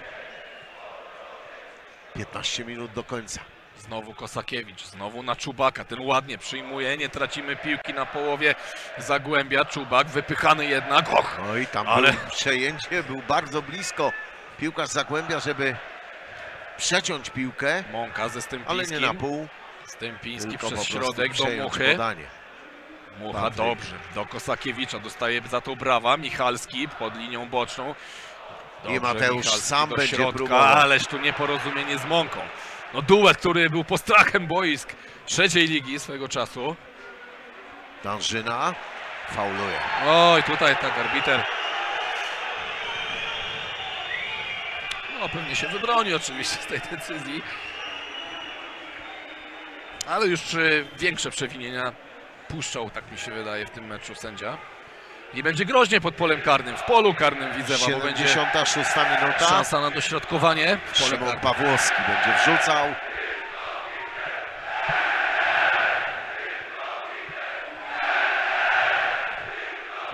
15 minut do końca. Znowu Kosakiewicz, znowu na Czubaka. Ten ładnie przyjmuje, nie tracimy piłki na połowie Zagłębia. Czubak wypychany jednak. Och, No i tam Ale- Ale... przejęcie, był bardzo blisko piłkarz Zagłębia, żeby przeciąć piłkę, Mąka ze ale Stępińskim. nie na pół, Stępiński tylko przez środek do Muchy. podanie. Mucha Patryk. dobrze. Do Kosakiewicza dostaje za to brawa. Michalski pod linią boczną. I Mateusz Michalski sam będzie środka, próbował. Ależ tu nieporozumienie z Mąką. No duet, który był postrachem boisk trzeciej ligi swego czasu. Danżyna fauluje. Oj, tutaj tak arbiter. No pewnie się wybroni oczywiście z tej decyzji. Ale już większe przewinienia puszczał, tak mi się wydaje, w tym meczu sędzia. I będzie groźnie pod polem karnym, w polu karnym Widzewa, bo będzie 76 minuta. szansa na dośrodkowanie Szymon karne. Pawłowski będzie wrzucał.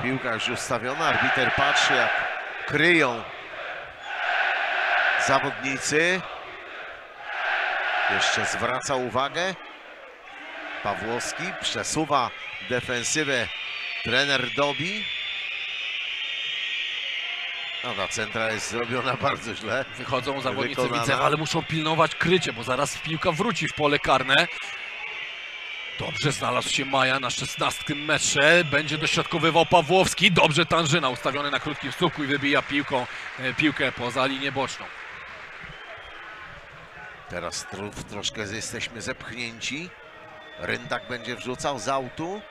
Piłka już ustawiona, arbiter patrzy jak kryją zawodnicy. Jeszcze zwraca uwagę. Pawłowski przesuwa defensywę trener Dobi. No ta centra jest zrobiona bardzo źle. Wychodzą zawodnicy Wykonana. Widzewa, ale muszą pilnować krycie, bo zaraz piłka wróci w pole karne. Dobrze znalazł się Maja na 16 metrze. Będzie dośrodkowywał Pawłowski. Dobrze Tanżyna ustawiony na krótkim słupku i wybija piłką, e, piłkę poza linię boczną. Teraz tro, troszkę jesteśmy zepchnięci. Ryndak będzie wrzucał z autu.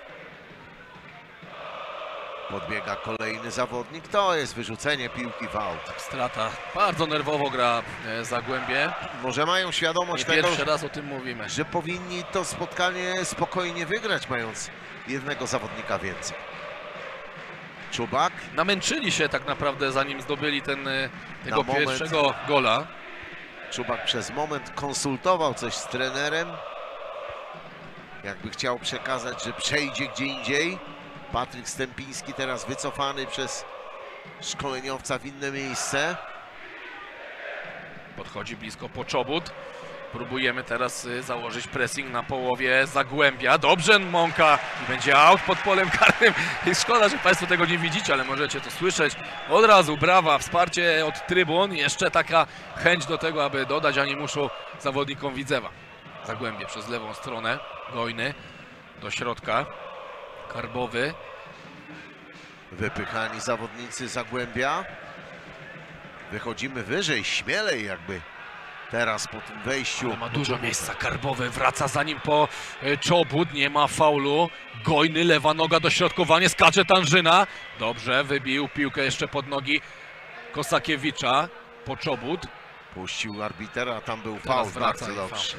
Podbiega kolejny zawodnik. To jest wyrzucenie piłki w aut. Strata. Bardzo nerwowo gra e, Zagłębie. Może mają Nie świadomość tego, pierwszy raz o tym mówimy. że powinni to spotkanie spokojnie wygrać, mając jednego zawodnika więcej. Czubak Namęczyli się tak naprawdę zanim zdobyli ten, e, tego moment. pierwszego gola. Czubak przez moment konsultował coś z trenerem. Jakby chciał przekazać, że przejdzie gdzie indziej. Patryk Stępiński teraz wycofany przez szkoleniowca w inne miejsce. Podchodzi blisko Poczobut. Próbujemy teraz y, założyć pressing na połowie Zagłębia. Dobrze Mąka będzie out pod polem karnym. Szkoda, że Państwo tego nie widzicie, ale możecie to słyszeć. Od razu brawa, wsparcie od trybun. Jeszcze taka chęć do tego, aby dodać animuszu zawodnikom Widzewa. Zagłębie przez lewą stronę. Gojny do środka. Karbowy. Wypychani zawodnicy Zagłębia. Wychodzimy wyżej, śmielej jakby Teraz po tym wejściu. Ale ma dużo miejsca, Karbowy wraca za nim po e, czobut, nie ma faulu. Gojny, lewa noga, dośrodkowanie, skacze Tanżyna. Dobrze, wybił piłkę jeszcze pod nogi Kosakiewicza po czobut. Puścił arbitera, tam był faul, wraca bardzo dobrze.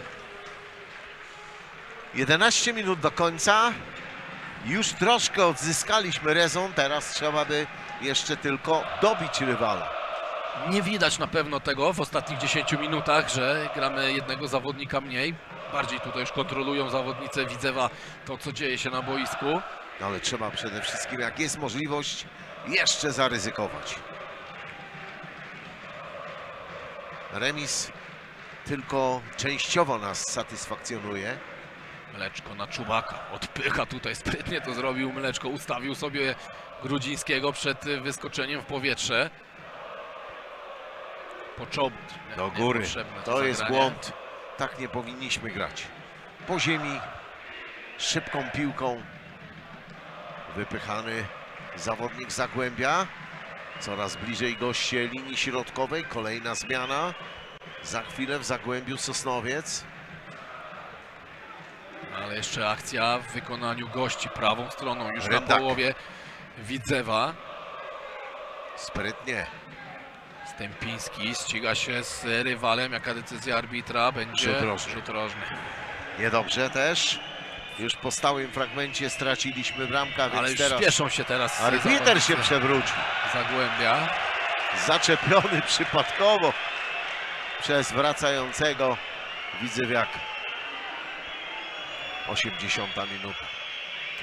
11 minut do końca. Już troszkę odzyskaliśmy rezon, teraz trzeba by jeszcze tylko dobić rywala. Nie widać na pewno tego w ostatnich 10 minutach, że gramy jednego zawodnika mniej. Bardziej tutaj już kontrolują zawodnicy Widzewa to, co dzieje się na boisku. No ale trzeba przede wszystkim, jak jest możliwość, jeszcze zaryzykować. Remis tylko częściowo nas satysfakcjonuje. Mleczko na czubaka. Odpycha tutaj sprytnie to zrobił Mleczko. Ustawił sobie Grudzińskiego przed wyskoczeniem w powietrze. Po czobut. Nie- Do góry. To jest błąd. Tak nie powinniśmy grać. Po ziemi, szybką piłką. Wypychany zawodnik Zagłębia. Coraz bliżej goście linii środkowej. Kolejna zmiana. Za chwilę w Zagłębiu Sosnowiec. Ale jeszcze akcja w wykonaniu gości prawą stroną. Już na połowie Widzewa. Sprytnie. Stępiński ściga się z rywalem. Jaka decyzja arbitra będzie? Rzut rożny. Niedobrze też. Już po stałym fragmencie straciliśmy bramkę, więc Ale już teraz spieszą się teraz arbiter się przewrócił. Zagłębia. zaczepiony przypadkowo przez wracającego Widzewiaka. 80 minuta.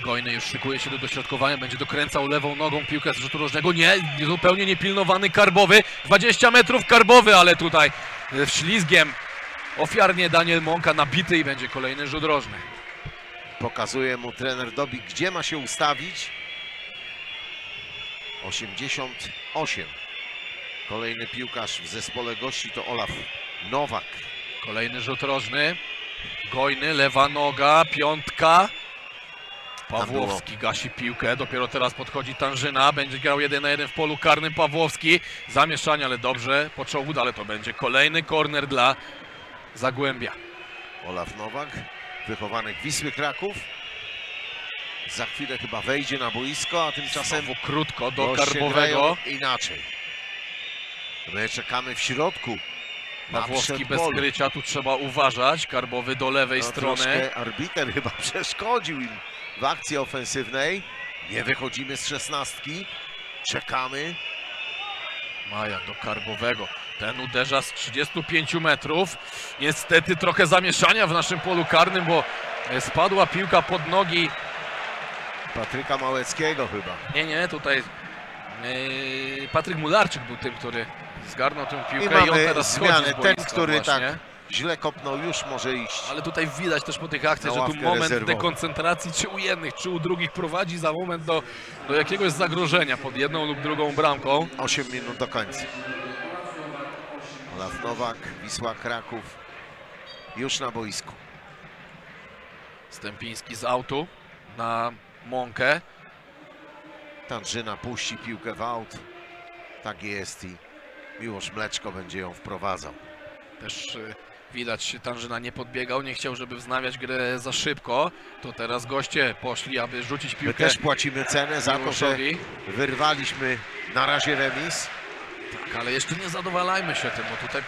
Gojny już szykuje się do dośrodkowania, będzie dokręcał lewą nogą piłkę z rzutu rożnego. Nie, zupełnie niepilnowany Karbowy. 20 metrów Karbowy, ale tutaj e, ślizgiem ofiarnie Daniel Mąka nabity i będzie kolejny rzut rożny. Pokazuje mu trener Dobik, gdzie ma się ustawić. 88. Kolejny piłkarz w zespole gości to Olaf Nowak. Kolejny rzut rożny. Gojny, lewa noga, piątka. Pawłowski gasi piłkę, dopiero teraz podchodzi Tanżyna, będzie grał jeden na jeden w polu karnym Pawłowski. Zamieszanie, ale dobrze, począł ale to będzie kolejny korner dla Zagłębia. Olaf Nowak, wychowanek Wisły Kraków. Za chwilę chyba wejdzie na boisko, a tymczasem Znowu krótko do Karbowego. inaczej. My czekamy w środku. Na Pawłowski bez krycia, tu trzeba uważać. Karbowy do lewej No, strony. arbiter chyba przeszkodził im w akcji ofensywnej. Nie wychodzimy z szesnastki. Czekamy. Maja do Karbowego. Ten uderza z 35 metrów. Niestety trochę zamieszania w naszym polu karnym, bo e, spadła piłka pod nogi. Patryka Małeckiego chyba. Nie, nie, tutaj e, Patryk Mularczyk był tym, który zgarnął tę I piłkę i, on mamy teraz schodzi zmianę. z Ten, który właśnie. tak źle kopnął, już może iść. Ale tutaj widać też po tych akcjach, że tu moment rezerwową. dekoncentracji, czy u jednych, czy u drugich prowadzi za moment do, do jakiegoś zagrożenia pod jedną lub drugą bramką. 8 minut do końca. Olaf Nowak, Wisła Kraków. Już na boisku. Stępiński z autu na Mąkę. Tanżyna puści piłkę w aut. Tak jest i Miłosz Mleczko będzie ją wprowadzał. Też y, widać, Tanżyna nie podbiegał, nie chciał, żeby wznawiać grę za szybko. To teraz goście poszli, aby rzucić My piłkę też płacimy cenę za to, że wyrwaliśmy na razie remis. Tak, ale jeszcze nie zadowalajmy się tym, bo tutaj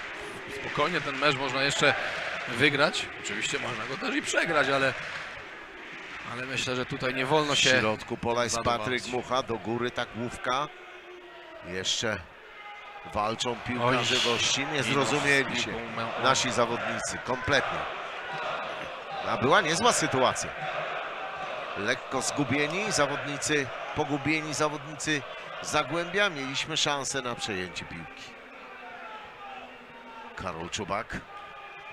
spokojnie ten mecz można jeszcze wygrać. Oczywiście można go też i przegrać, ale, ale myślę, że tutaj nie wolno W się... środku pola jest. Patryk Mucha, do góry ta główka. Jeszcze walczą piłkarze Oj. gości, nie zrozumieli się nasi zawodnicy, kompletnie. A była niezła sytuacja. Lekko zgubieni zawodnicy, pogubieni zawodnicy Zagłębia, mieliśmy szansę na przejęcie piłki. Karol Czubak,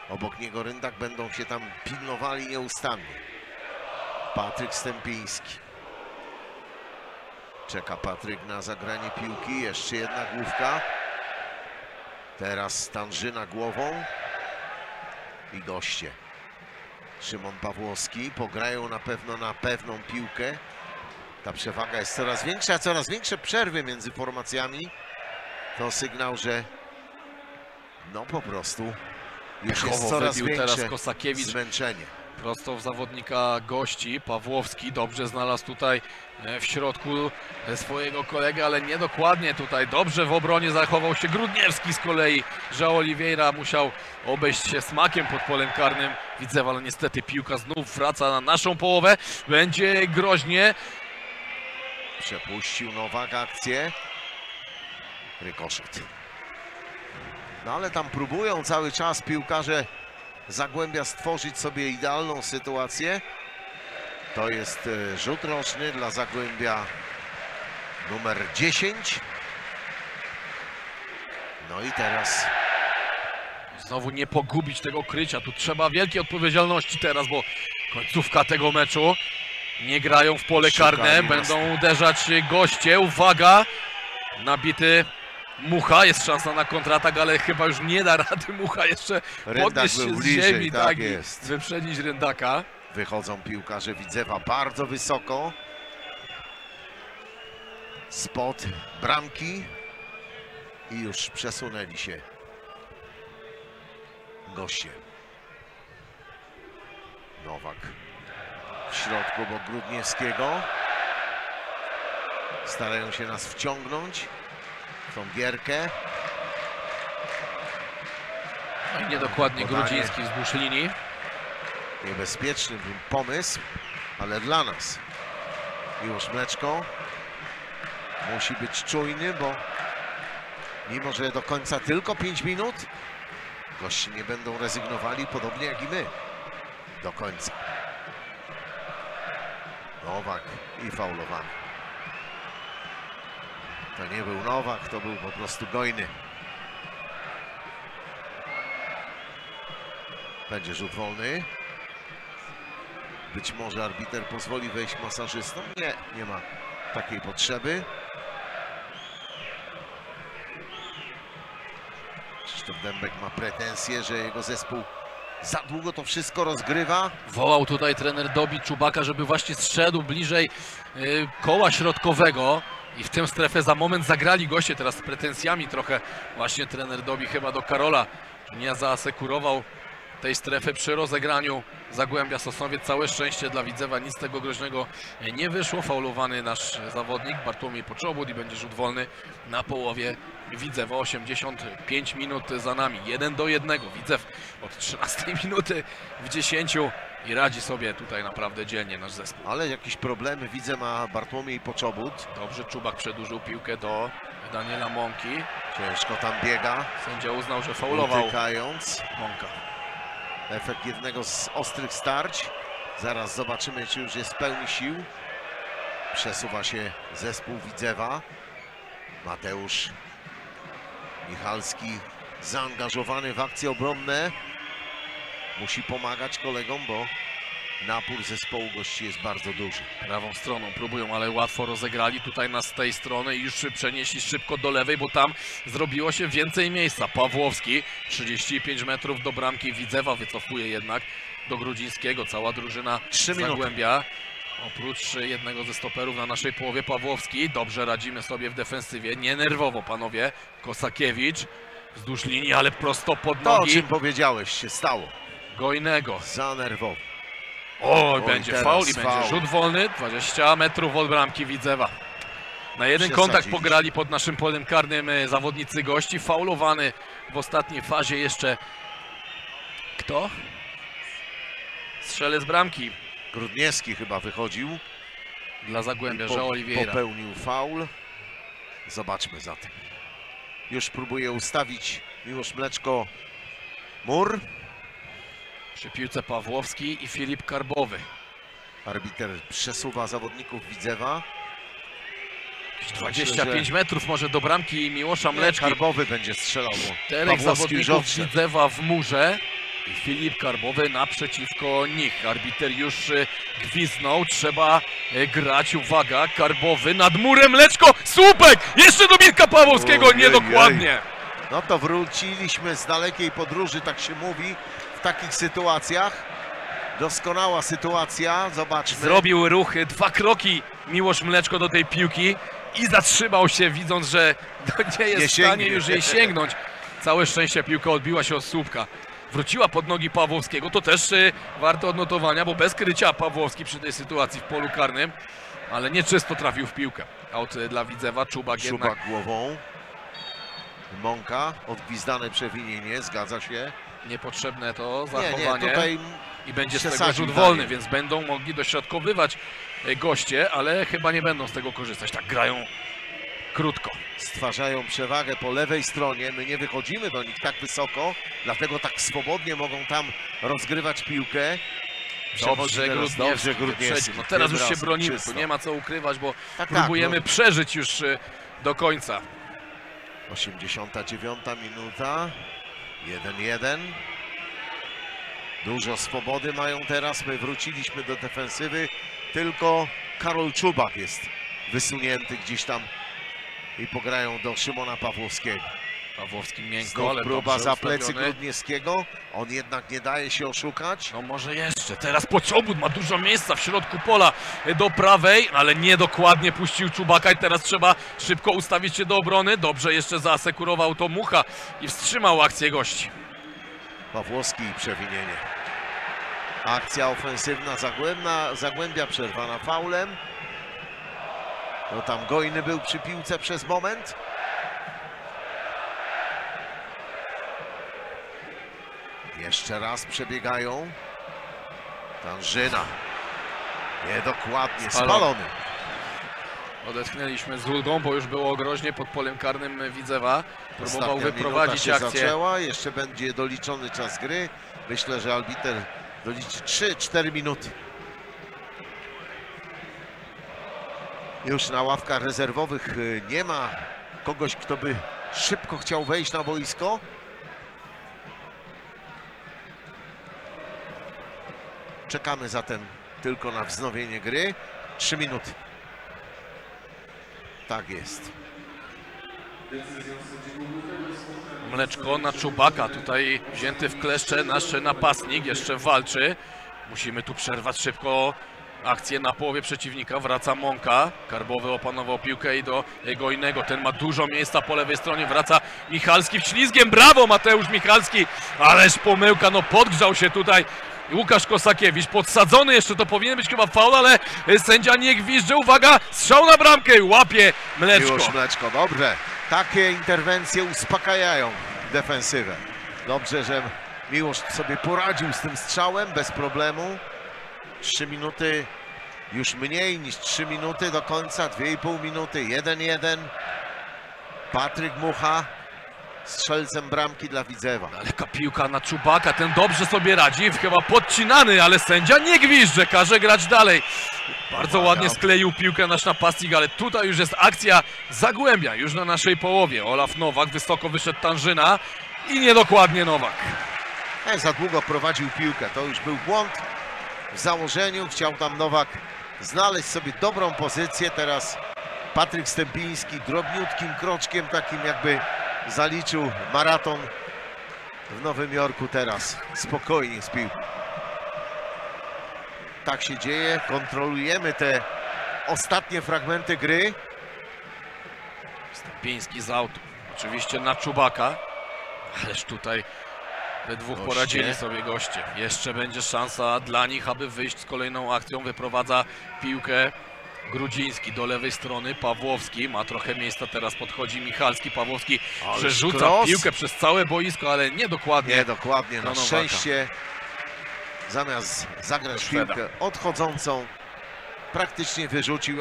obok niego Ryndak będą się tam pilnowali nieustannie. Patryk Stępiński. Czeka Patryk na zagranie piłki. Jeszcze jedna główka. Teraz Stanżyna głową. I goście. Szymon Pawłowski. Pograją na pewno na pewną piłkę. Ta przewaga jest coraz większa, a coraz większe przerwy między formacjami. To sygnał, że no po prostu Już jest coraz wybił teraz większe Kosakiewicz. zmęczenie. Prosto w zawodnika gości. Pawłowski dobrze znalazł tutaj e, w środku e, swojego kolegę, ale niedokładnie tutaj. Dobrze w obronie zachował się Grudniewski z kolei, że Oliveira musiał obejść się smakiem pod polem karnym. Widzę, ale niestety piłka znów wraca na naszą połowę. Będzie groźnie. Przepuścił Nowak akcję. Rykoszet. No ale tam próbują cały czas piłkarze Zagłębia stworzyć sobie idealną sytuację. To jest e, rzut roczny dla Zagłębia numer 10. No i teraz Znowu nie pogubić tego krycia. Tu trzeba wielkiej odpowiedzialności teraz, bo końcówka tego meczu. Nie grają w pole Szukali karne, nas. będą uderzać goście. Uwaga! Nabity Mucha, jest szansa na kontratak, ale chyba już nie da rady Mucha jeszcze Ryndak podnieść się z bliżej, ziemi tak i jest. wyprzedzić Ryndaka. Wychodzą piłkarze Widzewa bardzo wysoko. Spod bramki. I już przesunęli się goście. Nowak w środku obok Grudniewskiego. Starają się nas wciągnąć tą gierkę. No i niedokładnie Podanie. Grudziński wzdłuż linii. Niebezpieczny był pomysł, ale dla nas. Miłosz Mleczko musi być czujny, bo mimo, że do końca tylko 5 minut, goście nie będą rezygnowali, podobnie jak i my, do końca. Nowak i faulowany. To nie był Nowak, to był po prostu Gojny. Będzie rzut wolny. Być może arbiter pozwoli wejść masażystom? Nie, nie ma takiej potrzeby. Krzysztof Dębek ma pretensje, że jego zespół za długo to wszystko rozgrywa. Wołał tutaj trener Dobi Czubaka, żeby właśnie zszedł bliżej y, koła środkowego i w tę strefę za moment zagrali goście. Teraz z pretensjami trochę właśnie trener Dobi chyba do Karola nie zaasekurował tej strefy przy rozegraniu Zagłębia Sosnowiec. Całe szczęście dla Widzewa, nic z tego groźnego nie wyszło. Faulowany nasz zawodnik Bartłomiej Poczobut i będzie rzut wolny na połowie Widzewa. 85 minut za nami, 1 do 1. Widzew od 13 minuty w 10 i radzi sobie tutaj naprawdę dzielnie nasz zespół. Ale jakieś problemy widzę ma Bartłomiej Poczobut. Dobrze, Czubak przedłużył piłkę do Daniela Mąki. Ciężko tam biega, Sędzia uznał, że faulował utykając. Mąka. Efekt jednego z ostrych starć. Zaraz zobaczymy, czy już jest w pełni sił. Przesuwa się zespół Widzewa. Mateusz Michalski zaangażowany w akcje obronne. Musi pomagać kolegom, bo napór zespołu gości jest bardzo duży. Prawą stroną próbują, ale łatwo rozegrali tutaj nas z tej strony i już przenieśli szybko do lewej, bo tam zrobiło się więcej miejsca. Pawłowski 35 metrów do bramki Widzewa wycofuje jednak do Grudzińskiego. Cała drużyna Trzy minuty. Oprócz jednego ze stoperów na naszej połowie Pawłowski. Dobrze radzimy sobie w defensywie. Nie nerwowo panowie. Kosakiewicz wzdłuż linii, ale prosto pod To, o nogi czym powiedziałeś, się stało. Gojnego. Za nerwowo. Oj, będzie faul i będzie rzut wolny. 20 metrów od bramki Widzewa. Na jeden kontakt pograli pod naszym polem karnym e, zawodnicy gości. Faulowany w ostatniej fazie jeszcze kto? Strzelec bramki Grudniewski chyba wychodził. dla Zagłębia, Po- że Oliveira. Popełnił faul. Zobaczmy zatem. Już próbuje ustawić Miłosz Mleczko mur. Przy piłce Pawłowski i Filip Karbowy. Arbiter przesuwa zawodników Widzewa. Jakieś Myślę, 25 że- metrów może do bramki Miłosza Mleczki. Karbowy będzie strzelał. Czterech zawodników. Widzewa w murze Filip Karbowy naprzeciwko nich. Arbiter już e, gwiznął, trzeba e, grać, uwaga, Karbowy nad murem, Leczko, słupek, jeszcze do Mirka Pawłowskiego, Ojej, niedokładnie. No to wróciliśmy z dalekiej podróży, tak się mówi, w takich sytuacjach. Doskonała sytuacja, zobaczmy. Zrobił ruchy, dwa kroki Miłosz Mleczko do tej piłki i zatrzymał się, widząc, że nie jest Nie w stanie już jej sięgnąć. Całe szczęście piłka odbiła się od słupka. Wróciła pod nogi Pawłowskiego. To też y, warte odnotowania, bo bez krycia Pawłowski przy tej sytuacji w polu karnym, ale nieczysto trafił w piłkę. Aut y, dla Widzewa, Czubak jednak Czubak głową. Mąka, odgwizdane przewinienie, zgadza się. niepotrzebne to Nie, zachowanie. nie, tutaj I będzie z tego rzut wolny, więc będą mogli dośrodkowywać e, goście, ale chyba nie będą z tego korzystać. Tak grają krótko. stwarzają przewagę po lewej stronie. My nie wychodzimy do nich tak wysoko, dlatego tak swobodnie mogą tam rozgrywać piłkę. Dobrze, teraz Grudniewski, dobrze Grudniewski. No teraz już się bronimy, nie ma co ukrywać, bo Tak, próbujemy tak, przeżyć już e, do końca. no. 89 minuta. 1-1. Dużo swobody mają teraz. My wróciliśmy do defensywy. Tylko Karol Czubak jest wysunięty gdzieś tam i pograją do Szymona Pawłowskiego. Pawłowski miękko, Znów ale próba za plecy. Grudniewskiego. On jednak nie daje się oszukać. No może jeszcze. Teraz Pociobut ma dużo miejsca w środku pola do prawej, ale niedokładnie puścił Czubaka i teraz trzeba szybko ustawić się do obrony. Dobrze jeszcze zaasekurował to Mucha i wstrzymał akcję gości. Pawłowski i przewinienie. Akcja ofensywna Zagłębna, Zagłębia przerwana faulem. No tam Gojny był przy piłce przez moment. Jeszcze raz przebiegają. Tanżyna. Niedokładnie, Spalony. spalony. Odetchnęliśmy z ulgą, bo już było groźnie pod polem karnym Widzewa. Próbował Ostatnia wyprowadzić się akcję. zaczęła, jeszcze będzie doliczony czas gry. Myślę, że arbiter doliczy 3-4 minuty. Już na ławkach rezerwowych y, nie ma kogoś, kto by szybko chciał wejść na boisko. Czekamy zatem tylko na wznowienie gry. 3 minuty. Tak jest. Mleczko na Czubaka, tutaj wzięty w kleszcze nasz napastnik, jeszcze walczy. Musimy tu przerwać szybko akcję na połowie przeciwnika, wraca Mąka, Karbowy opanował piłkę i do jego innego, ten ma dużo miejsca po lewej stronie, wraca Michalski wślizgiem, brawo Mateusz Michalski, ależ pomyłka, no podgrzał się tutaj Łukasz Kosakiewicz, podsadzony jeszcze, to powinien być chyba faul, ale sędzia nie gwizdże, uwaga, strzał na bramkę, łapie Mleczko. Miłosz Mleczko, dobrze. Takie interwencje uspokajają defensywę. Dobrze, że Miłosz sobie poradził z tym strzałem bez problemu. 3 minuty, już mniej niż 3 minuty do końca, 2,5 minuty, 1-1. Patryk Mucha strzelcem bramki dla Widzewa. Daleka piłka na Czubaka, ten dobrze sobie radzi, chyba podcinany, ale sędzia nie gwizdże, każe grać dalej. Bardzo ładnie skleił piłkę nasz napastnik, ale tutaj już jest akcja Zagłębia, już na naszej połowie. Olaf Nowak, wysoko wyszedł Tanżyna i niedokładnie Nowak. E, za długo prowadził piłkę, to już był błąd założeniu. Chciał tam Nowak znaleźć sobie dobrą pozycję. Teraz Patryk Stępiński drobniutkim kroczkiem, takim jakby zaliczył maraton w Nowym Jorku teraz. Spokojnie z piłką. Tak się dzieje, kontrolujemy te ostatnie fragmenty gry. Stępiński z autu, oczywiście na Czubaka, ależ tutaj we dwóch Goście. poradzili sobie goście. Jeszcze będzie szansa dla nich, aby wyjść z kolejną akcją. Wyprowadza piłkę Grudziński do lewej strony, Pawłowski ma trochę miejsca, teraz podchodzi Michalski, Pawłowski Ależ przerzuca cross. piłkę przez całe boisko, ale niedokładnie. Nie, dokładnie. Na Do Nowaka. szczęście zamiast zagrać Szweda. piłkę odchodzącą, praktycznie wyrzucił.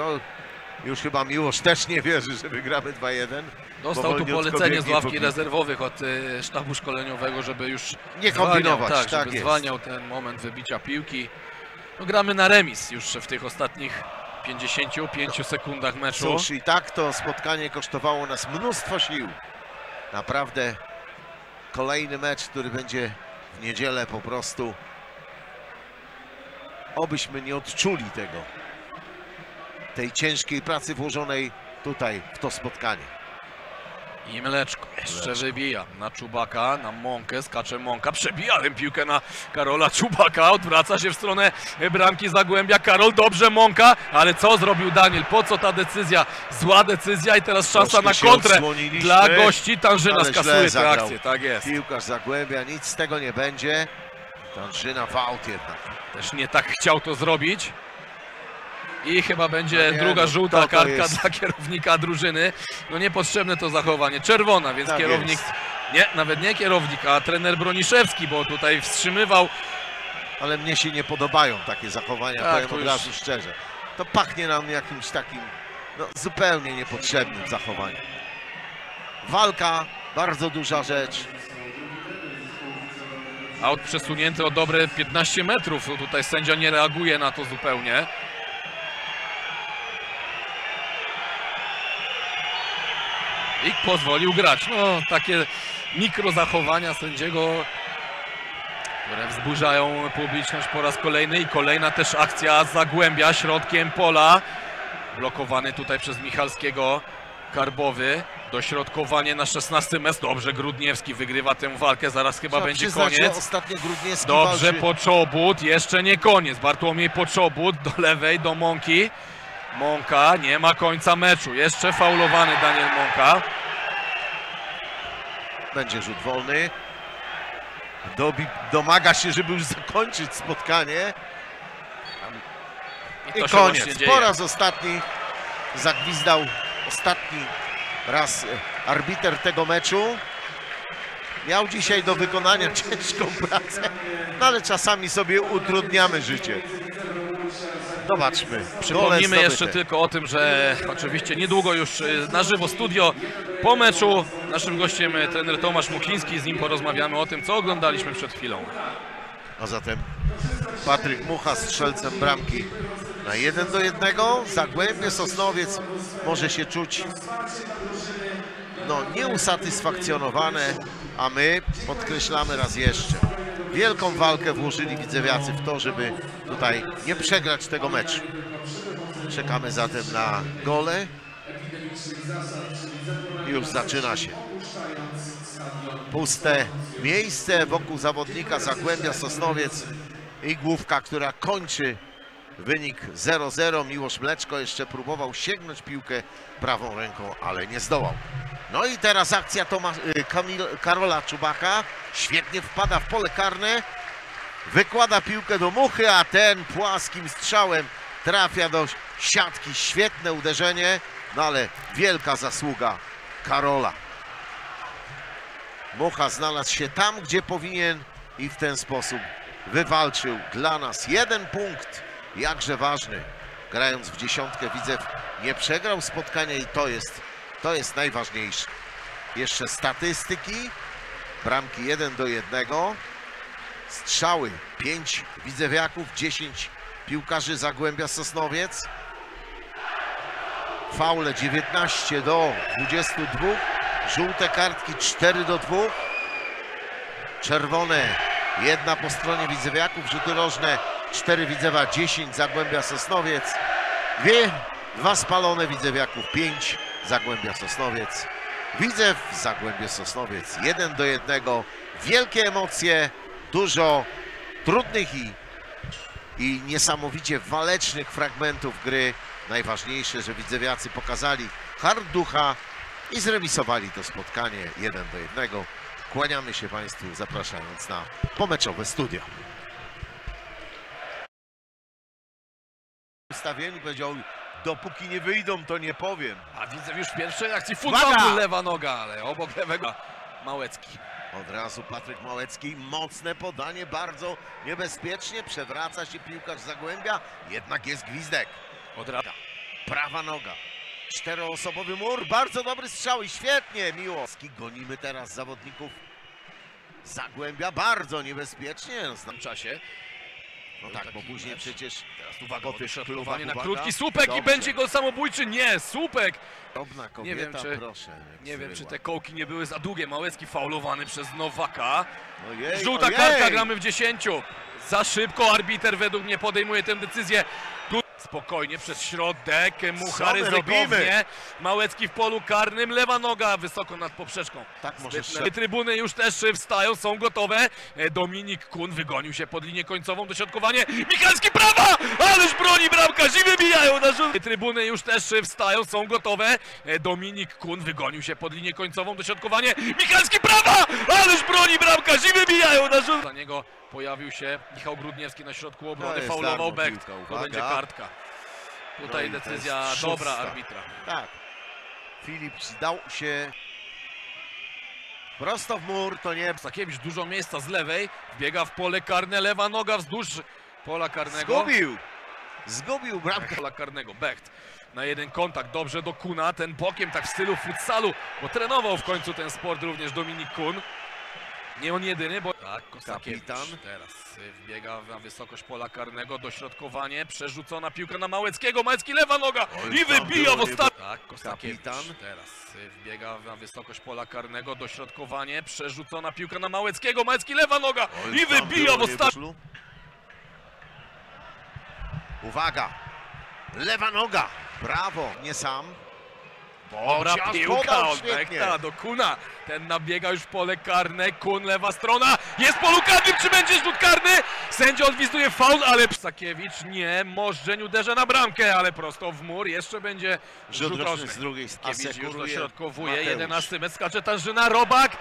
Już chyba Miłosz też nie wierzy, że wygramy 2-1. Dostał tu polecenie z ławki rezerwowych od e, sztabu szkoleniowego, żeby już Nie zwalniał, kombinować, tak, tak żeby jest. zwalniał ten moment wybicia piłki. No, gramy na remis już w tych ostatnich 55 sekundach meczu. Cóż, i tak to spotkanie kosztowało nas mnóstwo sił. Naprawdę kolejny mecz, który będzie w niedzielę po prostu. Obyśmy nie odczuli tego. Tej ciężkiej pracy włożonej tutaj w to spotkanie. I Mleczko jeszcze wybija na Czubaka, na Mąkę, skacze Mąka, przebija tę piłkę na Karola Czubaka, odwraca się w stronę bramki Zagłębia, Karol dobrze Mąka, ale co zrobił Daniel, po co ta decyzja, zła decyzja i teraz szansa Troszkę na kontrę dla gości, Tanżyna skasuje tę akcję, tak jest. Piłkarz Zagłębia, nic z tego nie będzie. Tanżyna w aut jednak. Też nie tak chciał to zrobić. I chyba będzie No druga no żółta kartka jest? dla kierownika drużyny. No niepotrzebne to zachowanie. Czerwona, więc Tak kierownik. jest. Nie, nawet nie kierownik, a trener Broniszewski, bo tutaj wstrzymywał. Ale mnie się nie podobają takie zachowania, Tak, powiem to od razu szczerze. To pachnie nam jakimś takim no, zupełnie niepotrzebnym zachowaniem. Walka, bardzo duża rzecz. Aut przesunięty o dobre 15 metrów. Tutaj sędzia nie reaguje na to zupełnie. I pozwolił grać. No, takie mikrozachowania sędziego, które wzburzają publiczność po raz kolejny. I kolejna też akcja Zagłębia środkiem pola. Blokowany tutaj przez Michalskiego Karbowy. Dośrodkowanie na 16 metr. Dobrze, Grudniewski wygrywa tę walkę. Zaraz chyba Trzeba będzie przyznać, koniec. Ostatnio Grudniewski Dobrze, walczy. Poczobut, jeszcze nie koniec. Bartłomiej Poczobut do lewej, do Mąki. Mąka, nie ma końca meczu. Jeszcze faulowany Daniel Mąka. Będzie rzut wolny. Dobi, domaga się, żeby już zakończyć spotkanie. I, I koniec. Po raz ostatni zagwizdał ostatni raz e, arbiter tego meczu. Miał dzisiaj do wykonania ciężką pracę, no ale czasami sobie utrudniamy życie. Zobaczmy. Przypomnijmy jeszcze tylko o tym, że oczywiście niedługo już y, na żywo studio po meczu. Naszym gościem y, trener Tomasz Muchiński. Z nim porozmawiamy o tym, co oglądaliśmy przed chwilą. A zatem Patryk Mucha strzelcem bramki na 1 do 1. Zagłębie Sosnowiec może się czuć no, nieusatysfakcjonowane, a my podkreślamy raz jeszcze. Wielką walkę włożyli widzewiacy w to, żeby tutaj nie przegrać tego meczu. Czekamy zatem na gole. Już zaczyna się puste miejsce wokół zawodnika Zagłębia Sosnowiec i główka, która kończy wynik 0-0. Miłosz Mleczko jeszcze próbował sięgnąć piłkę prawą ręką, ale nie zdołał. No i teraz akcja Toma, y, Kamil, Karola Czubaka. Świetnie wpada w pole karne. Wykłada piłkę do muchy, a ten płaskim strzałem trafia do siatki. Świetne uderzenie, no ale wielka zasługa Karola. Mucha znalazł się tam, gdzie powinien i w ten sposób wywalczył dla nas jeden punkt, jakże ważny. Grając w dziesiątkę Widzew nie przegrał spotkania i to jest, to jest najważniejsze. Jeszcze statystyki, bramki 1 do 1, strzały 5 Widzewiaków, 10 piłkarzy Zagłębia Sosnowiec, faule 19 do 22, żółte kartki 4 do 2, czerwone jedna po stronie Widzewiaków, rzuty rożne 4 Widzewa, 10 Zagłębia Sosnowiec, dwie, dwa spalone Widzewiaków, 5 Zagłębia Sosnowiec, Widzew, Zagłębie Sosnowiec 1 do 1, wielkie emocje, dużo trudnych i i niesamowicie walecznych fragmentów gry. Najważniejsze, że widzewiacy pokazali hard ducha i zremisowali to spotkanie 1 do 1. Kłaniamy się Państwu, zapraszając na pomeczowe studio. Ustawieni powiedział, dopóki nie wyjdą, to nie powiem. A widzę już w pierwszej akcji Uwaga! futbolu lewa noga, ale obok lewego Małecki. Od razu Patryk Małecki, mocne podanie, bardzo niebezpiecznie, przewraca się piłkarz Zagłębia, jednak jest gwizdek. Od razu. Prawa noga. Czteroosobowy mur, bardzo dobry strzał i świetnie, Miłowski. Gonimy teraz zawodników Zagłębia, bardzo niebezpiecznie. No, W tym czasie. no tak, bo później przecież Teraz uwaga, dośrodkowanie na krótki słupek i Dobrze. będzie gol samobójczy. Nie, słupek. drobna kobieta, wiem, czy- proszę. Nie wiem, czy te kołki nie były za długie. Małecki faulowany przez Nowaka. Ojej, Żółta ojej! kartka, gramy w 10. Za szybko arbiter według mnie podejmuje tę decyzję. Spokojnie przez środek, Mucha Co my ryzykownie. robimy? Małecki w polu karnym, lewa noga wysoko nad poprzeczką. Tak może trybuny już też wstają, są gotowe. E, Dominik Kun wygonił się pod linię końcową, dośrodkowanie. Michalski prawa! Ależ broni bramkarz i wybijają na rzut. Trybuny już też wstają, są gotowe. E, Dominik Kun wygonił się pod linię końcową, dośrodkowanie. Michalski prawa! Ależ broni bramkarz i na rzut. Za niego pojawił się Michał Grudniewski na środku obrony, jest faulował darmo Becht. piłka, To uwaga. będzie kartka. No Tutaj i to jest decyzja szósta. dobra arbitra. Tak. Filip dał się prosto w mur, to nie... Sakiewicz dużo miejsca z lewej, biega w pole karne, lewa noga wzdłuż pola karnego. Zgubił! Zgubił bramkę. Pola karnego, Becht na jeden kontakt, dobrze do Kuna, ten bokiem tak w stylu futsalu, bo trenował w końcu ten sport również Dominik Kun. Nie on jedyny, bo... Tak, Kosakiewicz Kapitan. teraz wbiega na wysokość pola karnego, dośrodkowanie, przerzucona piłka na Małeckiego, Małecki lewa noga Oj, i wybija w było ostatnim... Tak, Kosakiewicz Kapitan. teraz wbiega na wysokość pola karnego, dośrodkowanie, przerzucona piłka na Małeckiego, Małecki lewa noga i wybija w ostatnim... Uwaga! Lewa noga! Brawo! Nie sam. Dobra piłka podał od świetnie. Bekta do Kuna. Ten nabiega już w pole karne. Kun lewa strona. Jest polu karnym. Czy będzie rzut karny? Sędzia odwisuje faul, ale Psakiewicz nie. Możdżeń uderza na bramkę, ale prosto w mur. Jeszcze będzie Rzut rzut roczny z drugiej Kiewicz już dośrodkowuje. Mateusz. 11 metr skacze Tanżyna Robak.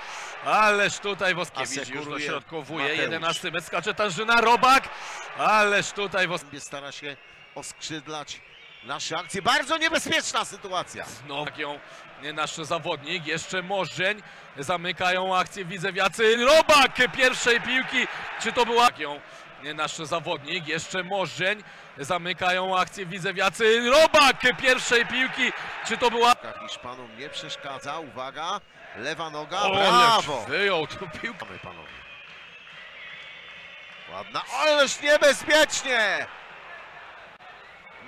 Ależ tutaj Woskiewicz już dośrodkowuje. Mateusz. 11 metr skacze Tanżyna Robak. Ależ tutaj Woskiewicz. Stara się oskrzydlać nasze akcje. Bardzo niebezpieczna sytuacja. Znowu tak ją nie, nasz zawodnik, jeszcze Możdżeń, zamykają akcję Widzewiacy, Robak pierwszej piłki, czy to była... Tak ją nie, nasz zawodnik, jeszcze Możdżeń, zamykają akcję Widzewiacy, Robak pierwszej piłki, czy to była... Tak, Hiszpanom nie przeszkadza. Uwaga. Lewa noga. O, Brawo! wyjął tą piłkę. Panowie. Ładna. Ależ niebezpiecznie!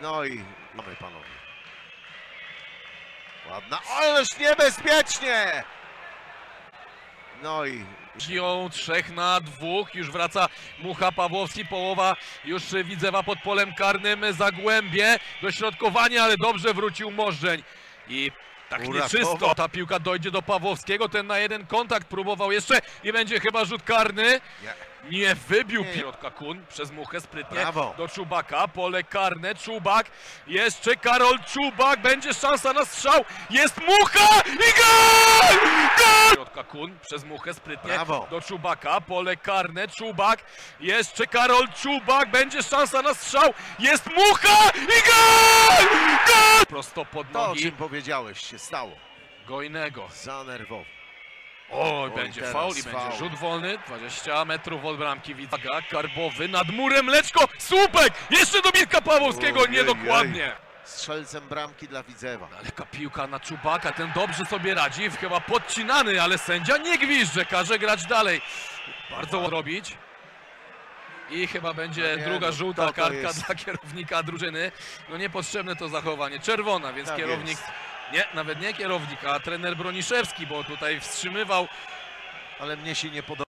No i mamy panowie. Ładna. Ależ niebezpiecznie! No i Ją trzech na dwóch, już wraca Mucha Pawłowski, połowa już Widzewa pod polem karnym, Zagłębie, dośrodkowanie, ale dobrze wrócił Możdżeń i tak nieczysto ta piłka dojdzie do Pawłowskiego, ten na jeden kontakt próbował jeszcze i będzie chyba rzut karny. Nie. Nie wybił Nie. Pirotka Kun przez muchę sprytnie Brawo. do Czubaka, pole karne, Czubak, jeszcze Karol Czubak, będzie szansa na strzał, jest Mucha i gol! Gol! Pirotka Kun przez muchę sprytnie Brawo. do Czubaka, pole karne, Czubak, jeszcze Karol Czubak, będzie szansa na strzał, jest Mucha i gol! Gol! Prosto pod to, o nogi czym powiedziałeś, się stało. Gojnego. Zanerwował. Oj, będzie faul i będzie rzut wolny. 20 metrów od bramki Widzaga. Karbowy nad murem Leczko. Słupek! Jeszcze do Mirka Pawłowskiego. Ojej, Niedokładnie. Strzelcem bramki dla Widzewa. Daleka piłka na Czubaka. Ten dobrze sobie radzi. Chyba podcinany, ale sędzia nie gwizdże. Każe grać dalej. Bardzo ładnie robić. I chyba będzie No nie, druga no, żółta to kartka dla kierownika drużyny. No niepotrzebne to zachowanie. Czerwona, więc Tak kierownik... jest. Nie, nawet nie kierownik, a trener Broniszewski, bo tutaj wstrzymywał Ale mnie się nie podoba.